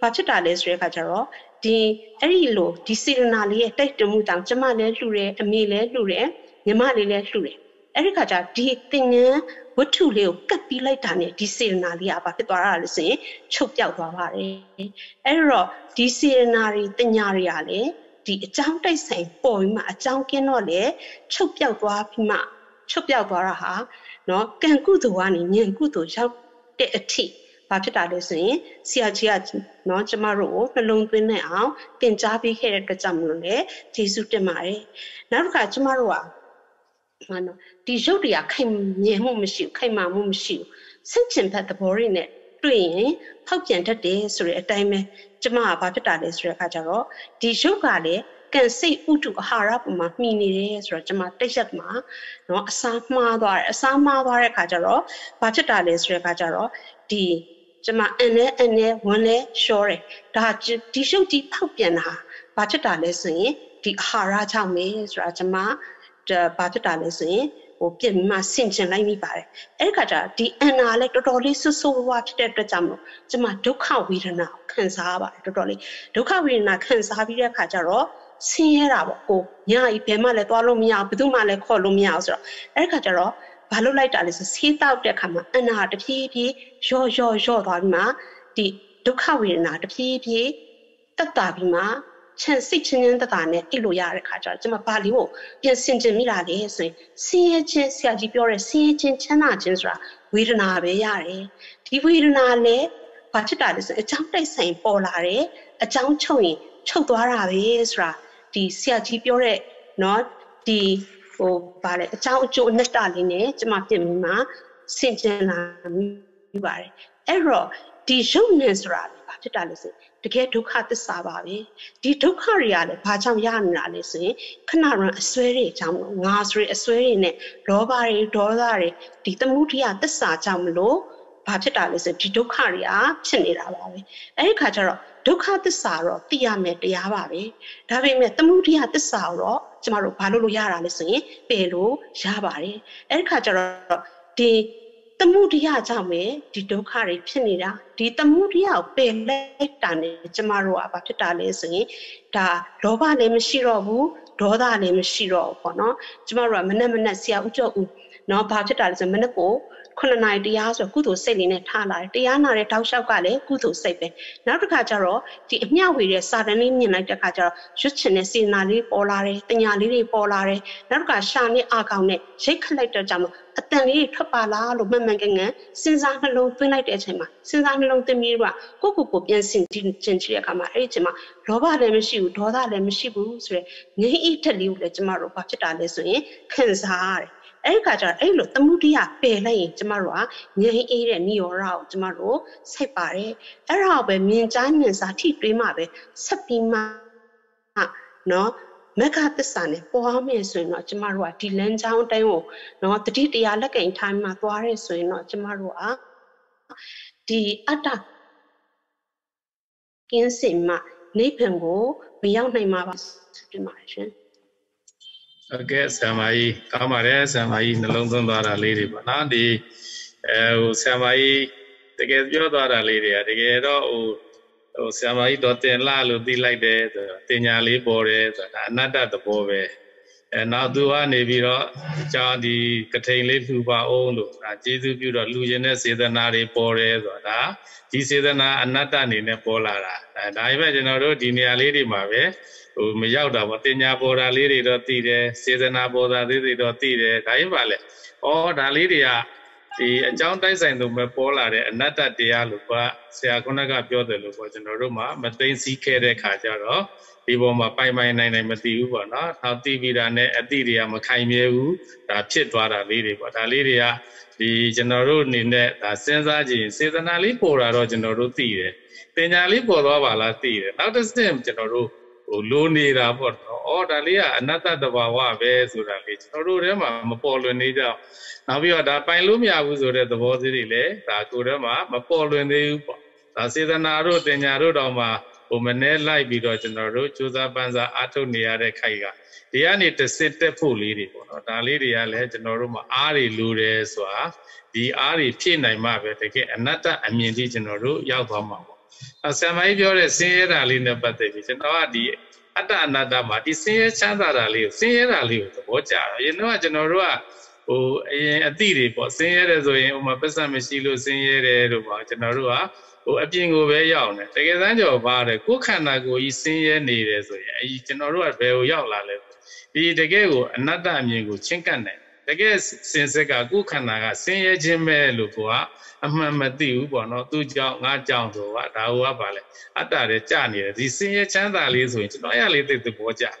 ဘာဖြစ်တာလဲဆိုတဲ့အခါကျတော့ဒီအဲ့ဒီလိုဒီစေရနာလေးရဲ့တိုက်တွန်းမှုတောင်ကျမလည်းလှူတယ်အမေလည်းလှူတယ်ညီမလေးလည်းလှူတယ်အဲ့ဒီခါကျဒီသင်္ကန်း ဝတ္ထုလေးကိုကတ်ပြီးလိုက်တာနဲ့ဒီစေရနာလေးကဘာဖြစ်သွားတာလဲဆိုရင်ချုပ်ပြောက်သွားပါတယ်အဲ့တော့ဒီစေရနာတွေတင်ညာတွေကလည်းဒီအကြောင်းတိုက်ဆိုင်ပေါ်ပြီးမှအကြောင်းကင်းတော့လေချုပ်ပြောက်သွားပြီးမှချုပ်ပြောက်သွားတာဟာเนาะကံကုသိုလ်ကနေဉာဏ်ကုသိုလ်ရောက်တဲ့အထိဘာဖြစ်တာလဲဆိုရင်ဆရာကြီးကเนาะကျမတို့ကိုနှလုံးသွင်းနေအောင်သင်ကြားပေးခဲ့တဲ့အတွက်ကြောင့်မလို့လေယေရှုတင်ပါတယ်နောက်တစ်ခါကျမတို့ကမှ န်တော့ဒီရုပ်တရားခိုင်မြဲမှုမရှိဘူးခိုင်မာမှုမရှိဘူးဆင့်ကျင်ဘက်သဘောတွေနဲ့တွေ့ရင်ဖောက်ပြန်တတ်တယ်ဆိုတဲ့အတိုင်းပဲကျမကဘာဖြစ်တာလဲဆိုတဲ့အခါကျတော့ဒီရုပ်ကလည်းကံစိတ်ဥတုအာဟာရပုံမှာမှီနေတယ်ဆိုတော့ကျမတိတ်ရက်မှာเนาะအစာမှားသွားတယ်အစာမှားသွားတဲ့အခါကျတော့ဘာဖြစ်တာလဲဆိုတဲ့အခါကျတော့ဒီကျမအန်နဲ့အန်နဲ့ဝန်လဲလျှောတယ်ဒါဒီရုပ်ကြီးဖောက်ပြန်တာဘာဖြစ်တာလဲဆိုရင်ဒီအာဟာရကြောင့်ပဲဆိုတာကျမ ဘာဖြစ်တာလဲဆိုရင်ဟိုပြင်ပြီးမှဆင်ကျင်လိုက်မိပါတယ်အဲ့ဒီခါကျဒီအန်နာလည်းတော်တော်လေးဆူဆူဝါဖြစ်တဲ့အတွက်ကြောင့်မလို့ကျမဒုက္ခဝေဒနာခံစားပါတယ်တော်တော်လေးဒုက္ခဝေဒနာခံစားပြီးတဲ့အခါကျတော့ဆင်းရဲတာပေါ့ကိုညာကြီးဘယ်မှလည်းသွားလို့မရဘူးဘယ်သူမှလည်းခေါ်လို့မရဘူးဆိုတော့အဲ့ဒီခါကျတော့ဘာလို့လိုက်တာလဲဆိုဆေးတောက်တဲ့အခါမှာအန်နာတဖြည်းဖြည်းရော့ရော့ရော့သွားပြီးမှဒီဒုက္ခဝေဒနာတဖြည်းဖြည်းတက်တာပြီးမှ ချန်စိတ်ချင်းချင်းတတာနဲ့အိတ်လို့ရတဲ့ခါကျတော့ကျွန်မပါလီကိုပြန်ဆင်ကျင်မိလာလေဆိုရင်ဆင်းရဲခြင်းဆရာကြီးပြောတဲ့ဆင်းရဲခြင်းချမ်းသာခြင်းဆိုတာဝေဒนาပဲရတယ်ဒီဝေဒနာလည်းဘာဖြစ်တာလဲဆိုအကြောင်းတိုက်ဆိုင်ပေါ်လာတယ်အကြောင်းချုပ်ရင်ချုပ်သွားတာပဲဆိုတာဒီဆရာကြီးပြောတဲ့เนาะဒီဟိုဗာလေအကြောင်းအကျိုးအနတ္တလေးနဲ့ကျွန်မပြင်ပြီးမှဆင်ကျင်လာမိပါတယ်အဲ့တော့ဒီရုပ်နဲ့ဆိုတာဘာဖြစ်တာလဲဆို တကယ်ဒုက္ခသစ္စာပါပဲဒီဒုက္ခတွေကလည်းဘာကြောင့်ရနေတာလဲဆိုရင်ခဏရန်အစွဲတွေကြောင့်ငါဆိုတဲ့အစွဲတွေနဲ့လောဘတွေဒေါသတွေဒီသမှုတရားသစ္စာကြောင့်မလို့ဘာဖြစ်တာလဲဆိုဒီဒုက္ခတွေကဖြစ်နေတာပါပဲအဲ့ဒီခါကျတော့ဒုက္ခသစ္စာတော့သိရမယ်တရားပါပဲဒါပေမဲ့သမှုတရားသစ္စာတော့ကျမတို့ဘာလို့လို့ရတာလဲဆိုရင်ပယ်လို့ရပါတယ်အဲ့ဒီခါကျတော့ဒီ တမှုတရားကြောင့်ပဲဒီဒုက္ခတွေဖြစ်နေတာဒီတမှုတရားကိုပယ်လိုက်တာနဲ့ကျမတို့ကဘာဖြစ်တာလဲဆိုရင်ဒါလောဘလည်းမရှိတော့ဘူးဒေါသလည်းမရှိတော့ဘူးပေါ့နော်ကျမတို့ကမနဲ့မနဲ့ဆရာဦးကျော်ဦးနော်ဘာဖြစ်တာလဲဆိုမနဲ့ကို ခုနှစ်နာရီတရားဆိုကုသိုလ်စိတ်လေးနဲ့ထားလာတယ်တရားနာတဲ့တောက်လျှောက်ကလည်းကုသိုလ်စိတ်ပဲနောက်တစ်ခါကျတော့ဒီအမျှဝေတဲ့စာတန်လေးမြင်လိုက်တဲ့ခါကျတော့ရွတ်ချင်တဲ့စေနာလေးပေါ်လာတယ်တညာလေးတွေပေါ်လာတယ်နောက်တစ်ခါရှာနဲ့အာကောင်နဲ့ရိတ်ခတ်လိုက်တဲ့ကြောင့်အတန်လေးထွက်ပါလားလို့မှန်မှန်ကန်ကန်စဉ်းစားနှလုံးသွင်းလိုက်တဲ့အချိန်မှာစဉ်းစားနှလုံးသွင်းပြီးတော့ကိုကိုကိုပြန်ဆင်ကျင်ကျင်ကြည့်တဲ့အခါမှာအဲ့ဒီအချိန်မှာလောဘလည်းမရှိဘူးဒေါသလည်းမရှိဘူးဆိုရယ်ငြိမ်းအိတ်ထက်လေးကိုလည်းကျမတို့ဘာဖြစ်တာလဲဆိုရင်ခံစားရတယ် အဲ့ဒီခါကျတော့အဲ့လိုသမုဒိယပယ်လိုက်ရင်ကျမတို့ကငြိမ်းအေးတဲ့နိရောဓကိုကျမတို့စိုက်ပါတယ်အဲ့ဒါကိုပဲမြင်ကြားမြင်စားထိတွေးမှပဲဆက်ပြီးမှနော်မက္ခသစ္စာနဲ့ပွားမယ်ဆိုရင်တော့ကျမတို့ကဒီလမ်းကြောင်းတိုင်းကိုနော်တတိတရားလက်ကင်ထိုင်းမှာသွားရဲဆိုရင်တော့ကျမတို့ကဒီအတ္တကင်းစင်မှနိဗ္ဗာန်ကိုမရောက်နိုင်မှာပါဖြစ်ပါတယ်ရှင် ဟုတ်ကဲ့ဆရာမကြီးကောင်းပါတယ်ဆရာမကြီးနှလုံးသွင်းသွားတာလေးတွေပေါ့နော်ဒီအဲဟိုဆရာမကြီးတကယ်ပြောသွားတာလေးတွေကတကယ်တော့ဟိုဟိုဆရာမကြီးတော့တင်လာလို့သိလိုက်တယ်ဆိုတော့တင်ညာလေးပေါ်တယ်ဆိုတာအနတ္တသဘောပဲအဲနောက်သူကနေပြီးတော့ကြာဒီကထိန်လေးလှူပါအောင်လို့ဒါကျေးဇူးပြုတော့လှူခြင်းတဲ့စေတနာတွေပေါ်တယ်ဆိုတာဒါဒီစေတနာအနတ္တအနေနဲ့ပေါ်လာတာအဲဒါပေမဲ့ကျွန်တော်တို့ဒီနေရာလေးတွေမှာပဲ ဟိုမရောက်တာပေါ့တင်ညာပေါ်တာလေးတွေတော့သိတယ်စေတနာပေါ်တာလေးတွေတော့သိတယ်ဒါရင်ပါလေဩဒါလေးတွေကဒီအကြောင်းတိုက်ဆိုင်သူမဲ့ပေါ်လာတဲ့အနတ္တတရားလို့ကဆရာခုနကပြောတယ်လို့ပေါ့ကျွန်တော်တို့မှမသိသိခဲ့တဲ့ခါကျတော့ဒီပေါ်မှာပိုင်ပိုင်နိုင်နိုင်မသိဘူးပေါ့နော်။နောက်သိပြီးတာနဲ့အတိတွေကမခိုင်မြဲဘူး။ဒါဖြစ်သွားတာလေးတွေပေါ့။ဒါလေးတွေကဒီကျွန်တော်တို့အနေနဲ့ဒါစဉ်းစားကြည့်စေတနာလေးပေါ်တာတော့ကျွန်တော်တို့သိတယ်။တင်ညာလေးပေါ်သွားပါလားသိတယ်။နောက်တစ်ဆင့်ကျွန်တော်တို့ ဟိုလိုနေတာပေါ့နော်။အော်ဒါလေးကအနတ္တတဘာဝပဲဆိုတာလေးကျွန်တော်တို့ထဲမှာမပေါ်လွင်နေကြ။နောက်ပြီးတော့ဒါပိုင်လို့မရဘူးဆိုတဲ့သဘောသေးတွေလည်းဒါကိုယ်ထဲမှာမပေါ်လွင်သေးဘူးပေါ့။ဒါစေတနာတို့တင်ညာတို့တောင်မှဟိုမနေ့လိုက်ပြီးတော့ကျွန်တော်တို့စူးစမ်းပန်းစားအားထုတ်နေရတဲ့ခိုက်ကဒီကနေတစ်စစ်တက်ဖို့လေးတွေပေါ့နော်ဒါလေးတွေကလည်းကျွန်တော်တို့မှာအားတွေလိုတယ်ဆိုတာဒီအားတွေဖြည့်နိုင်မှပဲတကယ်အနတ္တအမြင်ကြီးကျွန်တော်တို့ရောက်သွားမှာပေါ့ အဲဆံမိုင်းပြောတဲ့ဆင်းရဲတာလေးနဲ့ပတ်သက်ပြီးကျွန်တော်ကဒီအတ္တအနတ္တမှာဒီဆင်းရဲချမ်းသာတာလေးကိုဆင်းရဲတာလေးကိုသဘောကျတော့ရင်တော့ကျွန်တော်တို့ကဟိုအရင်အတိတွေပေါ့ဆင်းရဲတယ်ဆိုရင်ဥမာပတ်စံမရှိလို့ဆင်းရဲတယ်လို့ပါကျွန်တော်တို့ကဟိုအပြင်ကိုပဲရောက်နေတကယ်တမ်းကျော်ပါတယ်ကိုယ်ခန္ဓာကိုယ်ကြီးဆင်းရဲနေတယ်ဆိုရင်အဲဒီကျွန်တော်တို့ကဘယ်ကိုရောက်လာလဲဒီတကယ်ကိုအနတ္တအမြင်ကိုချင်းကပ်နေတကယ်စင်စစ်ကကိုယ်ခန္ဓာကဆင်းရဲခြင်းပဲလို့ကိုက အမှန်မသိဘူးပေါ့နော်သူကြောင့်ငါကြောင့်ဆိုတာဒါဟိုကပါလေအတ္တတွေကြနေတယ်ဒီဆင်းရဲချမ်းသာလေးဆိုရင်ကျွန်တော်အဲ့လေးသိသဘောကျတယ်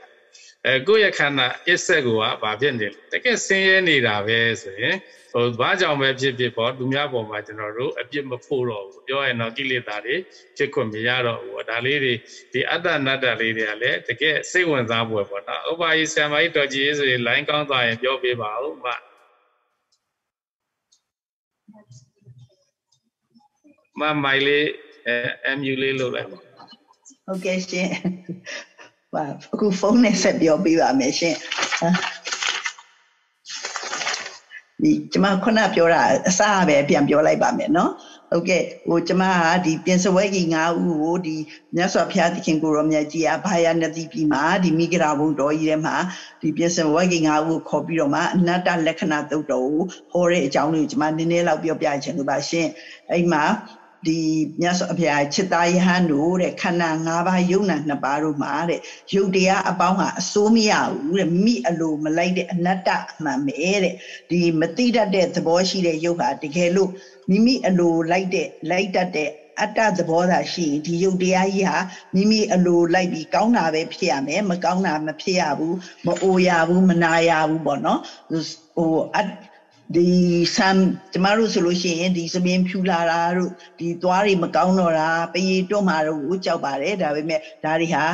အဲကိုယ့်ရဲ့ခန္ဓာအစ်ဆက်ကိုကဘာဖြစ်နေလဲတကယ်ဆင်းရဲနေတာပဲဆိုရင်ဟိုဘာကြောင့်ပဲဖြစ်ဖြစ်ပေါ့သူများပေါ်မှာကျွန်တော်တို့အပြစ်မဖို့တော့ဘူးပြောရင်တော့ကိလေသာတွေဖြစ်ခွင့်မရတော့ဘူးဒါလေးတွေဒီအတ္တနတ္တလေးတွေကလည်းတကယ်စိတ်ဝင်စားပွဲပေါ့နော်ဥပ္ပါယဆံမကြီးတော်ကြီးဆိုရင် line ကောင်းသွားရင်ပြောပြပါဦးမ မမိုင်လေးအဲ MU လေးလုပ်လိုက်ပါဟုတ်ကဲ့ရှင်ပါအခုဖုန်းနဲ့ဆက်ပြောပြပါမယ်ရှင်ဒီကျမခုနပြောတာအစားပဲပြန်ပြောလိုက်ပါမယ်နော်ဟုတ်ကဲ့ဟိုကျမကဒီပြင်စဝဲကြီး၅ဦးကိုဒီမြတ်စွာဘုရားသခင်ကိုရောမြတ်ကြီးအဘာယနတိပြည်မှာဒီမိဂရာဘုံတော်ကြီးထဲမှာဒီပြင်စဝဲကြီး၅ဦးကိုခေါ်ပြီးတော့မှအနတ္တလက္ခဏာသုတ်တော်ကိုဟောတဲ့အကြောင်းလေးကိုကျမနည်းနည်းလောက်ပြောပြချင်လို့ပါရှင်အဲ့မှာ ဒီမြတ်စွာဘုရားจิตသားယဟန်တို့တဲ့ခန္ဓာ၅ပါးယုံနာ၂ပါးတို့မှာတဲ့ယုတ်တရားအပေါင်းဟာအစိုးမရဘူးတဲ့မိအလိုမလိုက်တဲ့အနတ္တအမှန်ပဲတဲ့ဒီမတိတတ်တဲ့သဘောရှိတဲ့ယုတ်ဟာတကယ်လို့မိမိအလိုလိုက်တဲ့လိုက်တတ်တဲ့အတ္တသဘောသာရှိရင်ဒီယုတ်တရားကြီးဟာမိမိအလိုလိုက်ပြီးကောင်းတာပဲဖြစ်ရမယ်မကောင်းတာမဖြစ်ရဘူးမအိုရဘူးမနာရဘူးပေါ့နော်ဟို ဒီဆမ်ကျမတို့ဆိုလို့ရှိရင်ဒီသမင်းဖြူလာတာတို့ဒီသွားတွေမကောင်းတော့တာပရီတွတ်မှာတို့ကြောက်ပါတယ်ဒါပေမဲ့ဒါတွေဟာ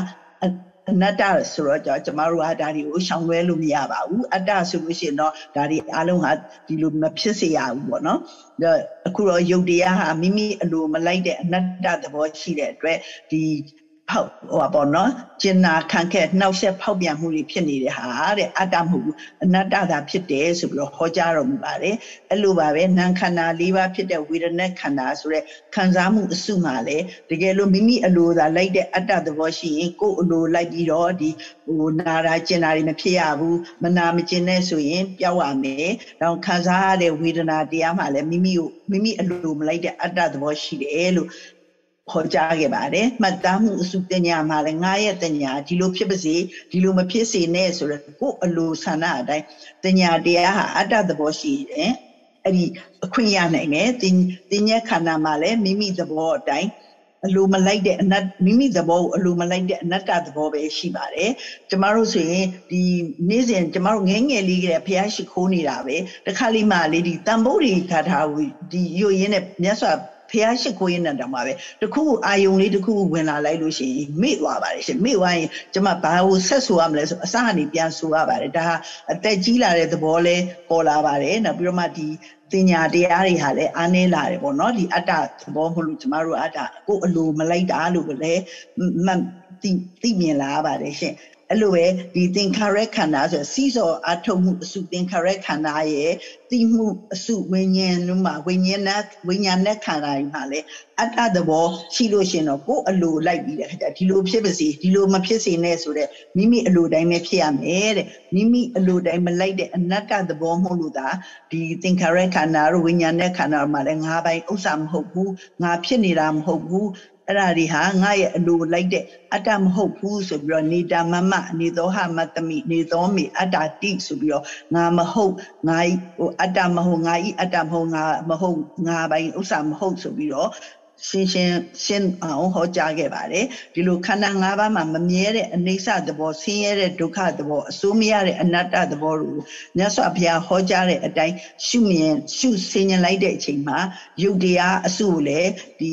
အနတ္တဆိုတော့ကြောင့်ကျမတို့ကဒါတွေကိုရှောင်လွဲလို့မရပါဘူးအတ္တဆိုလို့ရှိရင်တော့ဒါတွေအလုံးဟာဒီလိုမဖြစ်စေရဘူးပေါ့နော်အခုတော့ယုတ်တရားဟာမိမိအလိုမလိုက်တဲ့အနတ္တသဘောရှိတဲ့အတွက်ဒီ ဖောက်ဟိုပါပေါ့နော်ကျင်နာခံခဲ့နှောက်ရက်ဖောက်ပြန်မှုတွေဖြစ်နေတဲ့ဟာတဲ့အတ္တမဟုတ်ဘူးအနတ္တသာဖြစ်တယ်ဆိုပြီးတော့ဟောကြားတော်မူပါတယ်အဲ့လိုပါပဲနာမ်ခန္ဓာ၄ပါးဖြစ်တဲ့ဝေဒနာခန္ဓာဆိုတဲ့ခံစားမှုအစုမှာလေတကယ်လို့မိမိအလိုသာလိုက်တဲ့အတ္တသဘောရှိရင်ကိုယ်အလိုလိုက်ပြီးတော့ဒီဟိုနာတာကျင်တာတွေမဖြစ်ရဘူးမနာမကျင်နဲ့ဆိုရင်ပျောက်ရမယ်တော့ခံစားရတဲ့ဝေဒနာတရားမှလည်းမိမိကိုမိမိအလိုမလိုက်တဲ့အတ္တသဘောရှိတယ်လို့ ဟောကြားခဲ့ပါတယ်မှတ်သားမှုအစုတညာမှာလည်းငါရဲ့တညာဒီလိုဖြစ်ပါစေဒီလိုမဖြစ်စေနဲ့ဆိုတော့ကိုယ်အလိုဆန္ဒအတိုင်းတညာတရားဟာအတ္တသဘောရှိတယ်အဲ့ဒီအခွင့်ရနိုင်တယ်တင်ညက်ခန္ဓာမှာလည်းမိမိသဘောအတိုင်းအလိုမလိုက်တဲ့အနတ်မိမိသဘောကိုအလိုမလိုက်တဲ့အနတ္တသဘောပဲရှိပါတယ်ကျမတို့ဆိုရင်ဒီနေ့စဉ်ကျမတို့ငယ်ငယ်လေးကလေးဖះရှိခိုးနေတာပဲတခါလေးမှလေဒီတန်ဖိုးတွေခါထားဘူးဒီရွရင်းနဲ့မြတ်စွာ ဖះရှိခိုးရင်တောင်မှပဲတခုအာယုံလေးတခုဝင်လာလိုက်လို့ရှိရင်မေ့သွားပါတယ်ရှင်မေ့သွားရင်ကျမဘာကိုဆက်ဆိုရမလဲဆိုအစကနေပြန်ဆိုရပါတယ်ဒါအသက်ကြီးလာတဲ့သဘောလဲပေါ်လာပါတယ်နောက်ပြီးတော့မှဒီတင်ညာတရားတွေဟာလည်းအားနည်းလာတယ်ပေါ့နော်ဒီအတ္တသဘောမလို့ကျမတို့အတ္တကိုအလိုမလိုက်တာလို့လည်းမှတ်သိသိမြင်လာပါတယ်ရှင် အဲ့လိုပဲဒီသင်္ခါရခန္ဓာဆိုစီးစောအထုံမှုအစုသင်္ခါရခန္ဓာရဲ့သိမှုအစုဝိညာဉ်လုံးမှာဝိညာဉ်နဲ့ဝိညာဉ်နဲ့ခန္ဓာကြီးမှာလေအတ္တသဘောရှိလို့ရှင်တော့ကိုယ်အလိုလိုက်ပြီးတဲ့ခါကျဒီလိုဖြစ်ပါစေဒီလိုမဖြစ်စေနဲ့ဆိုတဲ့မိမိအလိုတိုင်းပဲဖြစ်ရမယ်တဲ့မိမိအလိုတိုင်းမလိုက်တဲ့အနတ္တသဘောမဟုတ်လို့သာဒီသင်္ခါရခန္ဓာတို့ဝိညာဉ်နဲ့ခန္ဓာမှာလည်းငါးပိုင်းဥစ္စာမဟုတ်ဘူးငါဖြစ်နေတာမဟုတ်ဘူး အဲ့ဒါတွေဟာငါရဲ့အလိုလိုက်တဲ့အတ္တမဟုတ်ဘူးဆိုပြီးတော့နေတာမမနေသောဟမတမိနေသောမိအတ္တတိဆိုပြီးတော့ငါမဟုတ်ငါဟိုအတ္တမဟုတ်ငါဤအတ္တမဟုတ်ငါမဟုတ်ငါပိုင်ဥစ္စာမဟုတ်ဆိုပြီးတော့ရှင်းရှင်းရှင်းအောင်ဟောကြားခဲ့ပါတယ်ဒီလိုခန္ဓာ၅ပါးမှာမမြဲတဲ့အနိစ္စသဘောဆင်းရဲတဲ့ဒုက္ခသဘောအစိုးမရတဲ့အနတ္တသဘောကိုမြတ်စွာဘုရားဟောကြားတဲ့အတိုင်းရှုမြင်ရှုဆင်ញင်လိုက်တဲ့အချိန်မှာယုတ်တရားအစုကိုလည်းဒီ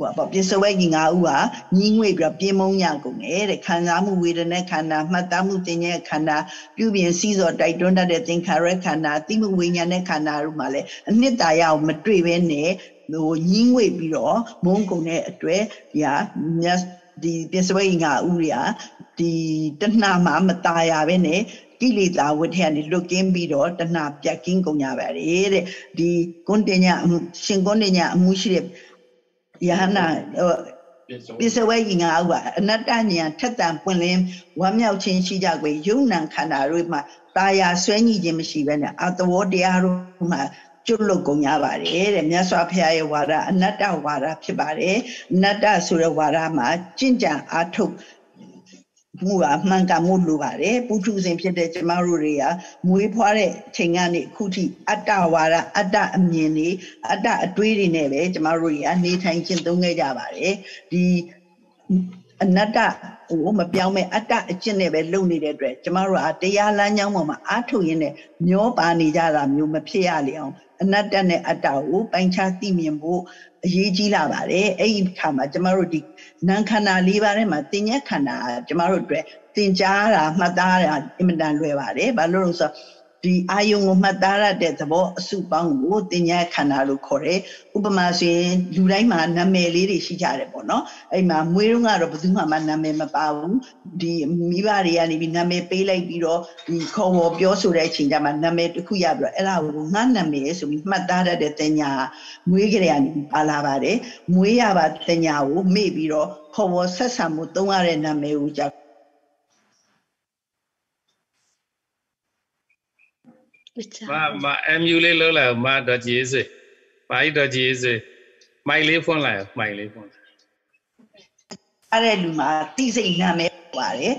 ဟိုပေါ့ပစ္စဝဲကြီး၅ဦးဟာညီးငွေ့ပြီးပြင်းမုံညကုန်တယ်တဲ့ခံစားမှုဝေဒနာခန္ဓာမှတ်သားမှုတင်ရဲ့ခန္ဓာပြုပြင်စည်းစော်တိုက်တွန်းတတ်တဲ့သင်္ခါရခန္ဓာသိမှုဝိညာဉ်နဲ့ခန္ဓာတို့မှာလည်းအနှစ်သာရအောင်မတွေ့ဘဲနဲ့ဟိုညီးငွေ့ပြီးတော့မုန်းကုန်တဲ့အတွက်ဒီဟာမြတ်ဒီပစ္စဝဲကြီး၅ဦးတွေကဒီတဏှာမှာမตายရပဲနဲ့ကိလေသာဝဋ်ထက်ကနေလွတ်ကင်းပြီးတော့တဏှာပြတ်ကင်းကုန်ကြပါလေတဲ့ဒီကွန်တင်ညာရှင်ကွန်တင်ညာအမှုရှိတဲ့ ယဟနာပစ္စဝေကြီးငါဥပါအနတ္တဉာဏ်ထက်တန်ပွင့်လင်းဝမ်းမြောက်ခြင်းရှိကြကွယ်ယုံနံခန္ဓာတို့မှာတာယာဆွဲညှိခြင်းမရှိဘဲနဲ့အတဝတရားတို့မှာကျွတ်လွတ်ကုန်ကြပါတယ်တဲ့မြတ်စွာဘုရားရဲ့ဝါဒအနတ္တဝါဒဖြစ်ပါတယ်အနတ္တဆိုတဲ့ဝါဒမှာကျင့်ကြံအားထုတ် မှုကမှန်ကန်မှုလိုပါတယ်ပုထုဇဉ်ဖြစ်တဲ့ကျမတို့တွေကမွေးဖွားတဲ့ချိန်ကနေအခုထိအတ္တဝါဒအတ္တအမြင်တွေအတ္တအတွေးတွေနဲ့ပဲကျမတို့တွေကနေထိုင်ကျင့်သုံးခဲ့ကြပါတယ်ဒီအနတ္တဟိုမပြောင်းမဲ့အတ္တအကျင့်နဲ့ပဲလုပ်နေတဲ့အတွက်ကျမတို့ကတရားလမ်းကြောင်းပေါ်မှာအားထုတ်ရင်းနဲ့မျောပါနေကြတာမျိုးမဖြစ်ရလေအောင် အနတ္တနဲ့အတ္တကိုပိုင်းခြားသိမြင်ဖို့အရေးကြီးလာပါတယ်အဲ့ဒီခါမှာကျမတို့ဒီနာမ်ခန္ဓာ၄ပါးထဲမှာတင်ញက်ခန္ဓာကျမတို့အတွက်သင်ကြားတာမှတ်သားတာအင်မတန်လွယ်ပါတယ်ဘာလို့လဲဆိုတော့ ဒီအာယုံကိုမှတ်သားရတဲ့သဘောအစုပေါင်းကိုတင်ညာခန္ဓာလို့ခေါ်တယ်။ဥပမာဆိုရင်လူတိုင်းမှာနာမည်လေးတွေရှိကြတယ်ပေါ့နော်။အဲ့မှာမွေးတော့ကတော့ဘယ်သူမှမနာမည်မပါဘူး။ဒီမိဘတွေကနေပြီးနာမည်ပေးလိုက်ပြီးတော့ဒီခေါ်ဝေါ်ပြောဆိုတဲ့အချိန်ကျမှနာမည်တစ်ခုရပြီးတော့အဲ့ဒါကိုငါနာမည်ဆိုပြီးမှတ်သားရတဲ့တင်ညာမွေးကြရနေပြီးပါလာပါတယ်။မွေးရပါတင်ညာကိုမေ့ပြီးတော့ခေါ်ဝေါ်ဆက်ဆံမှုသုံးရတဲ့နာမည်ကိုကြောက် မမ MU လေးလုံးလိုက်အောင်မတော့ကြည်စေမာကြီးတော့ကြည်စေမိုင်လေးဖွင့်လိုက်အောင်မိုင်လေးဖွင့်လိုက်အဲ့တဲ့လူမှာတိစိတ်နာမည်ပါတယ်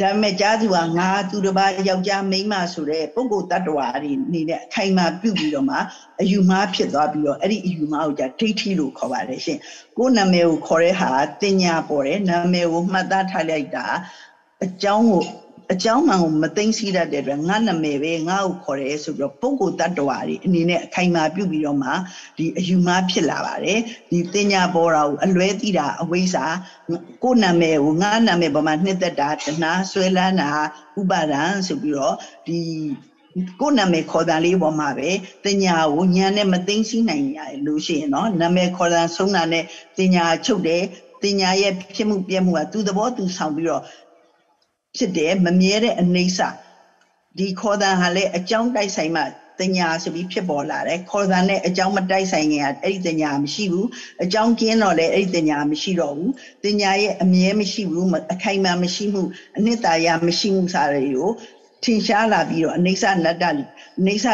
ဒါပေမဲ့ကြားသူကငါသူတစ်ပါးယောက်ျားမိန်းမဆိုတဲ့ပုဂ္ဂိုလ်တ attva တွေနေတဲ့အခိုင်အမာပြုတ်ပြီးတော့မှအယူမှားဖြစ်သွားပြီးတော့အဲ့ဒီအယူမှားကိုじゃဒိဋ္ဌိလို့ခေါ်ပါတယ်ရှင်ကိုယ်နာမည်ကိုခေါ်တဲ့ဟာတင်ညာပေါ်တယ်နာမည်ကိုမှတ်သားထားလိုက်တာအကြောင်းကို အကြောင်းမှန်ကိုမသိသိတတ်တဲ့အတွက်ငါနာမည်ပဲငါ့ကိုခေါ်တယ်ဆိုပြီးတော့ပုဂ္ဂိုလ်တ attva တွေအနေနဲ့အခိုင်အမာပြုပြီးတော့မှဒီအယူမှားဖြစ်လာပါတယ်ဒီတင်ညာပေါ်တာကိုအလွဲသိတာအဝိဇ္ဇာကိုနာမည်ကိုငါနာမည်ပေါ်မှာနှစ်သက်တာတဏှာဆွဲလန်းတာဥပါဒံဆိုပြီးတော့ဒီကိုနာမည်ခေါ်တာလေးပေါ်မှာပဲတင်ညာကိုညာနဲ့မသိသိနိုင်ရလို့ရှိရင်တော့နာမည်ခေါ်တာဆုံးတာနဲ့တင်ညာချုပ်တယ်တင်ညာရဲ့ဖြစ်မှုပြမှုကသူသဘောသူဆောင်ပြီးတော့ ဖြစ်တယ်မမြဲတဲ့အနေဆဒီခေါ်တာဟာလည်းအကြောင်းတိုက်ဆိုင်မှတင်ညာဆိုပြီးဖြစ်ပေါ်လာတယ်ခေါ်တာနဲ့အကြောင်းမတိုက်ဆိုင်ခင်ကအဲ့ဒီတင်ညာမရှိဘူးအကြောင်းကင်းတော့လည်းအဲ့ဒီတင်ညာမရှိတော့ဘူးတင်ညာရဲ့အမြဲမရှိဘူးအခိုင်အမာမရှိမှုအနှစ်သာရမရှိမှုစားတွေကိုထင်ရှားလာပြီးတော့အနေဆနတ္တအနေဆ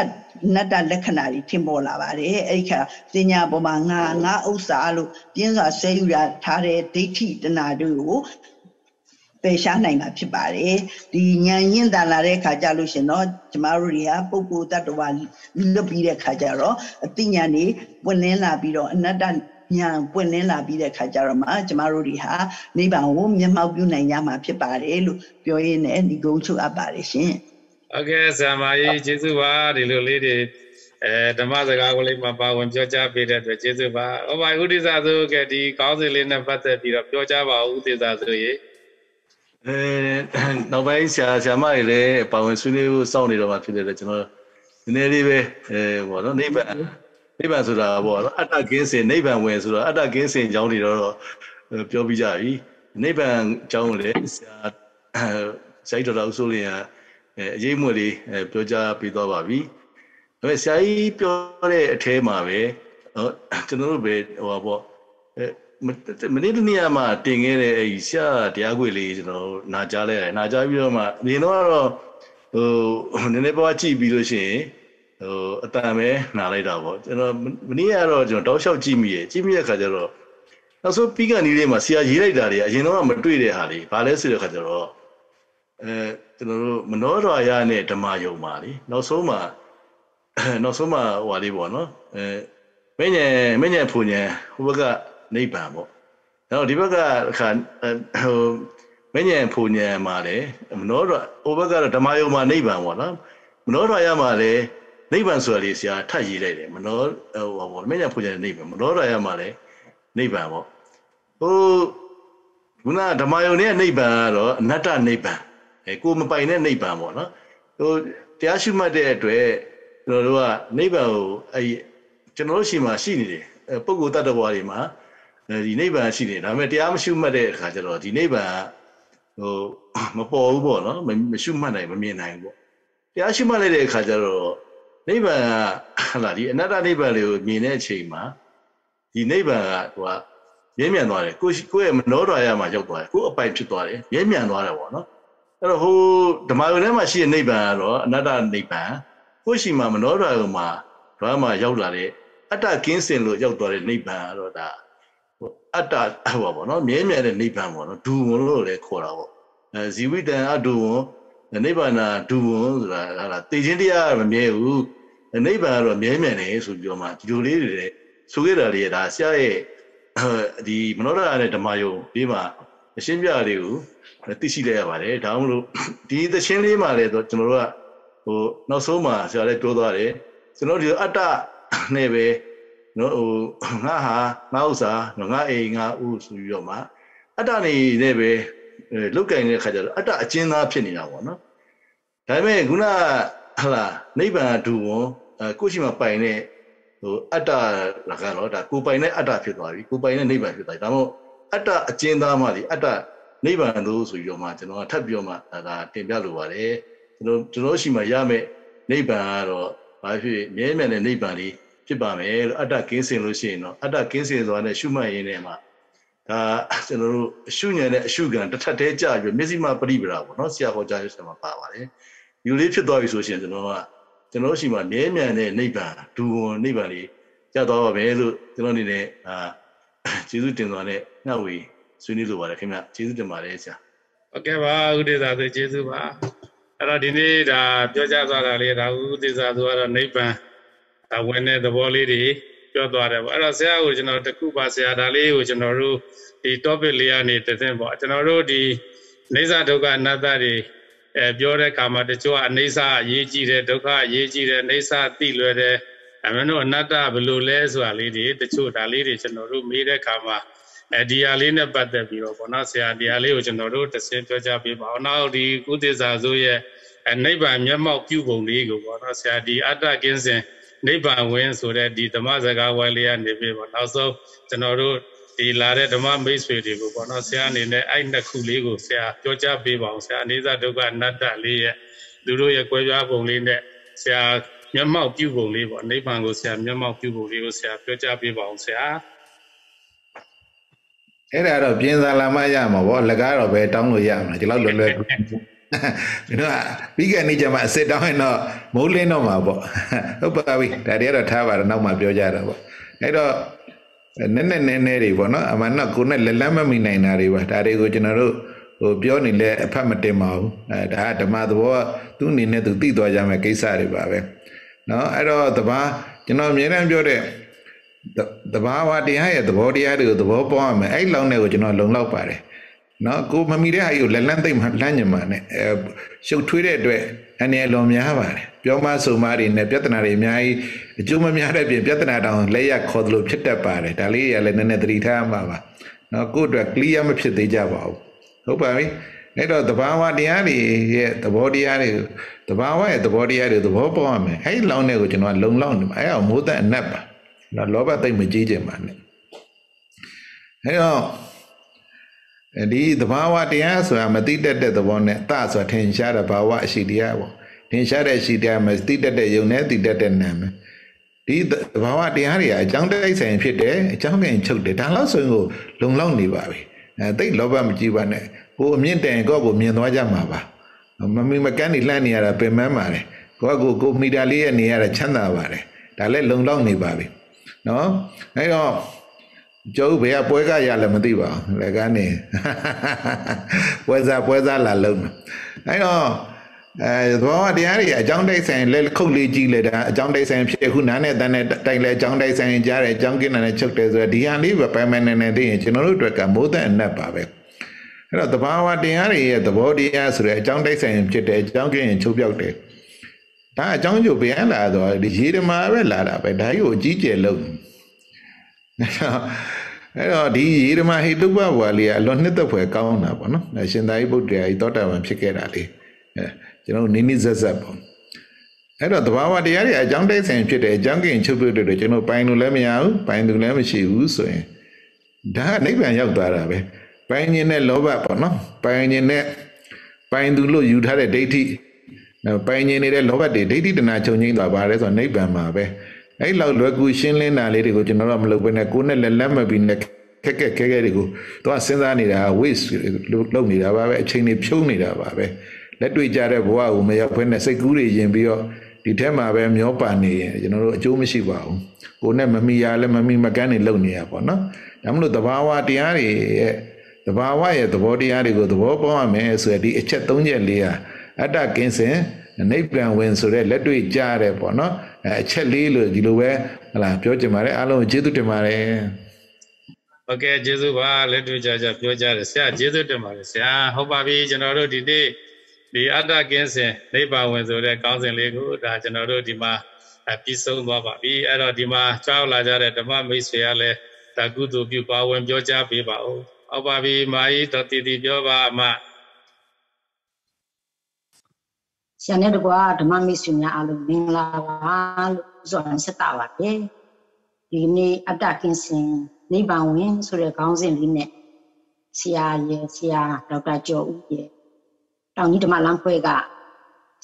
နတ္တလက္ခဏာတွေထင်ပေါ်လာပါတယ်အဲ့ဒီခါတင်ညာပေါ်မှာငါငါဥစ္စာလို့ပြင်းစွာဆဲယူရထားတဲ့ဒိဋ္ဌိတဏှာတွေကို ပယ်ရှားနိုင်မှာဖြစ်ပါတယ်ဒီဉာဏ်ရင့်တန်လာတဲ့ခါကြလို့ရှင်တော့ကျမတို့တွေကပုဂ္ဂိုလ်တ attva လွတ်ပြီးတဲ့ခါကြတော့အသိဉာဏ်နေပွင့်လင်းလာပြီးတော့အနတ္တဉာဏ်ပွင့်လင်းလာပြီးတဲ့ခါကြတော့မှကျမတို့တွေဟာနိဗ္ဗာန်ကိုမျက်မှောက်ပြုနိုင်ကြမှာဖြစ်ပါတယ်လို့ပြောရင်းနဲ့ဒီကုန်းချုပ်အပ်ပါတယ်ရှင်ဟုတ်ကဲ့ဆရာမကြီးကျေးဇူးပါဒီလိုလေးတွေအဲဓမ္မစကားကိုလေးမှာပါဝင်ပြောကြားပေးတဲ့အတွက်ကျေးဇူးပါဟောပါဥဒိသဆိုကဲဒီကောင်းစဉ်လေးနဲ့ပတ်သက်ပြီးတော့ပြောကြားပါဦးဥဒိသဆိုရေ အဲနောက်ပိုင်းဆရာဆရာမတွေလည်းပါဝင်ဆွေးနွေးဖို့စောင့်နေတော့မှဖြစ်တယ်လေကျွန်တော်နည်းနည်းလေးပဲအဲဘောနော်နိဗ္ဗာန်နိဗ္ဗာန်ဆိုတာဘောနော်အတ္တကင်းစင်နိဗ္ဗာန်ဝင်ဆိုတော့အတ္တကင်းစင်အကြောင်းတွေတော့ပြောပြီးကြပြီနိဗ္ဗာန်အကြောင်းလည်းဆရာဆရာကြီးတော်တော်ဆိုလျင်အဲအရေးမွေလေးပြောကြားပြီးတော့ပါပြီဒါပေမဲ့ဆရာကြီးပြောတဲ့အထဲမှာပဲကျွန်တော်တို့ပဲဟိုပါပေါ့အဲ မနေ့တနေ့မှတင်ခဲ့တဲ့အဲဒီဆရာတရားခွေလေးကျွန်တော်နာကြားလိုက်ရတယ်နာကြားပြီးတော့မှအရင်တော့ကတော့ဟိုနည်းနည်းပွားကြည့်ပြီးလို့ရှိရင်ဟိုအတန်ပဲနာလိုက်တာပေါ့ကျွန်တော်မနေ့ကတော့ကျွန်တော်တောက်လျှောက်ကြည့်မိရဲ့ကြည့်မိတဲ့ခါကျတော့နောက်ဆုံးပြီးကနေလေးမှာဆရာရေးလိုက်တာတွေအရင်တော့မတွေ့တဲ့ဟာလေးဘာလဲဆိုတဲ့ခါကျတော့အဲကျွန်တော်တို့မနောဒရာယနဲ့ဓမ္မယုံပါလေနောက်ဆုံးမှာနောက်ဆုံးမှာဟိုဟာလေးပေါ့နော်အဲမညံမညံဖူညံဟိုဘက်က နိဗ္ဗာန်ပေါ့အဲ့တော့ဒီဘက်ကအခါဟိုမဉ္ဇဉ်ဖူဉ္ဇဉ်မှာလေမနောတော့ဟိုဘက်ကတော့ဓမ္မယုံမှာနိဗ္ဗာန်ပေါ့နော်မနောတော်ရမှာလေနိဗ္ဗာန်ဆိုတာလေးဆရာထပ်ရေးလိုက်တယ်မနောဟိုပေါ့မဉ္ဇဉ်ဖူဉ္ဇဉ်နိဗ္ဗာန်မနောတော်ရမှာလေနိဗ္ဗာန်ပေါ့ဟိုခုနဓမ္မယုံနဲ့နိဗ္ဗာန်ကတော့အနတ္တနိဗ္ဗာန်အဲကိုမပိုင်တဲ့နိဗ္ဗာန်ပေါ့နော်ဟိုတရားရှိမှတ်တဲ့အတွက်ကျွန်တော်တို့ကနိဗ္ဗာန်ကိုအဲကျွန်တော်တို့ရှိမှရှိနေတယ်ပုဂ္ဂိုလ်တ attva တွေမှာ ဒီနိဗ္ဗာန်ရှိတယ်ဒါပေမဲ့တရားမရှိမှတ်တဲ့အခါကျတော့ဒီနိဗ္ဗာန်ဟိုမပေါ်ဘူးပေါ့နော်မရှိမှတ်နိုင်မမြင်နိုင်ဘူးပေါ့တရားရှိမှတ်လိုက်တဲ့အခါကျတော့နိဗ္ဗာန်ကဟလာဒီအနတ္တနိဗ္ဗာန်လေးကိုမြင်တဲ့အချိန်မှာဒီနိဗ္ဗာန်ကဟိုကယမြဲမြံသွားတယ်ကိုယ်ကိုယ့်ရဲ့မနောဒွါရမှာရောက်သွားတယ်ကိုယ်အပိုင်ဖြစ်သွားတယ်မြဲမြံသွားတယ်ပေါ့နော်အဲ့တော့ဟိုဓမ္မယုံထဲမှာရှိတဲ့နိဗ္ဗာန်ကတော့အနတ္တနိဗ္ဗာန်ကိုယ်ရှိမှာမနောဒွါယုံမှာဓမ္မမှာရောက်လာတဲ့အတ္တကင်းစင်လို့ရောက်သွားတဲ့နိဗ္ဗာန်ကတော့ဒါ ဟိုအတ္တဟိုပါပေါ့နော်မြဲမြံတဲ့နိဗ္ဗာန်ပေါ့နော်ဒူဝန်လို့လည်းခေါ်တာပေါ့အဲဇီဝိတံအဒူဝန်နိဗ္ဗာန်ဒူဝန်ဆိုတာဟာလားတေခြင်းတရားမမြဲဘူးနိဗ္ဗာန်ကတော့မြဲမြံတယ်ဆိုပြီးတော့မှဒီလိုလေးတွေဆိုခဲ့တာလေးဒါဆရာရဲ့ဒီမနောဒရာနဲ့ဓမ္မယုံဒီမှာအရှင်းပြလေးကိုသိရှိလိုက်ရပါတယ်ဒါမှမဟုတ်ဒီသချင်းလေးမှာလည်းကျွန်တော်တို့ကဟိုနောက်ဆုံးမှာဆရာလည်းပြောသွားတယ်ကျွန်တော်ဒီအတ္တနဲ့ပဲ နော်ဟိုငါဟာငါဥစ္စာငါအိမ်ငါဥဆိုပြီးတော့မှအတ္တနေနဲ့ပဲလုတ်ကင်တဲ့ခါကျတော့အတ္တအကျဉ်းသားဖြစ်နေတာပေါ့နော်ဒါပေမဲ့ခုနဟလာနိဗ္ဗာန်ဒူဝန်ကိုရှိမှပိုင်တဲ့ဟိုအတ္တလကတော့ဒါကိုပိုင်တဲ့အတ္တဖြစ်သွားပြီကိုပိုင်တဲ့နိဗ္ဗာန်ဖြစ်သွားပြီဒါမို့အတ္တအကျဉ်းသားမှဒီအတ္တနိဗ္ဗာန်တို့ဆိုပြီးတော့မှကျွန်တော်ကထပ်ပြောမှဒါတင်ပြလိုပါတယ်ကျွန်တော်ကျွန်တော်ရှိမှရမယ့်နိဗ္ဗာန်ကတော့ဘာဖြစ်မြဲမြံတဲ့နိဗ္ဗာန်လေး ဖြစ်ပါမယ်လို့အတ္တကင်းစင်လို့ရှိရင်တော့အတ္တကင်းစင်သွားတဲ့ရှုမှတ်ရင်းနဲ့မှဒါကျွန်တော်တို့အရှုညံတဲ့အရှုကံတစ်ထပ်တည်းကြာပြီးမျက်စိမှပရိပရာပေါ့နော်ဆရာဟောကြားရတဲ့မှာပါပါတယ်ယူလေးဖြစ်သွားပြီဆိုရှင်ကျွန်တော်ကကျွန်တော်ရှိမှမြဲမြံတဲ့နိဗ္ဗာန်ဒူဝန်နိဗ္ဗာန်လေးရသွားပါမယ်လို့ကျွန်တော်အနေနဲ့အာကျေးဇူးတင်သွားတဲ့နှောက်ဝေဆွေးနွေးလိုပါတယ်ခင်ဗျကျေးဇူးတင်ပါတယ်ဆရာဟုတ်ကဲ့ပါဥဒေသာသူကျေးဇူးပါအဲ့တော့ဒီနေ့ဒါပြောကြသွားတာလေးဒါဥဒေသာသူကတော့နိဗ္ဗာန်ဒါ ဝင်တဲ့သဘောလေးတွေပြောသွားတယ်ပေါ့အဲ့တော့ဆရာကိုကျွန်တော်တခုပါဆရာဒါလေးကိုကျွန်တော်တို့ဒီ topic လေးကနေတသိပေါ့ကျွန်တော်တို့ဒီနေစာဒုက္ခအနတ္တတွေအဲပြောတဲ့အခါမှာတချို့ကအနေစာအရေးကြီးတယ်ဒုက္ခအရေးကြီးတယ်အနေစာသိလွယ်တယ်အမှန်တော့အနတ္တဘယ်လိုလဲဆိုတာလေးတွေတချို့ဒါလေးတွေကျွန်တော်တို့မေးတဲ့အခါမှာအဲဒီဟာလေးနဲ့ပတ်သက်ပြီးတော့ဗောနော်ဆရာဒီဟာလေးကိုကျွန်တော်တို့တစ်ဆင့်ပြောကြပေးပါအောင်နောက်ဒီကုသစ္စာဆိုရဲ့အနိဗ္ဗာန်မျက်မှောက်ပြုပုံလေးကိုဗောနော်ဆရာဒီအတ္တကင်းစင် နိဗ္ဗာန်ဝင်ဆိုတဲ့ဒီဓမ္မစကားဝိုင်းလေးကနေပြီးဗောနောက်ဆုံးကျွန်တော်တို့ဒီလာတဲ့ဓမ္မမိတ်ဆွေတွေကိုပေါ့နော်ဆရာအနေနဲ့အဲ့နှစ်ခုလေးကိုဆရာပြောကြားပေးပါအောင်ဆရာအနေစာဒုက္ခအနတ္တလေးရဲ့သူတို့ရဲ့ကွဲပြားပုံလေးနဲ့ဆရာမျက်မှောက်ပြုပုံလေးပေါ့နိဗ္ဗာန်ကိုဆရာမျက်မှောက်ပြုပုံလေးကိုဆရာပြောကြားပေးပါအောင်ဆရာအဲ့ဒါတော့ပြင်းစားလာမှရမှာဗောလက်ကားတော့ပဲတောင်းလို့ရမှာဒီလောက်လွယ်လွယ် ကျွန်တော်ပြီးခဲ့နေ့ကျမှအစ်စ်တောင်းရင်တော့မိုးလင်းတော့မှာပေါ့ဟုတ်ပါပြီဒါတွေကတော့ထားပါတော့နောက်မှပြောကြတာပေါ့အဲ့တော့နည်းနည်းနည်းနည်းတွေပေါ့နော်အမှန်တော့ကိုယ်နဲ့လက်လက်မမိနိုင်တာတွေပါဒါတွေကိုကျွန်တော်တို့ဟိုပြောနေလဲအဖတ်မတင်ပါဘူးအဲဒါကဓမ္မသဘောသူ့အနေနဲ့သူသိသွားကြမယ်ကိစ္စတွေပါပဲနော်အဲ့တော့တဘာကျွန်တော်အမြဲတမ်းပြောတဲ့တဘာဝတရားရဲ့သဘောတရားတွေကိုသဘောပေါက်ရမယ်အဲ့လောက်နဲ့ကိုကျွန်တော်လုံလောက်ပါတယ် နော်ကိုမမီတဲ့ဟာကြီးကိုလက်လန်းသိမ့်မှလမ်းညမှာနဲ့အဲရှုပ်ထွေးတဲ့အတွက်အနေအလွန်များပါတယ်ပြောမဆိုမတွေနဲ့ပြဿနာတွေအများကြီးအကျိုးမများတဲ့ပြင်ပြဿနာတောင်လက်ရခေါ်သလိုဖြစ်တတ်ပါတယ်ဒါလေးရလည်းနည်းနည်းသတိထားမှာပါနော်ကိုယ့်အတွက် clear မဖြစ်သေးကြပါဘူးဟုတ်ပါပြီအဲ့တော့တဘာဝတရားတွေရဲ့သဘောတရားတွေတဘာဝရဲ့သဘောတရားတွေသဘောပေါက်ရမယ်အဲ့ဒီလောင်းတဲ့ကိုကျွန်တော်လုံလောက်နေမှာအဲ့အောင်မိုးသက်အနက်ပါနော်လောဘသိမ့်မကြီးကြပါနဲ့အဲ့တော့ ဒီသဘာဝတရားဆိုတာမသိတတ်တဲ့သဘောနဲ့တဆိုတာထင်ရှားတဲ့ဘာဝအရှိတရားပေါ့ထင်ရှားတဲ့အရှိတရားမသိတတ်တဲ့ယုံနဲ့သိတတ်တဲ့နာမ်ဒီသဘာဝတရားတွေကအကြောင်းတိုက်ဆိုင်ဖြစ်တယ်အကြောင်းကင်ချုပ်တယ်ဒါလို့ဆိုရင်ကိုလုံလောက်နေပါပြီအဲသိလောဘမကြည့်ပါနဲ့ကိုအမြင့်တန်ကိုကိုမြင်သွားကြမှာပါမမီမကန်းနေလှမ်းနေရတာပင်ပန်းပါတယ်ကိုကကိုကိုမီတာလေးရဲ့နေရတာချမ်းသာပါတယ်ဒါလည်းလုံလောက်နေပါပြီနော်အဲတော့ ကျုပ်ဘယ်ကပွဲကရလဲမသိပါဘူးလက်ကနေပွဲစားပွဲစားလာလုံးအဲတော့အဲဘောတရားတွေအကြောင်းတိုက်ဆိုင်လဲခုတ်လေးကြီးလဲဒါအကြောင်းတိုက်ဆိုင်ဖြစ်ခုနားနဲ့တန်းနဲ့တိုင်လဲအကြောင်းတိုက်ဆိုင်ကြားတယ်အကြောင်းကင်းတယ်ချုပ်တယ်ဆိုတော့ဒီဟာလေးပဲပိုင်ပိုင်နေနေသိရင်ကျွန်တော်တို့အတွက်ကမိုးတဲ့အနက်ပါပဲအဲ့တော့သဘာဝတရားတွေရဲ့သဘောတရားဆိုတဲ့အကြောင်းတိုက်ဆိုင်ဖြစ်တယ်အကြောင်းကင်းရင်ချုပ်ပြောက်တယ်ဒါအကြောင်းကျိုးပြန်လာတော့ဒီရေဓမာပဲလာတာပဲဒါကြီးကိုအကြီးကျယ်လုံး အဲ့တော့ဒီရေဓမာဟိတုပ္ပဘွာလေးကအလွန်နှစ်သက်ဖွယ်ကောင်းတာပေါ့နော်။ရှင်သာရိပုတ္တရာကြီးသောတာပန်ဖြစ်ခဲ့တာလေ။အဲကျွန်တော်နိနိဇက်ဇက်ပေါ့။အဲ့တော့တဘာဝတရားတွေအကြောင်းတိုက်ဆိုင်ဖြစ်တယ်အကြောင်းကင်ချုပ်ပြတဲ့ကျွန်တော်ပိုင်လို့လည်းမရဘူးပိုင်သူလည်းမရှိဘူးဆိုရင်ဒါကနိဗ္ဗာန်ရောက်သွားတာပဲ။ပိုင်ခြင်းနဲ့လောဘပေါ့နော်။ပိုင်ခြင်းနဲ့ပိုင်သူလို့ယူထားတဲ့ဒိဋ္ဌိပိုင်ခြင်းနေတဲ့လောဘတွေဒိဋ္ဌိတဏှာချုပ်ငိမ့်သွားပါတယ်ဆိုတော့နိဗ္ဗာန်မှာပဲ။ အဲ့လောက်လွယ်ကူရှင်းလင်းတာလေးတွေကိုကျွန်တော်တို့မလုပ်ဘဲနဲ့ကိုယ်နဲ့လက်လက်မပြီးနဲ့ခက်ခက်ခဲခဲတွေကိုသူကစဉ်းစားနေတာ waste လုပ်နေတာပါပဲအချိန်တွေဖြုံးနေတာပါပဲလက်တွေ့ကြတဲ့ဘဝကိုမရောက်ဘဲနဲ့စိတ်ကူးတွေယင်ပြီးတော့ဒီထဲမှာပဲမျောပါနေရင်ကျွန်တော်တို့အကျိုးမရှိပါဘူးကိုနဲ့မမီရလဲမမီမကန်းနေလုံနေရပါတော့ဒါမလို့တဘာဝတရားတွေရဲ့တဘာဝရဲ့သဘောတရားတွေကိုသဘောပေါက်ရမယ်ဆိုရဒီအချက်၃ချက်လေးဟာအတ္တကင်းစင်နိဗ္ဗာန်ဝင်ဆိုတဲ့လက်တွေ့ကြားတယ်ပေါ့နော် အဲအချက်လေးလို့ဒီလိုပဲဟလာပြောချင်ပါတယ်အားလုံးကျေးဇူးတင်ပါတယ်ဟုတ်ကဲ့ကျေးဇူးပါလက်တွေ့ကြကြပြောကြတယ်ဆရာကျေးဇူးတင်ပါတယ်ဆရာဟုတ်ပါပြီကျွန်တော်တို့ဒီနေ့ဒီအတ္တကင်းစင်နိဗ္ဗာန်ဝင်ဆိုတဲ့ကောင်းစဉ်လေးကိုဒါကျွန်တော်တို့ဒီမှာပြီးဆုံးသွားပါပြီအဲ့တော့ဒီမှာကြောက်လာကြတဲ့ဓမ္မမိတ်ဆွေကလည်းဒါကုသိုလ်ပြုပါဝင်ပြောကြပေးပါဦးဟုတ်ပါပြီမာကြီးတော်တည်တည်ပြောပါအမ ဆရာနဲ့တကွာဓမ္မမိတ်ဆွေများအားလုံးမင်္ဂလာပါလို့ဆိုရင်ဆက်တာပါပဲဒီနေ့အတ္တကင်းစင်နိဗ္ဗာန်ဝင်ဆိုတဲ့ခေါင်းစဉ်လေးနဲ့ဆရာရဲ့ဆရာဒေါက်တာကျော်ဦးရဲ့တောင်ကြီးဓမ္မလမ်းဖွဲ့က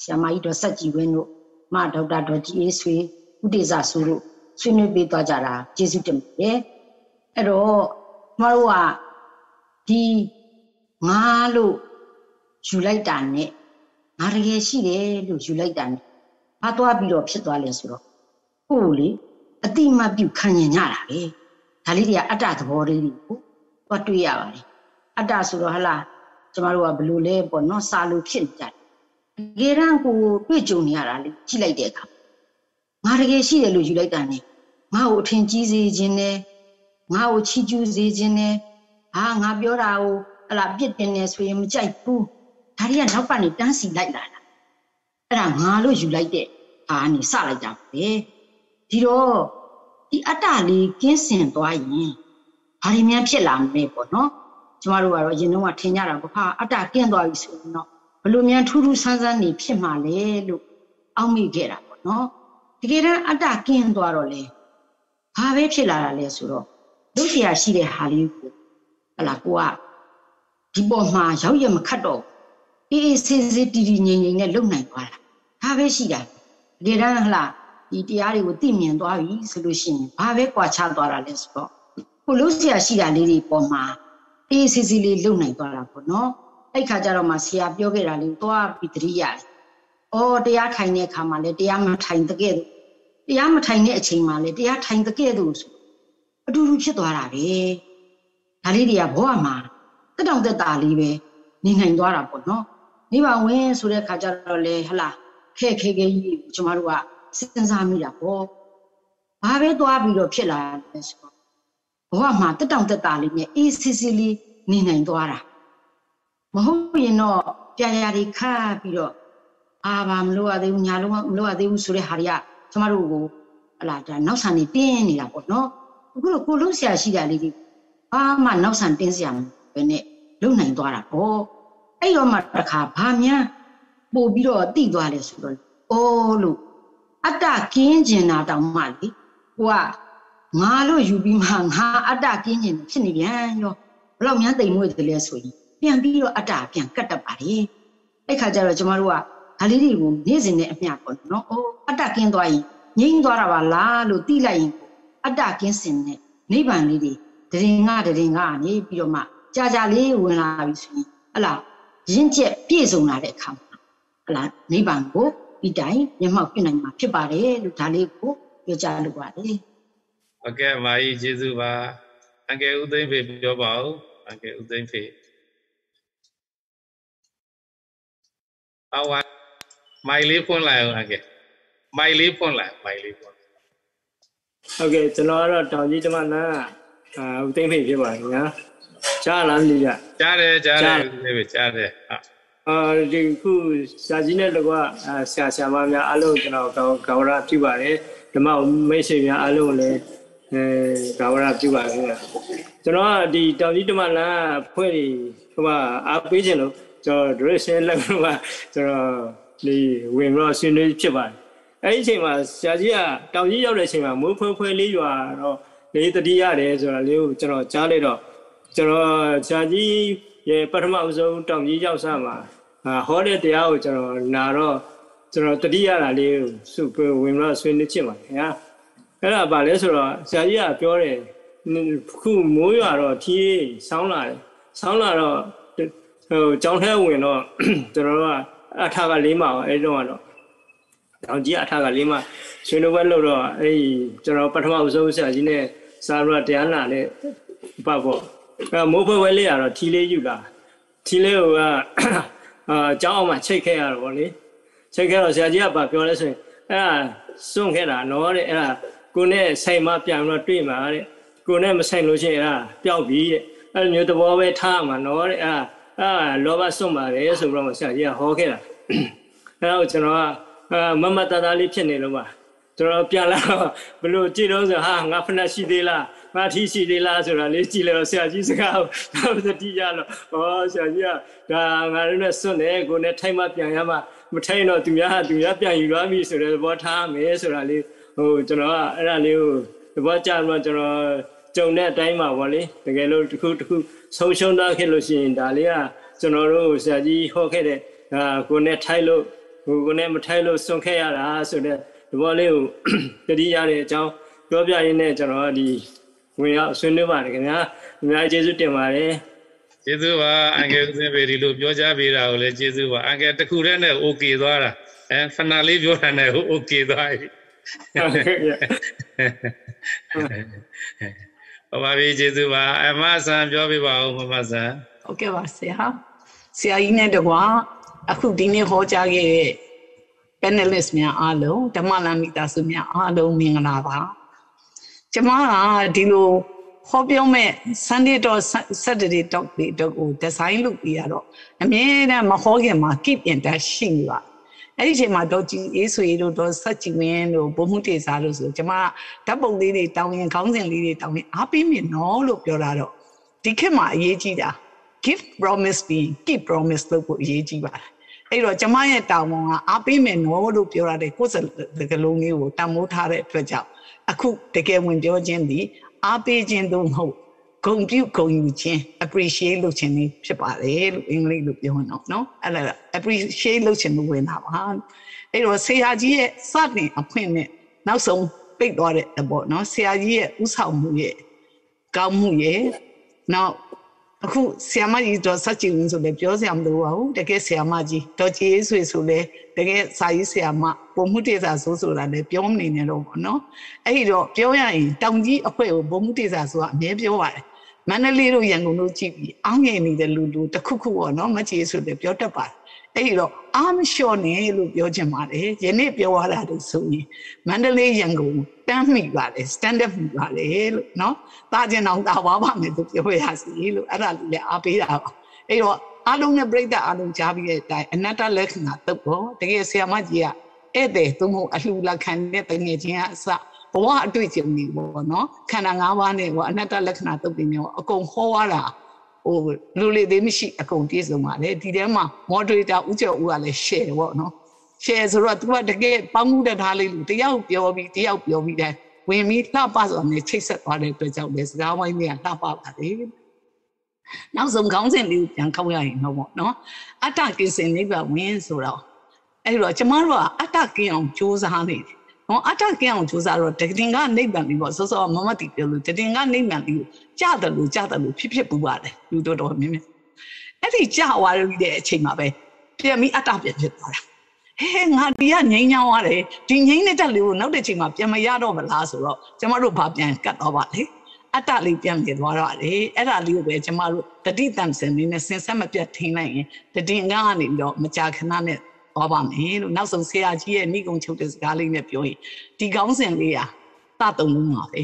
ဆရာမကြီးတော်ဆက်ကြည်ဝင်းတို့မဒေါက်တာဒေါ်ကြီးအေးဆွေဥတေဇာဆိုတို့ဆွေးနွေးပေးသွားကြတာကျေးဇူးတင်ပါတယ်အဲ့တော့ကျမတို့ကဒီငါလို့ယူလိုက်တာနဲ့ ငါတကယ်ရှိတယ်လို့ယူလိုက်တာနဲ့ဘာသွားပြီးတော့ဖြစ်သွားလဲဆိုတော့ကိုယ်လေအတိမပြုခံရင်ညတာပဲဒါလေးတွေကအတ္တသဘောလေးတွေကိုသွားတွေ့ရပါတယ်အတ္တဆိုတော့ဟလားကျမတို့ကဘလို့လဲပေါ့နော်စာလို့ဖြစ်ကြတယ်တကယ်တမ်းကိုတွေ့ကြုံနေရတာလေကြည့်လိုက်တဲ့အခါငါတကယ်ရှိတယ်လို့ယူလိုက်တာ ਨੇ ငါ့ကိုအထင်ကြီးစေခြင်းနဲ့ငါ့ကိုချီးကျူးစေခြင်းနဲ့ဟာငါပြောတာကိုဟလာပြစ်တင်နေဆိုရင်မကြိုက်ဘူး ဒါတွေကနောက်ကနေတန်းစီလိုက်လာတာအဲ့ဒါငါလို့ယူလိုက်တဲ့အာနေစလိုက်တာပဲဒီတော့ဒီအတ္တလေးကင်းစင်သွားရင်ဘာတွေများဖြစ်လာမလဲပေါ့နော်ကျမတို့ကတော့ရင်တော့ထင်ကြတာပေါ့ဟာအတ္တကင်းသွားပြီဆိုရင်တော့ဘလို့များထူးထူးဆန်းဆန်းနေဖြစ်မှာလဲလို့အောက်မိခဲ့တာပေါ့နော်တကယ်တမ်းအတ္တကင်းသွားတော့လေဘာပဲဖြစ်လာတာလဲဆိုတော့ဒုစရာရှိတဲ့ဟာလေးကိုဟလာကိုကဒီပေါ်မှာရောက်ရမခတ်တော့ အေးအေးဆေးဆေးတီတီငြိမ်ငြိမ်နဲ့လုံနိုင်သွားတာဒါပဲရှိတာတကယ်တမ်းဟလာဒီတရားတွေကိုသိမြင်သွားပြီဆိုလို့ရှိရင်ဘာပဲကြွာချသွားတာလဲဆိုတော့ကိုလို့ဆရာရှိတာလေးတွေပေါ်မှာအေးဆေးဆေးလေးလုံနိုင်သွားတာပေါ့နော်အဲ့ခါကျတော့မှဆရာပြောခဲ့တာလေးသွားပြီးတတိရတယ်။အော်တရားထိုင်တဲ့အခါမှာလည်းတရားမထိုင်တကဲ့သို့တရားမထိုင်တဲ့အချိန်မှာလည်းတရားထိုင်တကဲ့သို့ဆိုအတူတူဖြစ်သွားတာပဲ။ဒါလေးတွေကဘဝမှာတက်တောင့်တက်တာလေးပဲနေနိုင်သွားတာပေါ့နော်။ မိဘဝင်ဆိုတဲ့ခါကျတော့လေဟလာခဲခဲခဲကြီးကျမတို့ကစဉ်းစားမိတာပေါ့။ဘာပဲသွားပြီးတော့ဖြစ်လာလဲဆိုတော့ဘဝမှာတက်တောင့်တက်တာလေးနဲ့အေးစစ်စစ်လေးနေနိုင်သွားတာမဟုတ်ရင်တော့ပြာရာတွေခတ်ပြီးတော့အာဘာမလို့ရသေးဘူးညာလုံးမလို့ရသေးဘူးဆိုတဲ့ဟာတွေကကျမတို့ကိုဟလာဒါနောက်ဆန်နေတင်းနေတာပေါ့နော်အခုတော့ကိုလုံးဆရာရှိတာလေးတွေဘာမှနောက်ဆန်တင်းဆရာပဲနဲ့လုံနိုင်သွားတာပေါ့ အဲ့တော့မှတခါဘာများပို့ပြီးတော့တိသွားလဲဆိုတော့အိုးလို့အတ္တကင်းကျင်တာတောင်မှလေကိုကငါလို့ယူပြီးမှငါအတ္တကင်းကျင်ဖြစ်နေပြန်ရောဘလောက်များတိမ်မွေ့တယ်လဲဆိုရင်ပြန်ပြီးတော့အတ္တပြန်ကတ်တတ်ပါတယ်အဲ့ခါကျတော့ကျမတို့ကဒါလေးတွေကိုနေ့စဉ်နဲ့အမျှပေါ့နော်အိုးအတ္တကင်းသွားရင်ငြိမ့်သွားတာပါလားလို့သိလိုက်ရင်အတ္တကင်းစင်တဲ့နိဗ္ဗာန်လေးတွေတရင်ကတရင်ကနေပြီးတော့မှကြာကြာလေးဝင်လာပြီဆိုရင်ဟလာ ရင့်ကျက်ပြည့်စုံလာတဲ့အခါမှာဟလာနိဗ္ဗာန်ကိုဒီတိုင်းမျက်မှောက်ပြနိုင်မှာဖြစ်ပါတယ်လို့ဒါလေးကိုပြောကြားလိုပါတယ်ဟုတ်ကဲ့မာကြီးကျေးဇူးပါအငယ်ဦးသိမ့်ဖေပြောပါဦးအငယ်ဦးသိမ့်ဖေအဝမိုင်လေးဖွင့်လိုက်အောင်အကဲမိုင်လေးဖွင့်လိုက်မိုင်လေးဖွင့်ဟုတ်ကဲ့ကျွန်တော်ကတော့တောင်ကြီးဓမ္မနာအာဦးသိမ့်ဖေဖြစ်ပါတယ်ညာ ကြားလားမသိကြကြားတယ်ကြားတယ်ဦးသိမ့်ဖေကြားတယ်ဟာအာဒီခုဆရာကြီးနဲ့တကွာဆရာဆရာမများအားလုံးကျွန်တော်ဂေါရပြုပါတယ်ဓမ္မမိတ်ဆွေများအားလုံးလည်းအဲဂေါရပြုပါခင်ဗျာကျွန်တော်ကဒီတောင်ကြီးဓမ္မနာဖွဲ့တွေဟိုအားပေးခြင်းလို့ကျွန်တော် direction လက်ကတော့ကျွန်တော်ဒီဝင်တော့ဆွေးနွေးဖြစ်ပါတယ်အဲ့ဒီအချိန်မှာဆရာကြီးကတောင်ကြီးရောက်တဲ့အချိန်မှာမိုးဖွဲဖွဲလေးရွာတော့လေးတတိရတယ်ဆိုတာလေးကိုကျွန်တော်ကြားလိုက်တော့ ကျွန်တော်ဆရာကြီးရဲ့ပထမအဆုံးတောင်ကြီးရောက်စားမှာဟောတဲ့တရားကိုကျွန်တော်နာတော့ကျွန်တော်တတိရတာလေးကိုစုဝင်တော့ဆွေးနွေးချင်ပါတယ်ခင်ဗျာအဲ့ဒါဗာလဲဆိုတော့ဆရာကြီးကပြောတယ်ခုမိုးရွာတော့ထီးဆောင်းလာတယ်ဆောင်းလာတော့ဟိုကြောင်းထဲဝင်တော့ကျွန်တော်တို့ကအထာကလေးမှာအဲ့တော့ကတော့တောင်ကြီးအထာကလေးမှာရွှေနုဘက်လို့တော့အဲ့ကျွန်တော်ပထမအဆုံးဆရာကြီးနဲ့စာရတရားနာနဲ့ပတ်ပေါ့အဲ မိုးဖွဲဝဲလေးရတော့ထီလေးယူလာထီလေးကအာကြောင်းအောင်မှချိတ်ခဲ့ရတော့ဗောလေချိတ်ခဲ့တော့ဆရာကြီးကပြောလဲဆိုရင်အဲ့ဒါစွန့်ခဲ့တာနော်တဲ့အဲ့ဒါကိုနဲ့ဆိုင်မပြန်တော့တွေ့မှာတဲ့ကိုနဲ့မဆိုင်လို့ရှိရင်အဲ့ဒါပျောက်ပြီတဲ့အဲ့လိုမျိုးသဘောပဲထားမှာနော်တဲ့အဲ့ဒါအာလောဘစွန့်ပါတယ်ဆိုတော့ဆရာကြီးကဟောခဲ့တာအဲ့တော့ကျွန်တော်ကမမတတာလေးဖြစ်နေလို့ပါကျွန်တော်ပြန်လာဘလို့ကြည့်တော့ဆိုဟာငါဖဏရှိသေးလား ငါထီးရှိသေးလားဆိုတာလေးကြည့်လို့ဆရာကြီးစကားကိုသတိရလို့ဩဆရာကြီးကဒါငါတို့နဲ့စွန့်တယ်ကိုနဲ့ထိုင်မှပြန်ရမှမထိုင်တော့သူများဟာသူများပြန်ယူရပြီဆိုတဲ့သဘောထားမယ်ဆိုတာလေးဟိုကျွန်တော်ကအဲ့ဒါလေးကိုသဘောကျတော့ကျွန်တော်ကြုံတဲ့အတိုင်းပါဗောလေတကယ်လို့တစ်ခုတစ်ခုဆုံးရှုံးသွားခဲ့လို့ရှိရင်ဒါလေးကကျွန်တော်တို့ဆရာကြီးဟောခဲ့တဲ့ဒါကိုနဲ့ထိုက်လို့ဟိုကိုနဲ့မထိုက်လို့စွန့်ခဲ့ရတာဆိုတဲ့ဒီဘောလေးကိုတတိရတဲ့အကြောင်းပြောပြရင်းနဲ့ကျွန်တော်ဒီ ဝင်ရောက်ဆွေးနွေးပါတယ်ခင်ဗျာအများကြီးကျေးဇူးတင်ပါတယ်ကျေးဇူးပါအန်ကယ်ဦးစင်ပေဒီလိုပြောကြားပေးတာကိုလည်းကျေးဇူးပါအန်ကယ်တခုတည်းနဲ့ okay သွားတာအဲဖနာလေးပြောတာနဲ့ okay သွားပြီဟုတ်ပါပြီကျေးဇူးပါအမဆန်ပြောပြပါဦးမမဆန်ဟုတ်ကဲ့ပါဆရာဆရာကြီးနဲ့တကွာအခုဒီနေ့ဟောကြားခဲ့တဲ့ panelist များအားလုံးဓမ္မလမိသားစုများအားလုံးမင်္ဂလာပါ ကျမကဒီလိုဟောပြောမဲ့ Sunday တော့ Saturday talk တွေတော့ကို design လုပ်ပြီးရတော့အမြဲတမ်းမဟောခင်မှာ keep in touch ရှိနေပါအဲ့ဒီအချိန်မှာတော့ကြည်အေးဆွေတို့တော့ဆက်ကြည်ဝင်းတို့ဘုံမှုတေစာလို့ဆိုကျမဓာတ်ပုံလေးတွေတောင်းရင်ခေါင်းစဉ်လေးတွေတောင်းရင်အားပေးမယ်နော်လို့ပြောတာတော့ဒီခေတ်မှာအရေးကြီးတာ give promise ပြီး keep promise လုပ်ဖို့အရေးကြီးပါတယ်အဲ့တော့ကျမရဲ့တောင်းဝန်ကအားပေးမယ်နော်လို့ပြောရတယ်ကိုယ်စကလုံးလေးကိုတန်မိုးထားတဲ့အတွက်ကြောင့် အခုတကယ်ဝင်ပြောခြင်းဒီအားပေးခြင်းသို့မဟုတ်ဂုဏ်ပြုဂုဏ်ယူခြင်း appreciate လုပ်ခြင်းလေးဖြစ်ပါတယ်လို့အင်္ဂလိပ်လိုပြောရင်တော့နော်အဲ့ဒါ appreciate လုပ်ခြင်းလို့ဝင်တာပါအဲ့တော့ဆရာကြီးရဲ့စတင်အဖွင့်နဲ့နောက်ဆုံးပိတ်သွားတဲ့ပေါ့နော်ဆရာကြီးရဲ့ဥဆောင်မှုရဲ့ကောင်းမှုရဲ့နောက် အခုဆီယမကြီးတော့စัจจิဝင်ဆိုလည်းပြောစရာမလိုပါဘူးတကယ်ဆီယမကြီးတော့ကြေးဆွေဆိုလည်းတကယ်စာရေးဆီယမပုံမှုတေစာဆိုဆိုတာလည်းပြောမနေနဲ့တော့ဘောနော်အဲ့ဒီတော့ပြောရရင်တောင်ကြီးအဖွဲကိုပုံမှုတေစာဆိုတာအမြဲပြောပါတယ်မန္တလေးတို့ရန်ကုန်တို့ကြည့်ပြီးအောင်းငယ်နေတဲ့လူလူတခုခုပေါ့နော်မချေဆိုလည်းပြောတတ်ပါတယ် အဲ့ဒီတော့အားမလျှော့နဲ့လို့ပြောချင်ပါတယ်ယနေ့ပြောရတာလို့ဆိုရင်မန္တလေးရန်ကုန်တန်းမိပါတယ် standard မိပါတယ်လို့เนาะတာကျင်အောင်တာဝါပါမယ်လို့ပြောရစီလို့အဲ့ဒါလည်းအားပေးတာပါအဲ့တော့အားလုံးနဲ့ပြိတ္တအားလုံးကြားပြီးတဲ့အတိုင်းအနတ္တလက္ခဏာတုတ်ပေါ့တကယ်ဆရာမကြီးကဧည့်သည်သို့မဟုတ်အလှလက်ခံတဲ့တငယ်ချင်းအစဘဝအတွေ့အကြုံတွေပေါ့နော်ခန္ဓာ၅ပါးနဲ့ပေါ့အနတ္တလက္ခဏာတုတ်တွေမျိုးအကုန်ဟောရတာ ဟိုလူလေသေးမရှိအကုန်ပြည့်စုံပါလေဒီထဲမှာ moderator ဦးကျော်ဦးကလည်း share ပေါ့နော် share ဆိုတော့ तू ကတကယ်ပေါင်းမှုတထားလေးလူတယောက်ပြောပြီးတယောက်ပြောပြီးတဲ့ဝင်ပြီးလှပဆိုတာနဲ့ချိတ်ဆက်သွားတဲ့အတွက်ကြောင့်လေစကားဝိုင်းတွေကလှပပါတယ်နောက်ဆုံးခေါင်းစဉ်လေးကိုပြန်ခောက်ရရင်တော့ပေါ့နော်အတ္တကင်းစင်နိဗ္ဗာန်ဝင်ဆိုတော့အဲ့တော့ကျမတို့ကအတ္တကင်းအောင်ကြိုးစားနေတယ် နော်အတ္တကင်းအောင်ကြိုးစားတော့တတင်ကနိဗ္ဗာန်ပြီးပေါ့စောစောမမတိပြောလို့တတင်ကနိဗ္ဗာန်ပြီးကြားတယ်လို့ကြားတယ်လို့ဖြစ်ဖြစ်ပူပါတယ်လူတော်တော်မြင်မြင်အဲ့ဒီကြားသွားရတဲ့အချိန်မှာပဲပြန်ပြီးအတ္တပြန်ဖြစ်သွားတာဟဲငါဒီကငိမ့်ညောင်းရတယ်ဒီငိမ့်တဲ့တက်လေးကိုနောက်တစ်ချိန်မှာပြန်မရတော့မလားဆိုတော့ကျမတို့ဘာပြန်ကတ်တော့ပါလေအတ္တလေးပြန်ပြေသွားတော့လေအဲ့ဒါလေးကိုပဲကျမတို့တတိတန်စင်လေးနဲ့စင်ဆက်မပြတ်ထိန်လိုက်ရင်တတိငါကနေပြီးတော့မကြာခဏနဲ့ သွားပါမယ်လို့နောက်ဆုံးဆရာကြီးရဲ့ဏိကုံချုပ်တဲ့စကားလေးနဲ့ပြောရင်ဒီကောင်းစဉ်လေးဟာတတုံလုံးပါပဲ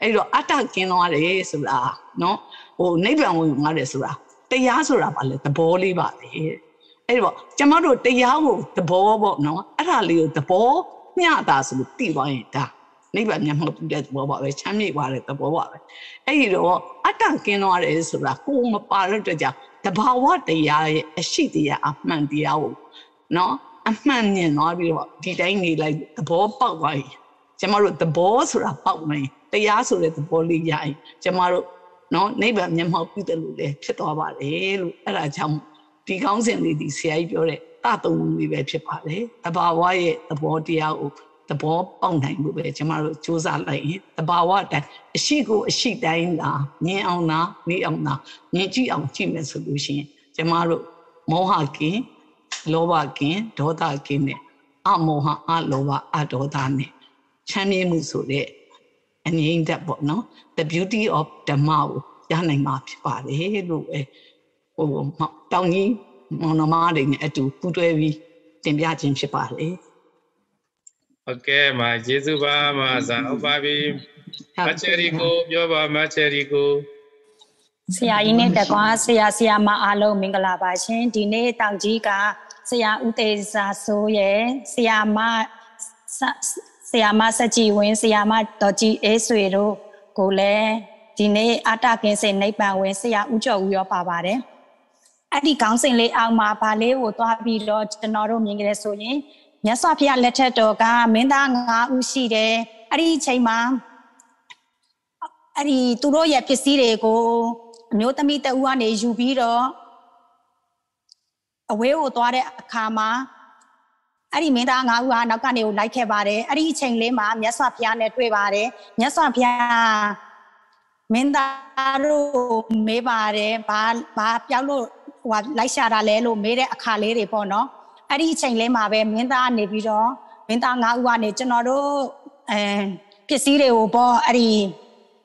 အဲ့တော့အတ္တကင်းသွားတယ်ဆိုတာနော်ဟိုနိဗ္ဗာန်ဝင်သွားတယ်ဆိုတာတရားဆိုတာပါလေသဘောလေးပါပဲအဲ့တော့ကျမတို့တရားကိုသဘောပေါ့နော်အဲ့ဒါလေးကိုသဘောမျှတာဆိုလို့သိသွားရင်ဒါနိဗ္ဗာန်မျက်မှောက်ပြုတဲ့သဘောပါပဲချမ်းမြေ့သွားတဲ့သဘောပါပဲအဲ့ဒီတော့အတ္တကင်းသွားတယ်ဆိုတာကိုယ်မပါတဲ့အတွက်ကြောင့်တဘာဝတရားရဲ့အရှိတရားအမှန်တရားကို နော်အမှန်မြင်သွားပြီးတော့ဒီတိုင်းနေလိုက်သဘောပေါက်သွားရင်ကျမတို့သဘောဆိုတာပေါက်နေတရားဆိုတဲ့သဘောလေးရရင်ကျမတို့နော်နိဗ္ဗာန်မျက်မှောက်ပြုတယ်လို့လည်းဖြစ်သွားပါတယ်လို့အဲ့ဒါကြောင့်ဒီကောင်းစဉ်လေးဒီဆရာကြီးပြောတဲ့တတုံလေးပဲဖြစ်ပါတယ်တဘာဝရဲ့သဘောတရားကိုသဘောပေါက်နိုင်မှုပဲကျမတို့စူးစမ်းလိုက်ရင်တဘာဝတိုင်းအရှိကိုအရှိတိုင်းသာမြင်အောင်သာနေအောင်သာမြင်ကြည့်အောင်ကြည့်မယ်ဆိုလို့ရှိရင်ကျမတို့မောဟကင်း လောဘကင်းဒေါသကင်းနဲ့အမောဟအလောဘအဒေါသနဲ့ချမ်းမြေ့မှုဆိုတဲ့အငြိမ့်သက်ပေါ့နော် the beauty of dhamma ကိုရနိုင်မှာဖြစ်ပါတယ်လို့ပဲဟိုတောင်ကြီးမောင်နှမတွေနဲ့အတူပူးတွဲပြီးတင်ပြခြင်းဖြစ်ပါတယ်ဟုတ်ကဲ့မာယေစုပါမာဇာဟုတ်ပါပြီမချယ်ရီကိုပြောပါမချယ်ရီကိုဆရာကြီးနဲ့တကွာဆရာဆရာမအားလုံးမင်္ဂလာပါရှင်ဒီနေ့တောင်ကြီးက ဆရာဦးသေးစာဆိုးရဲ့ဆရာမဆရာမစကြည်ဝင်းဆရာမတော်ကြီးအေးဆွေတို့ကိုလည်းဒီနေ့အာတကင်းစင်နိဗ္ဗာန်ဝင်ဆရာဦးကျော်ဦးရောပါပါတယ်အဲ့ဒီခေါင်းစဉ်လေးအောက်မှာဗာလေးကိုသွားပြီးတော့ကျွန်တော်တို့မြင်ကြတယ်ဆိုရင်မြတ်စွာဘုရားလက်ထက်တော်ကမင်းသား9ဦးရှိတယ်အဲ့ဒီအချိန်မှာအဲ့ဒီသူတို့ရဲ့ပစ္စည်းတွေကိုအမျိုးသမီးတဦးကနေယူပြီးတော့ အဝေးကိုသွားတဲ့အခါမှာအဲ့ဒီမင်းသား၅ဦးဟာနောက်ကနေကိုလိုက်ခဲ့ပါတယ်အဲ့ဒီအချိန်လေးမှာမြတ်စွာဘုရားနဲ့တွေ့ပါတယ်မြတ်စွာဘုရားမင်းသားတို့မေးပါတယ်ဘာဘာပြောက်လို့ဟိုလိုက်ရှာတာလဲလို့မေးတဲ့အခါလေးတွေပေါ့နော်အဲ့ဒီအချိန်လေးမှာပဲမင်းသားနေပြီးတော့မင်းသား၅ဦးကနေကျွန်တော်တို့အဲပစ္စည်းတွေကိုပေါ့အဲ့ဒီ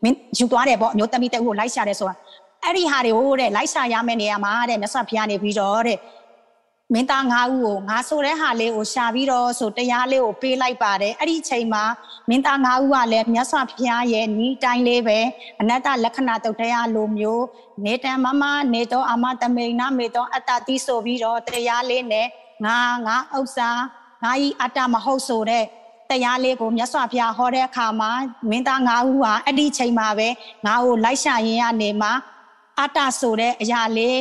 မင်းယူသွားတယ်ပေါ့အမျိုးသမီးတဲ့ဦးကိုလိုက်ရှာတယ်ဆိုတာအဲ့ဒီဟာတွေကိုတဲ့လိုက်ရှာရမယ့်နေရာမှာတဲ့မြတ်စွာဘုရားနေပြီးတော့တဲ့ မင်းသား၅ဦးကိုငါဆိုတဲ့ဟာလေးကိုရှာပြီးတော့ဆိုတရားလေးကိုပေးလိုက်ပါတယ်အဲ့ဒီအချိန်မှာမင်းသား၅ဦးကလည်းမြတ်စွာဘုရားရဲ့ဤတိုင်းလေးပဲအနတ္တလက္ခဏာတုတ်တရားလိုမျိုးနေတံမမနေတော့အမတမိန်နာမေတော့အတ္တတိဆိုပြီးတော့တရားလေးနဲ့ငါငါဥစ္စာငါဤအတ္တမဟုတ်ဆိုတဲ့တရားလေးကိုမြတ်စွာဘုရားဟောတဲ့အခါမှာမင်းသား၅ဦးဟာအဲ့ဒီချိန်မှာပဲငါ့ကိုလိုက်ရှာရင်ရနေမှာအတ္တဆိုတဲ့အရာလေး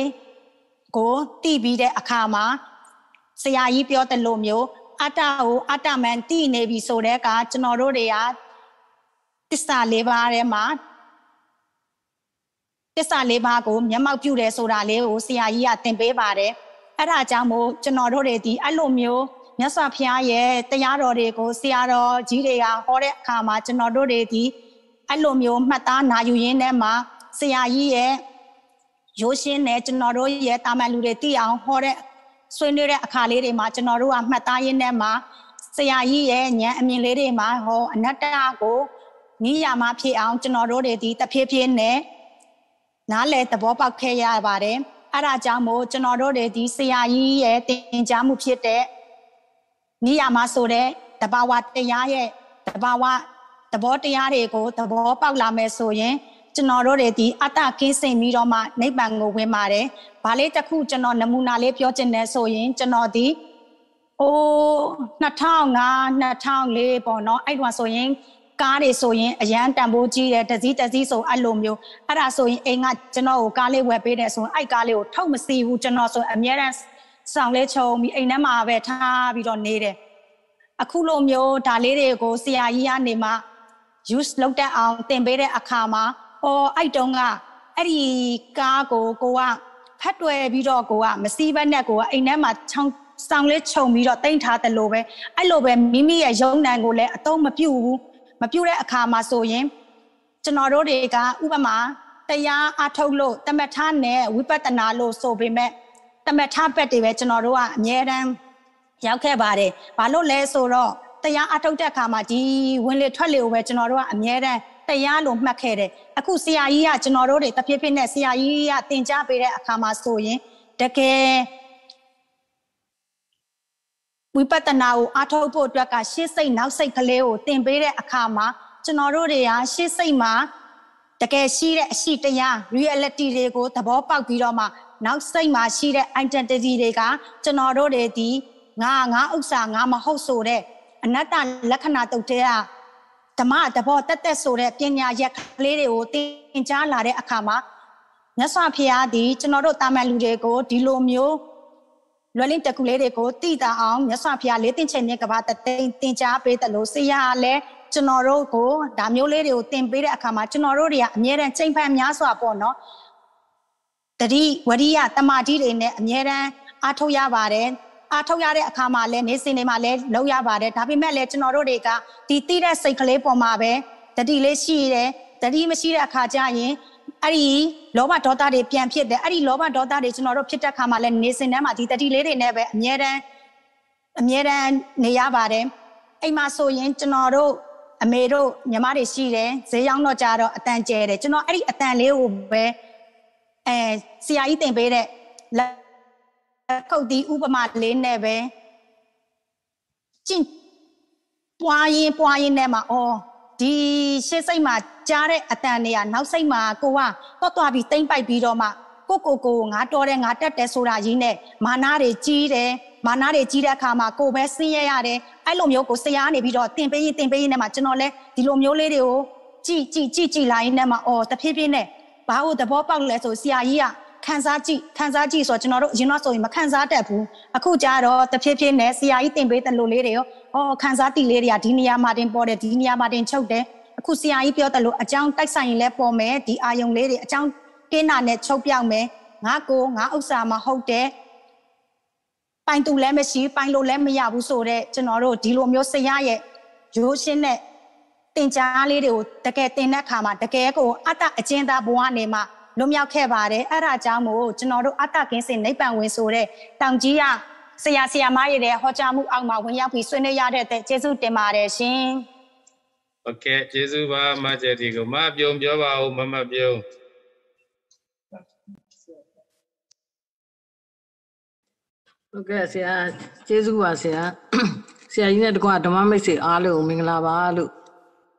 ကိုသိပြီးတဲ့အခါမှာဆရာကြီးပြောတယ်လို့မျိုးအတ္တကိုအတ္တမှန်သိနေပြီဆိုတဲ့အခါကျွန်တော်တို့တွေကတစ္ဆာလေးပါးထဲမှာတစ္ဆာလေးပါးကိုမျက်မှောက်ပြုတယ်ဆိုတာလေးကိုဆရာကြီးကသင်ပေးပါတယ်အဲ့ဒါကြောင့်မို့ကျွန်တော်တို့တွေဒီအဲ့လိုမျိုးမြတ်စွာဘုရားရဲ့တရားတော်တွေကိုဆရာတော်ကြီးတွေကဟောတဲ့အခါမှာကျွန်တော်တို့တွေဒီအဲ့လိုမျိုးမှတ်သားနာယူရင်းထဲမှာဆရာကြီးရဲ့ ရိုးရှင်းတဲ့ကျွန်တော်တို့ရဲ့တာမန်လူတွေသိအောင်ဟောတဲ့ဆွေးနွေးတဲ့အခါလေးတွေမှာကျွန်တော်တို့ကမှတ်သားရင်းနဲ့မှာဆရာကြီးရဲ့ဉာဏ်အမြင်လေးတွေမှာဟောအနတ္တကိုနိယာမဖြစ်အောင်ကျွန်တော်တို့တွေဒီတဖြည်းဖြည်းနဲ့နားလည်သဘောပေါက်ခဲ့ရပါတယ်အဲ့ဒါကြောင့်မို့ကျွန်တော်တို့တွေဒီဆရာကြီးရဲ့သင်ကြားမှုဖြစ်တဲ့နိယာမဆိုတဲ့တဘာဝတရားရဲ့တဘာဝသဘောတရားတွေကိုသဘောပေါက်လာမယ်ဆိုရင် ကျွန်တော်တို့တွေဒီအတ္တကင်းစင်ပြီးတော့မှနိဗ္ဗာန်ကိုဝင်ပါတယ်။ဘာလေးတစ်ခုကျွန်တော်နမူနာလေးပြောချင်တယ်ဆိုရင်ကျွန်တော်ဒီအိုး2005 2004ပေါ့နော်အဲ့တုန်းဆိုရင်ကားတွေဆိုရင်အရန်တန်ဖိုးကြီးတယ်တစည်းတစည်းဆိုအဲ့လိုမျိုးအဲ့ဒါဆိုရင်အိမ်ကကျွန်တော်ကိုကားလေးဝယ်ပေးတယ်ဆိုရင်အဲ့ကားလေးကိုထုတ်မစီဘူးကျွန်တော်ဆိုအများရန်ဆောင်လဲချုံပြီးအိမ်ထဲမှာပဲထားပြီးတော့နေတယ်အခုလိုမျိုးဒါလေးတွေကိုဆရာကြီးကနေမှ use လုပ်တတ်အောင်သင်ပေးတဲ့အခါမှာ အော်အဲ့တုန်းကအဲ့ဒီကားကိုကိုကဖတ်တွယ်ပြီးတော့ကိုကမစီးဘက်နဲ့ကိုကအိမ်ထဲမှာချောင်းဆောင်လေးခြုံပြီးတော့တိမ့်ထားတယ်လို့ပဲအဲ့လိုပဲမိမိရဲ့ရုံနံကိုလည်းအတုံးမပြုတ်ဘူးမပြုတ်တဲ့အခါမှာဆိုရင်ကျွန်တော်တို့တွေကဥပမာတရားအထုတ်လို့တမထနဲ့ဝိပဿနာလို့ဆိုပေမဲ့တမထဘက်တွေပဲကျွန်တော်တို့ကအမြဲတမ်းရောက်ခဲ့ပါတယ်ဘာလို့လဲဆိုတော့တရားအထုတ်တဲ့အခါမှာဒီဝင်လေထွက်လေကိုပဲကျွန်တော်တို့ကအမြဲတမ်း တရားလို့မှတ်ခဲ့တယ်အခုဆရာကြီးကကျွန်တော်တို့တွေတဖြည်းဖြည်းနဲ့ဆရာကြီးကသင်ကြားပေးတဲ့အခါမှာဆိုရင်တကယ်ဝိပဿနာကိုအားထုတ်ဖို့အတွက်ကရှေ့စိတ်နောက်စိတ်ကလေးကိုသင်ပေးတဲ့အခါမှာကျွန်တော်တို့တွေကရှေ့စိတ်မှာတကယ်ရှိတဲ့အရှိတရား reality တွေကိုသဘောပေါက်ပြီးတော့မှနောက်စိတ်မှာရှိတဲ့ identity တွေကကျွန်တော်တို့တွေဒီငါငါဥစ္စာငါမဟုတ်ဆိုတဲ့အနတ္တလက္ခဏာတုတ်တဲ့ဓ မ္မတဘောတက်တက်ဆိုတဲ့ပညာရက်ကလေးတွေကိုသင်ကြားလာတဲ့အခါမှာမြတ်စွာဘုရားဒီကျွန်တော်တို့တာမန်လူတွေကိုဒီလိုမျိုးလွယ်လင်းတကူလေးတွေကိုတည်တာအောင်မြတ်စွာဘုရားလေးတင်ချင်တဲ့ကဘာတသိန်းတင်ကြားပေးတယ်လို့ဆရာကလည်းကျွန်တော်တို့ကိုဒါမျိုးလေးတွေကိုသင်ပေးတဲ့အခါမှာကျွန်တော်တို့တွေကအမြဲတမ်းချိန်ဖန်များစွာပေါ့နော်တတိဝရိယတမာတိတွေနဲ့အမြဲတမ်းအားထုတ်ရပါတယ် အားထုတ်ရတဲ့အခါမှာလည်းနေစင်တွေမှာလည်းလောက်ရပါတယ်ဒါပေမဲ့လည်းကျွန်တော်တို့တွေကဒီတိတဲ့စိတ်ကလေးပေါ်မှာပဲတတိလေးရှိတယ်တတိမရှိတဲ့အခါကျရင်အဲ့ဒီလောဘဒေါသတွေပြန်ဖြစ်တယ်အဲ့ဒီလောဘဒေါသတွေကျွန်တော်တို့ဖြစ်တဲ့အခါမှာလည်းနေစင်ထဲမှာဒီတတိလေးတွေနဲ့ပဲအမြဲတမ်းအမြဲတမ်းနေရပါတယ်အိမ်မှာဆိုရင်ကျွန်တော်တို့အမေတို့ညီမတွေရှိတယ်ဈေးရောက်တော့ကြတော့အတန်ကျဲတယ်ကျွန်တော်အဲ့ဒီအတန်လေးကိုပဲအဲဆရာကြီးတင်ပေးတဲ့လ က်ခုတ်ဒီဥပမာလေးနဲ့ပဲကျင့်ပွားရင်ပွားရင်နဲ့မှာအော်ဒီရှေ့စိတ်မှာကြားတဲ့အတန်တွေကနောက်စိတ်မှာကိုကတော့တွားပြီးတိမ့်ပိုက်ပြီးတော့မှကိုကိုကိုငါတော်တယ်ငါတက်တယ်ဆိုတာကြီးနဲ့မာနာတွေကြီးတယ်မာနာတွေကြီးတဲ့အခါမှာကိုပဲဆင်းရဲရတယ်အဲ့လိုမျိုးကိုဆရာကနေပြီးတော့တင်ပေးရင်တင်ပေးရင်နဲ့မှာကျွန်တော်လဲဒီလိုမျိုးလေးတွေကိုကြည်ကြည်ကြည်ကြည်လာရင်နဲ့မှာအော်တဖြည်းဖြည်းနဲ့ဘာလို့သဘောပေါက်လဲဆိုဆရာကြီးက ခန်းစားကြည့်ခန်းစားကြည့်ဆိုတော့ကျွန်တော်တို့အရင်တော့ဆိုရင်မခန်းစားတတ်ဘူးအခုကျတော့တဖြည်းဖြည်းနဲ့ဆရာကြီးတင်ပေးတဲ့လိုလေးတွေရောအော်ခန်းစားတိလေးတွေကဒီနေရာမှာတင်ပေါ်တယ်ဒီနေရာမှာတင်ချုပ်တယ်အခုဆရာကြီးပြောတယ်လို့အကြောင်းတိုက်ဆိုင်ရင်လည်းပေါ်မယ်ဒီအာယုံလေးတွေအကြောင်းကင်းနာနဲ့ချုပ်ပြောက်မယ်ငါကိုငါဥစ္စာမဟုတ်တဲ့ပိုင်တူလည်းမရှိပိုင်လို့လည်းမရဘူးဆိုတော့ကျွန်တော်တို့ဒီလိုမျိုးဆရာရဲ့ရိုးရှင်းတဲ့တင်ကြားလေးတွေကိုတကယ်တင်တဲ့အခါမှာတကယ်ကိုအတ္တအကျဉ်းသားဘဝနေမှာ လွတ်မြောက်ခဲ့ပါတယ်အဲ့ဒါကြောင့်မို့ကျွန်တော်တို့အတ္တကင်းစင်နိဗ္ဗာန်ဝင်ဆိုတဲ့တောင်ကြီးကဆရာဆရာမရတဲ့ဟောကြားမှုအောက်မှာဝင်ရောက်ပြီးဆွေးနွေးရတဲ့တဲ့ကျေးဇူးတင်ပါတယ်ရှင်โอเคကျေးဇူးပါမကျက်ဒီကိုမပြုံပြောပါဦးမမပြုံဟုတ်ကဲ့ဆရာကျေးဇူးပါဆရာဆရာကြီးနဲ့တကွာဓမ္မမိတ်ဆွေအားလုံးမင်္ဂလာပါလို့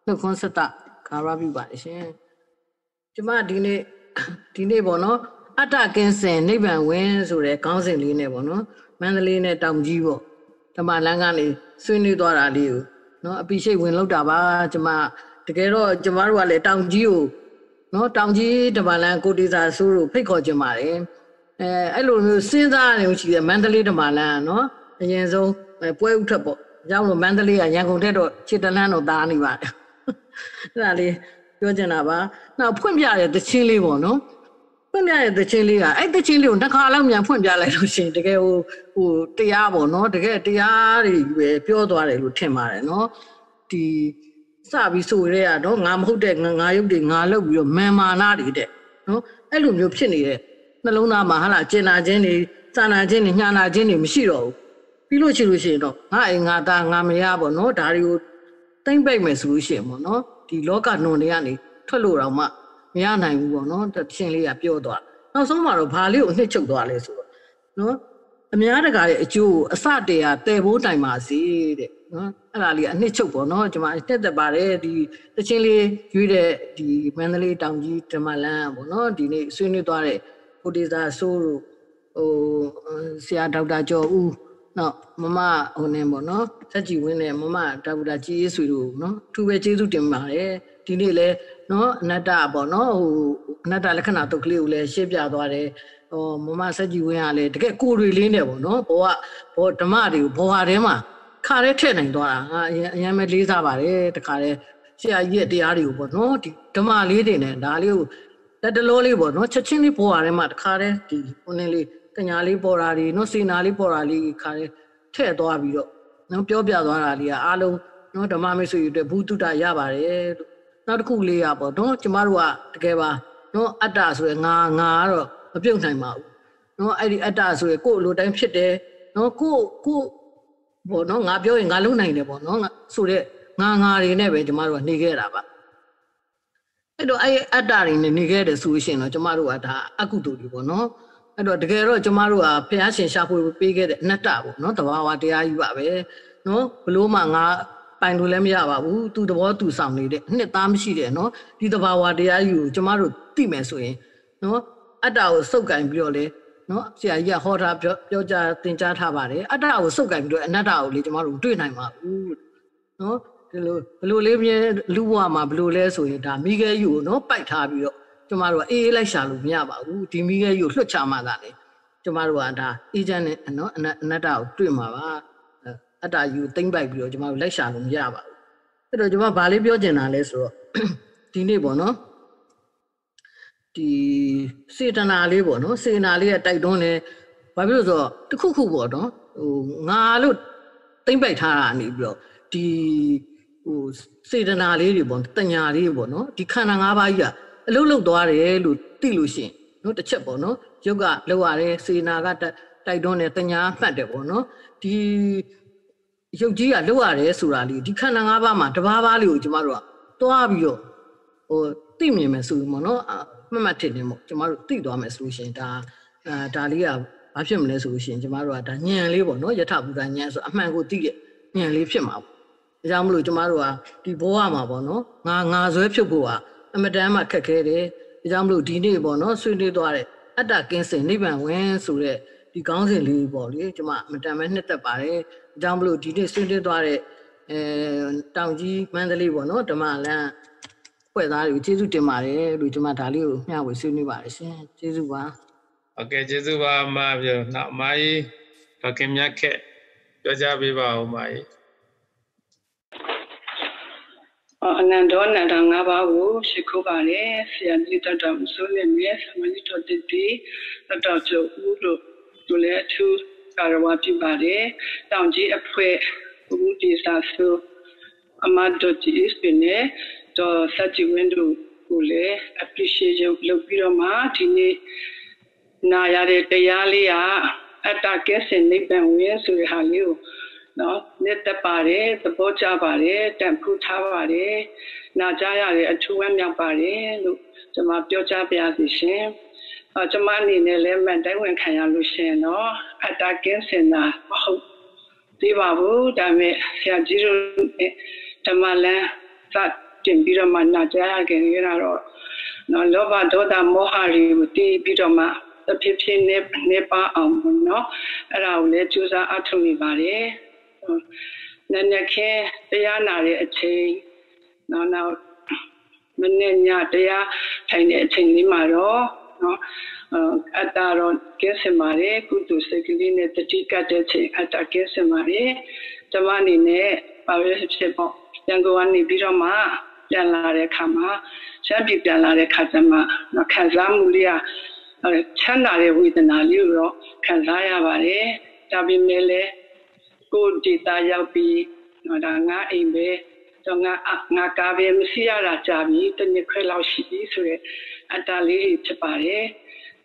နှုတ်ခွန်းဆက်တာခါရပြုပါတယ်ရှင်ကျမဒီနေ့ ဒီနေ့ပေါ့နော်အတ္တကင်းစင်နိဗ္ဗာန်ဝင်ဆိုတဲ့ခေါင်းစဉ်လေးနဲ့ပေါ့နော်မန္တလေးနဲ့တောင်ကြီးပေါ့ဓမ္မလမ်းကနေဆွေးနွေးသွားတာလေးကိုနော်အပိရှိတ်ဝင်လောက်တာပါကျမတကယ်တော့ကျမတို့ကလည်းတောင်ကြီးကိုနော်တောင်ကြီးဓမ္မလမ်းကိုတီစာဆိုးကိုဖိတ်ခေါ်ကြပါတယ်အဲအဲ့လိုမျိုးစဉ်းစားနေလို့ရှိတယ်မန္တလေးဓမ္မလမ်းနော်အရင်ဆုံးပွဲဥထက်ပေါ့အကြောင်းလို့မန္တလေးကရန်ကုန်ထက်တော့ခြေတလန်းတော့သားနေပါတယ်အဲ့ဒါလေး ပြောချင်တာပါနောက်ဖွင့်ပြတဲ့တချင်းလေးပေါ့နော်ဖွင့်ပြတဲ့တချင်းလေးကအဲ့တချင်းလေးကိုတစ်ခါလောက်မြန်ဖွင့်ပြလိုက်လို့ရှိရင်တကယ်ဟိုဟိုတရားပေါ့နော်တကယ်တရားတွေပဲပြောသွားတယ်လို့ထင်ပါတယ်နော်ဒီစပြီးဆိုရဲရတော့ငါမဟုတ်တဲ့ငါရုပ်တွေငါလုပ်ပြီးတော့မန်မာနာတွေတဲ့နော်အဲ့လိုမျိုးဖြစ်နေတဲ့နှလုံးသားမှာဟာလာကျင်နာခြင်းတွေစာနာခြင်းတွေညှာနာခြင်းတွေမရှိတော့ဘူးပြီးလို့ရှိလို့ရှိရင်တော့ငါအိမ်ငါသားငါမရပေါ့နော်ဒါတွေကိုတိမ့်ပိတ်မယ်ဆိုလို့ရှိရင်ပေါ့နော် ဒီလောကနှုံတွေကနေထွက်လို့တော့မှမရနိုင်ဘူးပေါ့နော်တရှင်လေးကပြောသွားနောက်ဆုံးမှာတော့ဘာလေးကိုအနှစ်ချုပ်သွားလဲဆိုတော့နော်အများတကာရဲ့အကျိုးကိုအစတရာတည်ဖို့တိုင်ပါစေတဲ့နော်အဲ့ဒါလေးအနှစ်ချုပ်ပေါ့နော်ကျွန်မတက်တက်ပါတယ်ဒီတချင်းလေးရွေးတဲ့ဒီမန္တလေးတောင်ကြီးဓမ္မလန်းပေါ့နော်ဒီနေ့ဆွေးနွေးသွားတဲ့ကိုတေသာဆိုးတို့ဟိုဆရာဒေါက်တာကျော်ဦးနော်မမဟိုနေပေါ့နော် စက်ကြည်ဝင်းနဲ့မမဒေါက်တာကြီးရေးဆွေတို့နော်သူပဲကျေးဇူးတင်ပါတယ်ဒီနေ့လဲနော်အနတ္တပေါ့နော်ဟိုအနတ္တလက္ခဏာတုတ်ကလေးကိုလည်းရှင်းပြသွားတယ်ဟိုမမစက်ကြည်ဝင်းကလည်းတကယ်ကိုယ်တွေလေးနဲ့ပေါ့နော်ဘောကဘောဓမ္မတွေကိုဘောဟာထဲမှာခါရဲထည့်နိုင်သွားတာငါအရင်မဲ့လေးစားပါတယ်တခါလဲဆရာကြီးရဲ့တရားတွေကိုပေါ့နော်ဒီဓမ္မလေးတွေနဲ့ဒါလေးကိုတက်တလို့လေးပေါ့နော်ချက်ချင်းလေးဘောဟာထဲမှာတခါတည်းဒီဟိုနေလေးကညာလေးပေါ်တာတွေနော်စေနာလေးပေါ်တာလေးခါရဲထည့်သွားပြီးတော့ နော်ပြောပြသွားတာလေးကအားလုံးနော်ဓမ္မမိတ်ဆွေတွေဘူးတုတရပါတယ်လို့နောက်တစ်ခုလေးရပေါ့နော်ကျမတို့ကတကယ်ပါနော်အတ္တဆိုရယ်ငါငါကတော့မပြုတ်နိုင်ပါဘူးနော်အဲ့ဒီအတ္တဆိုရယ်ကိုယ်လိုတိုင်းဖြစ်တယ်နော်ကိုကိုဘောနော်ငါပြောရင်ငါလုံနိုင်တယ်ပေါ့နော်ဆိုတဲ့ငါငါတွေနဲ့ပဲကျမတို့ကနေခဲ့တာပါအဲ့တော့အဲ့အတ္တတွေနဲ့နေခဲ့တယ်ဆိုရှင်တော့ကျမတို့ကဒါအကုသိုလ်တွေပေါ့နော် အဲ့တော့တကယ်တော့ကျမတို့ကဘုရားရှင်ရှာဖွေပေးခဲ့တဲ့အနတ္တပေါ့နော်တဘာဝတရားကြီးပါပဲနော်ဘလို့မှငါပိုင်လို့လည်းမရပါဘူးသူသဘောသူဆောင်နေတဲ့နှစ်သားမရှိတဲ့နော်ဒီတဘာဝတရားကြီးကိုကျမတို့သိမယ်ဆိုရင်နော်အတ္တကိုစုပ်ကင်ပြီးတော့လေနော်ဆရာကြီးကဟောထားပြောပြောကြားသင်ကြားထားပါတယ်အတ္တကိုစုပ်ကင်ပြီးတော့အနတ္တကိုလေကျမတို့တွေ့နိုင်ပါဘူးနော်ဒီလိုဘလို့လေးမြဲလူဘဝမှာဘလို့လဲဆိုရင်ဒါမိခဲယူကိုနော်ပိုက်ထားပြီးတော့ ကျမတို့ကအေးအေးလိုက်ရှာလို့မရပါဘူးဒီမိခဲယူလွှတ်ချမှသာလေကျမတို့ကဒါအေဂျင့်နဲ့နော်အနတ္တကိုတွေ့မှာပါအတ္တယူသိမ့်ပိုက်ပြီးတော့ကျမတို့လိုက်ရှာလို့မရပါဘူးအဲ့တော့ကျမဘာလေးပြောချင်တာလဲဆိုတော့ဒီနေ့ပေါ့နော်ဒီစေတနာလေးပေါ့နော်စေနာလေးရဲ့တိုက်တွန်းလဲဘာဖြစ်လို့ဆိုတော့တခုခုပေါ့နော်ဟိုငါလို့တိမ့်ပိုက်ထားတာနေပြီးတော့ဒီဟိုစေတနာလေးတွေပေါ့တညာလေးပေါ့နော်ဒီခန္ဓာ၅ပါးကြီးက အလုံးလုံးသွားတယ်လို့သိလို့ရှိရင်နော်တစ်ချက်ပေါ့နော်ယုတ်ကလောက်ရတယ်စေနာကတိုက်တွန်းတယ်တညာမှတ်တယ်ပေါ့နော်ဒီရုပ်ကြီးကလောက်ရတယ်ဆိုတာလေးဒီခန္ဓာ၅ပါးမှာတဘာဘာလေးကိုကျမတို့ကသွားပြီးတော့ဟိုသိမြင်မယ်ဆိုရင်ပေါ့နော်မှတ်မှတ်ထင်တယ်ပေါ့ကျမတို့သိသွားမယ်ဆိုရှင်ဒါအဲဒါလေးကဘာဖြစ်မလဲဆိုလို့ရှိရင်ကျမတို့ကဒါညံလေးပေါ့နော်ယထဘူတာညံဆိုအမှန်ကိုသိတဲ့ညံလေးဖြစ်မှာပေါ့ဒါကြောင့်မလို့ကျမတို့ကဒီဘဝမှာပေါ့နော်ငါငါဆွဲဖြုတ်ဖို့က အမတန်မှခက်ခဲတယ်ဒါကြောင့်မလို့ဒီနေ့ပေါ့နော်ဆွေးနွေးသွားတဲ့အတ္တကင်းစင်နိဗ္ဗာန်ဝင်ဆိုတဲ့ဒီကောင်းစဉ်လေးပေါ့လေကျမအမတန်ပဲနှစ်သက်ပါတယ်ဒါကြောင့်မလို့ဒီနေ့ဆွေးနွေးသွားတဲ့အဲတောင်ကြီးမန္တလေးပေါ့နော်ဓမ္မလမ်းဖွဲ့သားတွေကိုကျေးဇူးတင်ပါတယ်လို့ကျမဒါလေးကိုမျှဝေဆွေးနွေးပါတယ်ရှင်ကျေးဇူးပါဟုတ်ကဲ့ကျေးဇူးပါအမပြောနောက်အမကြီးဒေါခင်မြတ်ခက်ပြောကြပေးပါဦးမကြီး အနန္တောနန္ဒ၅ပါးကိုရှိခိုးပါတယ်ဆရာကြီးတတော်မစိုးနဲ့မြဲသမဏိတော်တတိတတော်ကျုပ်ဦးလို့သူလည်းအထူးကာရဝပြုပါတယ်တောင်ကြီးအဖွဲ့ဘုဒီစာဆုအမတ်တော်ကြီးစပင်းနဲ့တော့စัจ jin ဝင်းတို့ကိုလည်း appreciate လုပ်ပြီးတော့မှဒီနေ့နာရတဲ့တရားလေးကအတ္တကဲစင်နိဗ္ဗာန်ဝင်ဆိုတဲ့ဟာလေးကို နော်နှစ်သက်ပါတယ်သဘောကျပါတယ်တန်ဖိုးထားပါတယ်နာကြရတယ်အထူးဝမ်းမြောက်ပါတယ်လို့ကျွန်မပြောကြားပါရစေရှင်အကျွန်မအနေနဲ့လည်းမှန်တိုင်းဝင်ခံရလို့ရှင်နော်အတ္တကင်းစင်တာမဟုတ်သေးပါဘူးဒါပေမဲ့ဆရာကြီးတို့ဓမ္မလမ်းစတင်ပြီးတော့မှနာကြရခဲ့ရတော့နော်လောဘဒေါသမောဟတွေကိုတည်ပြီးတော့မှတဖြစ်ဖြစ်နေနေပါအောင်ပေါ့နော်အဲ့ဒါကိုလည်းကြိုးစားအထောက်နေပါတယ် နည်းနည်းခဲတရားနာတဲ့အချိန်နော်နောက်မနေ့ညတရားထိုင်တဲ့အချိန်လေးမှာတော့နော်အတ္တတော့ကဲစင်ပါတယ်ကုသိုလ်စိတ်ကလေးနဲ့တတိကတ်တဲ့ချိန်အတ္တကဲစင်ပါတယ်ဓမ္မအနေနဲ့ပါရဖြစ်ပေါ့ရန်ကုန်ကနေပြီးတော့မှပြန်လာတဲ့ခါမှာရှမ်းပြည်ပြန်လာတဲ့ခါကျမှခံစားမှုလေးကချမ်းသာတဲ့ဝေဒနာလေးကိုတော့ခံစားရပါတယ်ဒါပေမဲ့လည်း ကိုဒေတာရောက်ပြီးတော့ဒါငါအိမ်ပဲတော့ငါငါကားပဲမရှိရတာကြာပြီတနည်းခွဲလောက်ရှိပြီဆိုရဲအတ္တလေးဖြစ်ပါတယ်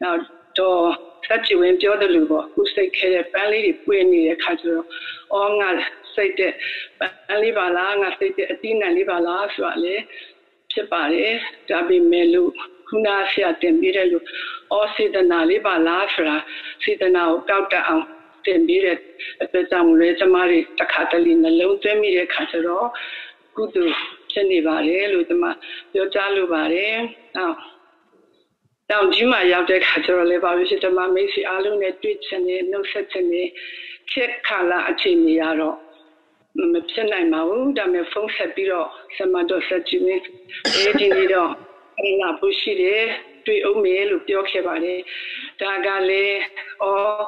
နောက်တော့စัจ jin ဝင်ပြောတယ်လို့ပေါ့ခုစိတ်ခဲတဲ့ပန်းလေးတွေပွေနေတဲ့ခါကျတော့အော်ငါစိတ်တဲ့ပန်းလေးပါလားငါစိတ်တဲ့အတိနံလေးပါလားဆိုတာလေဖြစ်ပါတယ်ဒါပေမဲ့လို့ခုနဆရာတင်ပြတဲ့လို့အော်စေတနာလေးပါလားဆိုတာစေတနာကိုကောက်တတ်အောင် တင်ပြတဲ့အတွက်ကြောင့်မလို့ကျမတွေတခါတလေနှလုံးသွင်းမိတဲ့ခါကျတော့ကုသိုလ်ဖြစ်နေပါတယ်လို့ကျမပြောကြားလိုပါတယ်။နောက်တောင်ကြီးမှာရောက်တဲ့ခါကျတော့လေပါလို့ရှိဓမ္မမိတ်ဆွေအားလုံးနဲ့တွေ့ချင်တယ်နှုတ်ဆက်ချင်တယ်ခက်ခါလာအခြေအနေရတော့မဖြစ်နိုင်ပါဘူးဒါပေမဲ့ဖုန်းဆက်ပြီးတော့ဆမတော်ဆက်ကြည့်နေအဲဒီနေ့တော့အဲ့လာဖို့ရှိတယ်တွေ့အောင်မယ်လို့ပြောခဲ့ပါတယ်ဒါကလည်းအော်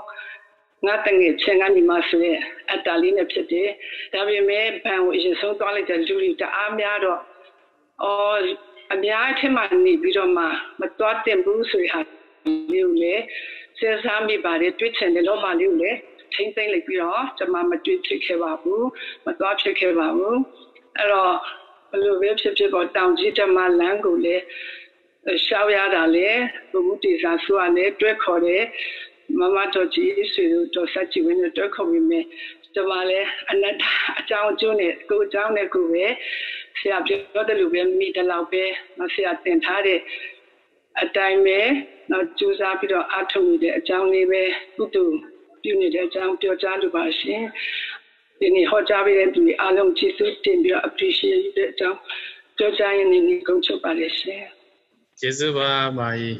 ငါတငယ်ချင်းကနေမှဆိုရင်အတ္တလေးနဲ့ဖြစ်တယ်ဒါပေမဲ့ဘန်ကိုအရင်ဆုံးသွားလိုက်တဲ့လူတွေတအားများတော့အော်အများအထက်မှနေပြီးတော့မှမသွားတင်ဘူးဆိုရဟာလေးကိုလည်းစဉ်းစားမိပါတယ်တွေ့ချင်တယ်လို့ပါလေးကိုလည်းထိမ့်သိမ့်လိုက်ပြီးတော့ကျွန်မမတွေ့ဖြစ်ခဲ့ပါဘူးမသွားဖြစ်ခဲ့ပါဘူးအဲ့တော့ဘယ်လိုပဲဖြစ်ဖြစ်ပေါ့တောင်ကြီးဓမ္မလမ်းကိုလည်းရှောက်ရတာလေဘုမှုတေစာဆိုရလည်းတွဲခေါ်တယ် မမတော်ကြီးဆွေတို့တော်ဆက်ကြည့်ဝင်တွဲခေါ်ပြီးမယ်ကျွန်မလည်းအနတ္တအကြောင်းအကျိုးနဲ့ကိုယ်အကြောင်းနဲ့ကိုယ်ပဲဆရာပြောတယ်လို့ပဲမိတလောက်ပဲဆရာသင်ထားတဲ့အတိုင်းပဲတော့ကြိုးစားပြီးတော့အထောက်နေတဲ့အကြောင်းလေးပဲကုသိုလ်ပြုနေတဲ့အကြောင်းပြောကြားလိုပါရှင်ဒီနေ့ဟောကြားပေးတဲ့သူတွေအားလုံးကျေးဇူးတင်ပြီးတော့ appreciate တဲ့အကြောင်းပြောကြားရင်းနေကုန်ချုပ်ပါလေရှင်ကျေးဇူးပါမာကြီး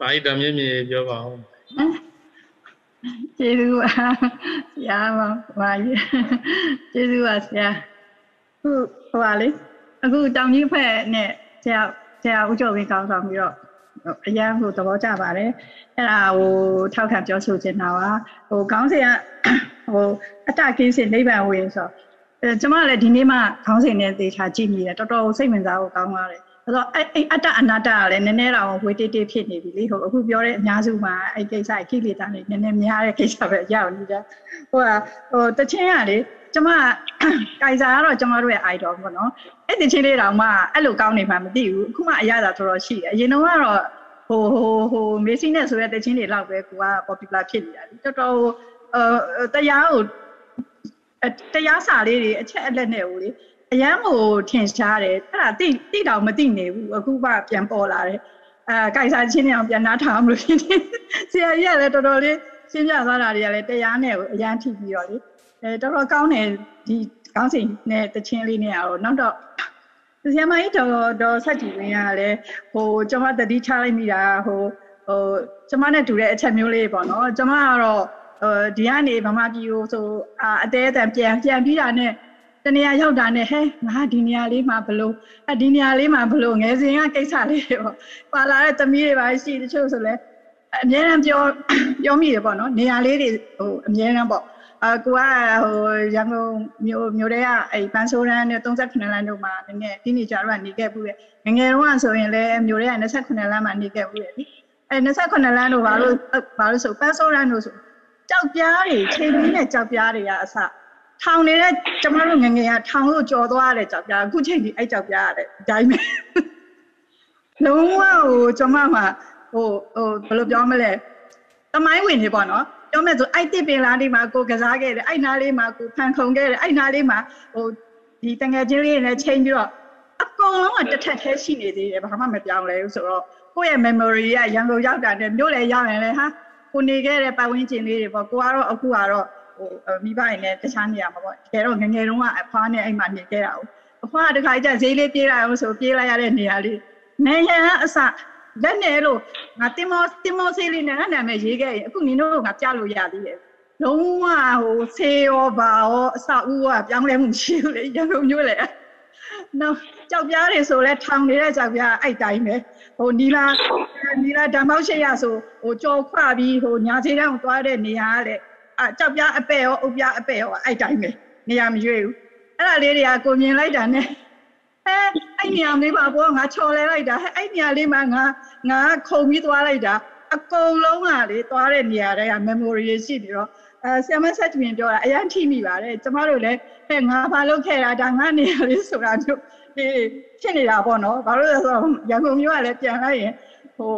မာကြီးတော်မြင့်မြင့်ပြောပါဦး ကျေးဇူးပါဆရာပါမာကြီးကျေးဇူးပါဆရာဟုတ်ဟိုပါလေအခုတောင်ကြီးဖက်နဲ့ဆရာဆရာဦးကျော်ဝင်းကောင်းဆောင်ပြီးတော့အရန်ဟိုသဘောကျပါတယ်အဲ့ဒါဟိုထောက်ခံပြောဆိုချင်တာပါဟိုခေါင်းစဉ်ကဟိုအတကင်းစင်နိဗ္ဗာန်ဝင်ဆိုအဲကျွန်မလည်းဒီနေ့မှခေါင်းစဉ်နဲ့သေချာကြည့်မိတယ်တော်တော်စိတ်ဝင်စားဖို့ကောင်းပါတယ် အဲ့တော့အဲ့အဲ့အတ္တအနတ္တကလည်းနည်းနည်းတော့ဝေတိတိဖြစ်နေပြီလေဟိုအခုပြောတဲ့အများစုမှာအဲ့ကိစ္စခိလေတာနေနည်းနည်းများတဲ့ကိစ္စပဲရောက်နေကြဟိုကဟိုတချင်းကလေကျမကင်ဆာကတော့ကျမတို့ရဲ့ idol ပေါ့နော်အဲ့တချင်းလေးတောင်မှအဲ့လိုကောင်းနေမှမသိဘူးအခုမှအရသာတော်တော်ရှိတယ်အရင်တော့ကတော့ဟိုဟိုဟိုမေဆီနဲ့ဆိုတဲ့တချင်းတွေလောက်ပဲကိုက popular ဖြစ်နေတာလေတော်တော်ဟိုတရားကိုတရားစာလေးတွေအချက်အလက်နဲ့ဟိုလေ အရန်ကိုထင်ရှားတယ်အဲ့ဒါတိတိတောင်မတိနေဘူးအခုမှပြန်ပေါ်လာတယ်အဲကိုင်စာချင်းနေအောင်ပြန်နားထောင်မလို့ဖြစ်နေဆရာကြီးကလည်းတော်တော်လေးရှင်းပြသွားတာတွေကလည်းတရားနဲ့ကိုအရန်ထိပြီးတော့လေအဲတော်တော်ကောင်းတယ်ဒီကောင်းစိန်နဲ့တချင်းလေးနဲ့ကတော့နောက်တော့ဆရာမကြီးတော်တော်ဆက်ကြည့်ရင်းကလည်းဟိုကျွန်မတတိချလိုက်မိတာဟိုဟိုကျွန်မနဲ့တူတဲ့အချက်မျိုးလေးပေါ့နော်ကျွန်မကတော့ဟိုဒီကနေဗမာပြည်ကိုဆိုအတဲအတန်ပြန်ပြန်ပြီးတာနဲ့ တနေရာရောက်တာနဲ့ဟဲငါဒီနေရာလေးမှာဘလို့အဒီနေရာလေးမှာဘလို့ငယ်စဉ်ကကိစ္စလေးတွေပေါ့ပါလာတဲ့သမီးတွေပါရှိတချို့ဆိုလဲအများအားပြောပြောမိတယ်ပေါ့နော်နေရာလေးတွေဟိုအများအားပေါ့အကိုကဟိုရန်ကုန်မြို့မြို့တွေကအဲ့ပန်းဆိုးရန်နဲ့38လမ်းတို့မှာနည်းနည်းဒီနေကြတော့နေခဲ့ဘူးလေငငယ်တော့ဆိုရင်လည်းမြို့တွေက28လမ်းမှာနေခဲ့ဘူးလေအဲ့28လမ်းတို့ဘာလို့ဘာလို့ဆိုပန်းဆိုးရန်တို့ဆိုကြောက်ပြားတွေချိန်ပြီးနဲ့ကြောက်ပြားတွေကအစ ထောင်နေတဲ့ကျမတို့ငငယ်ကထောင်လို့ကြော်သွားတဲ့ကြောက်ပြားအခုချိန်ဒီအဲ့ကြောက်ပြားရတယ်အတိုင်းပဲလုံးဝဟိုကျမမှာဟိုဟိုဘယ်လိုပြောမလဲတမိုင်းဝင်နေပေါ့နော်ပြောမယ်ဆိုအဲ့တစ်ပင်လားလေးမှာကိုကစားခဲ့တယ်အဲ့နားလေးမှာကိုဖန်ခုံခဲ့တယ်အဲ့နားလေးမှာဟိုဒီတငယ်ချင်းလေးနဲ့ချိန်ပြီးတော့အကုန်လုံးကတစ်ထက်သေးရှိနေသေးတယ်ဘာမှမပြောင်းလဲဘူးဆိုတော့ကိုယ့်ရဲ့ memory ကရန်ကုန်ရောက်တာနဲ့မြို့လေရောက်ရင်လည်းဟာကိုနေခဲ့တဲ့ပတ်ဝန်းကျင်လေးတွေပေါ့ကိုကတော့အခုကတော့ ဟိုမိဘတွေနဲ့တခြားနေရာမှာပေါ့တကယ်တော့ငငယ်တုန်းကအဖွားနဲ့အိမ်မှာနေခဲ့တာ哦အဖွားကတခါကျဈေးလေးပြေးလိုက်အောင်ဆိုပြေးလိုက်ရတဲ့နေရာလေးနေရန်အစလက်နဲ့လို့ငါတင်မောတင်မောဆေးလေးနဲ့ငါနာမည်ရေးခဲ့ရင်အခုနင်တို့ကပြလို့ရသေးတယ်လုံးဝဟိုဆေးရောဘာရောအစဦးကပြောင်းလဲမှုရှိဘူးလေရန်ကုန်မျိုးလေနော်ကြောက်ပြားတွေဆိုလဲထောင်နေတဲ့ကြောက်ပြားအဲ့တိုင်းပဲဟိုနီလာနီလာဓမ္မောက်ရှိရဆိုဟိုကြော်ခွပြီးဟိုညာသေးတောင်သွားတဲ့နေရာကလေ အကြောက်ပြားအပဲ့ရောအုပ်ပြားအပဲ့ရောအဲ့တိုင်းပဲနေရာမရွေးဘူးအဲ့ဒါလေးတွေကကိုမြင်လိုက်တာနဲ့ဟဲအဲ့နေရာလေးပါဘောငါချော်လဲလိုက်တာဟဲအဲ့နေရာလေးမှာငါငါခုံပြီးသွားလိုက်တာအကုန်လုံးကလေသွားတဲ့နေရာတွေက memory ရှိပြီးတော့အဲဆ iam ဆက်ပြင်ပြောတာအရင်ထိမိပါတယ်ကျမတို့လည်းဟဲ့ငါဘာလုပ်ခဲ့တာဒါငါနေရာလေးဆိုတာမျိုးဒီဖြစ်နေတာပေါ့နော်ဘာလို့လဲဆိုတော့ရန်ကုန်မြို့ကလည်းပြန်လိုက်ရင်ဟို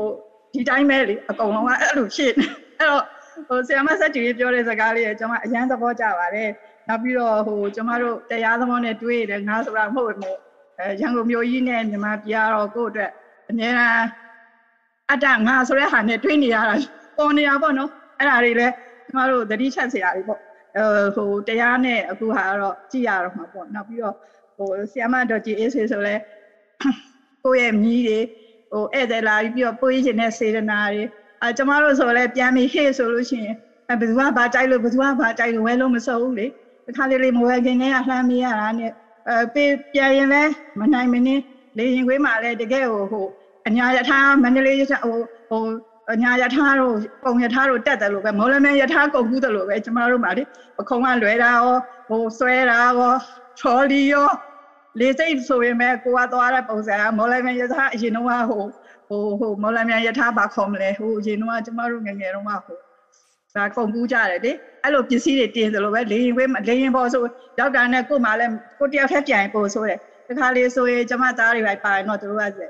ဒီတိုင်းပဲလေအကုန်လုံးကအဲ့လိုဖြစ်နေအဲ့တော့ ဟိုဆ iam ဆက်ကြည့်ပြောတဲ့စကားလေးကကျွန်မအရင်သဘောကျပါတယ်နောက်ပြီးတော့ဟိုကျမတို့တရားသဘောနဲ့တွေးရတယ်ငါဆိုတာမဟုတ်ဘူးအဲရန်ကုန်မြို့ကြီးနဲ့မြန်မာပြည်တော့ကိုယ့်အတွက်အများအားအတ္တငါဆိုတဲ့ဟာနဲ့တွေးနေရတာပေါ်နေတာပေါ့နော်အဲ့ဒါတွေလည်းကျမတို့သတိချက်စရာတွေပေါ့အဲဟိုတရားနဲ့အခုဟာတော့ကြည့်ရတော့မှာပေါ့နောက်ပြီးတော့ဟိုဆီယမတော်ကြီးအေးဆေးဆိုလဲကိုယ့်ရဲ့မြီးတွေဟိုဧည့်သည်လာပြီးတော့ပွေးခြင်းနဲ့စေတနာတွေ အဲကျမတို့ဆိုလဲပြန်ပြီးဟေ့ဆိုလို့ရှိရင်ဘယ်သူကဘာကြိုက်လို့ဘယ်သူကဘာကြိုက်လို့ဝဲလို့မစုံဘူးလေတခါလေးလေးမဝဲခင်ကလှမ်းမရတာနဲ့အဲပေးပြန်ရင်လဲမနိုင်မင်းလေရင်ခွေးမှာလဲတကယ်ဟိုဟိုအညာယထာမန္တလေးယထာဟိုဟိုအညာယထာတို့ပုံယထာတို့တက်တယ်လို့ပဲမောလမဲယထာကုန်ကူးတယ်လို့ပဲကျမတို့မှာလေပခုံးကလွယ်တာရောဟိုဆွဲတာရောချော်လီရောလေစိတ်ဆိုရင်မဲ့ကိုကသွားတဲ့ပုံစံကမောလမဲယထာအရင်တော့ဟို ဟိုဟိုမောလမဲယထာဘာခေါ်မလဲဟိုအရင်တော့ကျမတို့ငငယ်တော့ဟိုဒါကုန်ကူးကြတယ်လေအဲ့လိုပစ္စည်းတွေတင်တယ်လို့ပဲလေရင်ဝဲလေရင်ပေါ်ဆိုရောက်တာနဲ့ကို့မှာလဲကိုတယောက်ထက်ပြန်ပို့ဆိုတယ်တခါလေဆိုရင်ကျမသားတွေပဲပါရင်တော့တို့ကဆို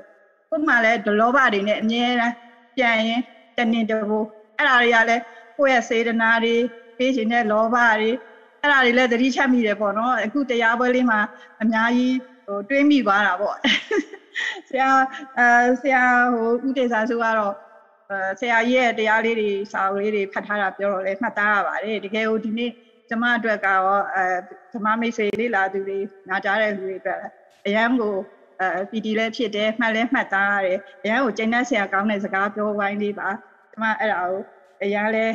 ကို့မှာလဲဒလောဘတွေနဲ့အမြဲတမ်းပြန်ရင်တနင်တဘူအဲ့ဒါတွေကလည်းကိုယ့်ရဲ့စေတနာတွေပေးခြင်းတဲ့လောဘတွေအဲ့ဒါတွေလည်းသတိချက်မိတယ်ပေါ့နော်အခုတရားပွဲလေးမှာအများကြီးဟိုတွေးမိသွားတာပေါ့ ဆရာအဲဆရာဟိုဥတေစာဆိုကတော့အဲဆရာကြီးရဲ့တရားလေးတွေစာအုပ်လေးတွေဖတ်ထားတာပြောတော့လဲမှတ်သားရပါတယ်တကယ်ကိုဒီနေ့ကျမအတွက်ကတော့အဲဓမ္မမိတ်ဆွေလေးလာသူတွေနားကြားတဲ့လူတွေအတွက်အရန်ကိုအဲပီတီလည်းဖြစ်တယ်မှတ်လည်းမှတ်သားရတယ်အရန်ကိုကျင်းတဲ့ဆရာကောင်းတဲ့စကားပြောဝိုင်းလေးပါကျမအဲ့ဒါကိုအရန်လဲ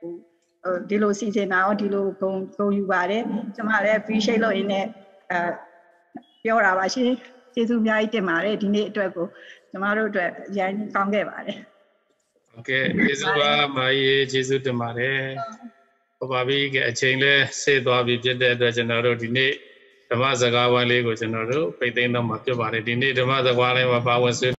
ဟိုဒီလိုစီစဉ်တာရောဒီလိုဂုံဂုံယူပါတယ်ကျမလည်း appreciate လုပ်ရင်းနဲ့အဲပြောတာပါရှင် ကျေးဇူးအများကြီးတင်ပါတယ်ဒီနေ့အတွက်ကိုကျမတို့အတွက်ရန်ကောင်းခဲ့ပါတယ်ဟုတ်ကဲ့ကျေးဇူးပါမာရီကျေးဇူးတင်ပါတယ်ဟုတ်ပါပြီကအချိန်လဲဆေးသွားပြီဖြစ်တဲ့အတွက်ကျွန်တော်တို့ဒီနေ့ဓမ္မစကားဝိုင်းလေးကိုကျွန်တော်တို့ပိတ်သိမ်းတော့မှာဖြစ်ပါတယ်ဒီနေ့ဓမ္မစကားဝိုင်းမှာပါဝင်ဆွေး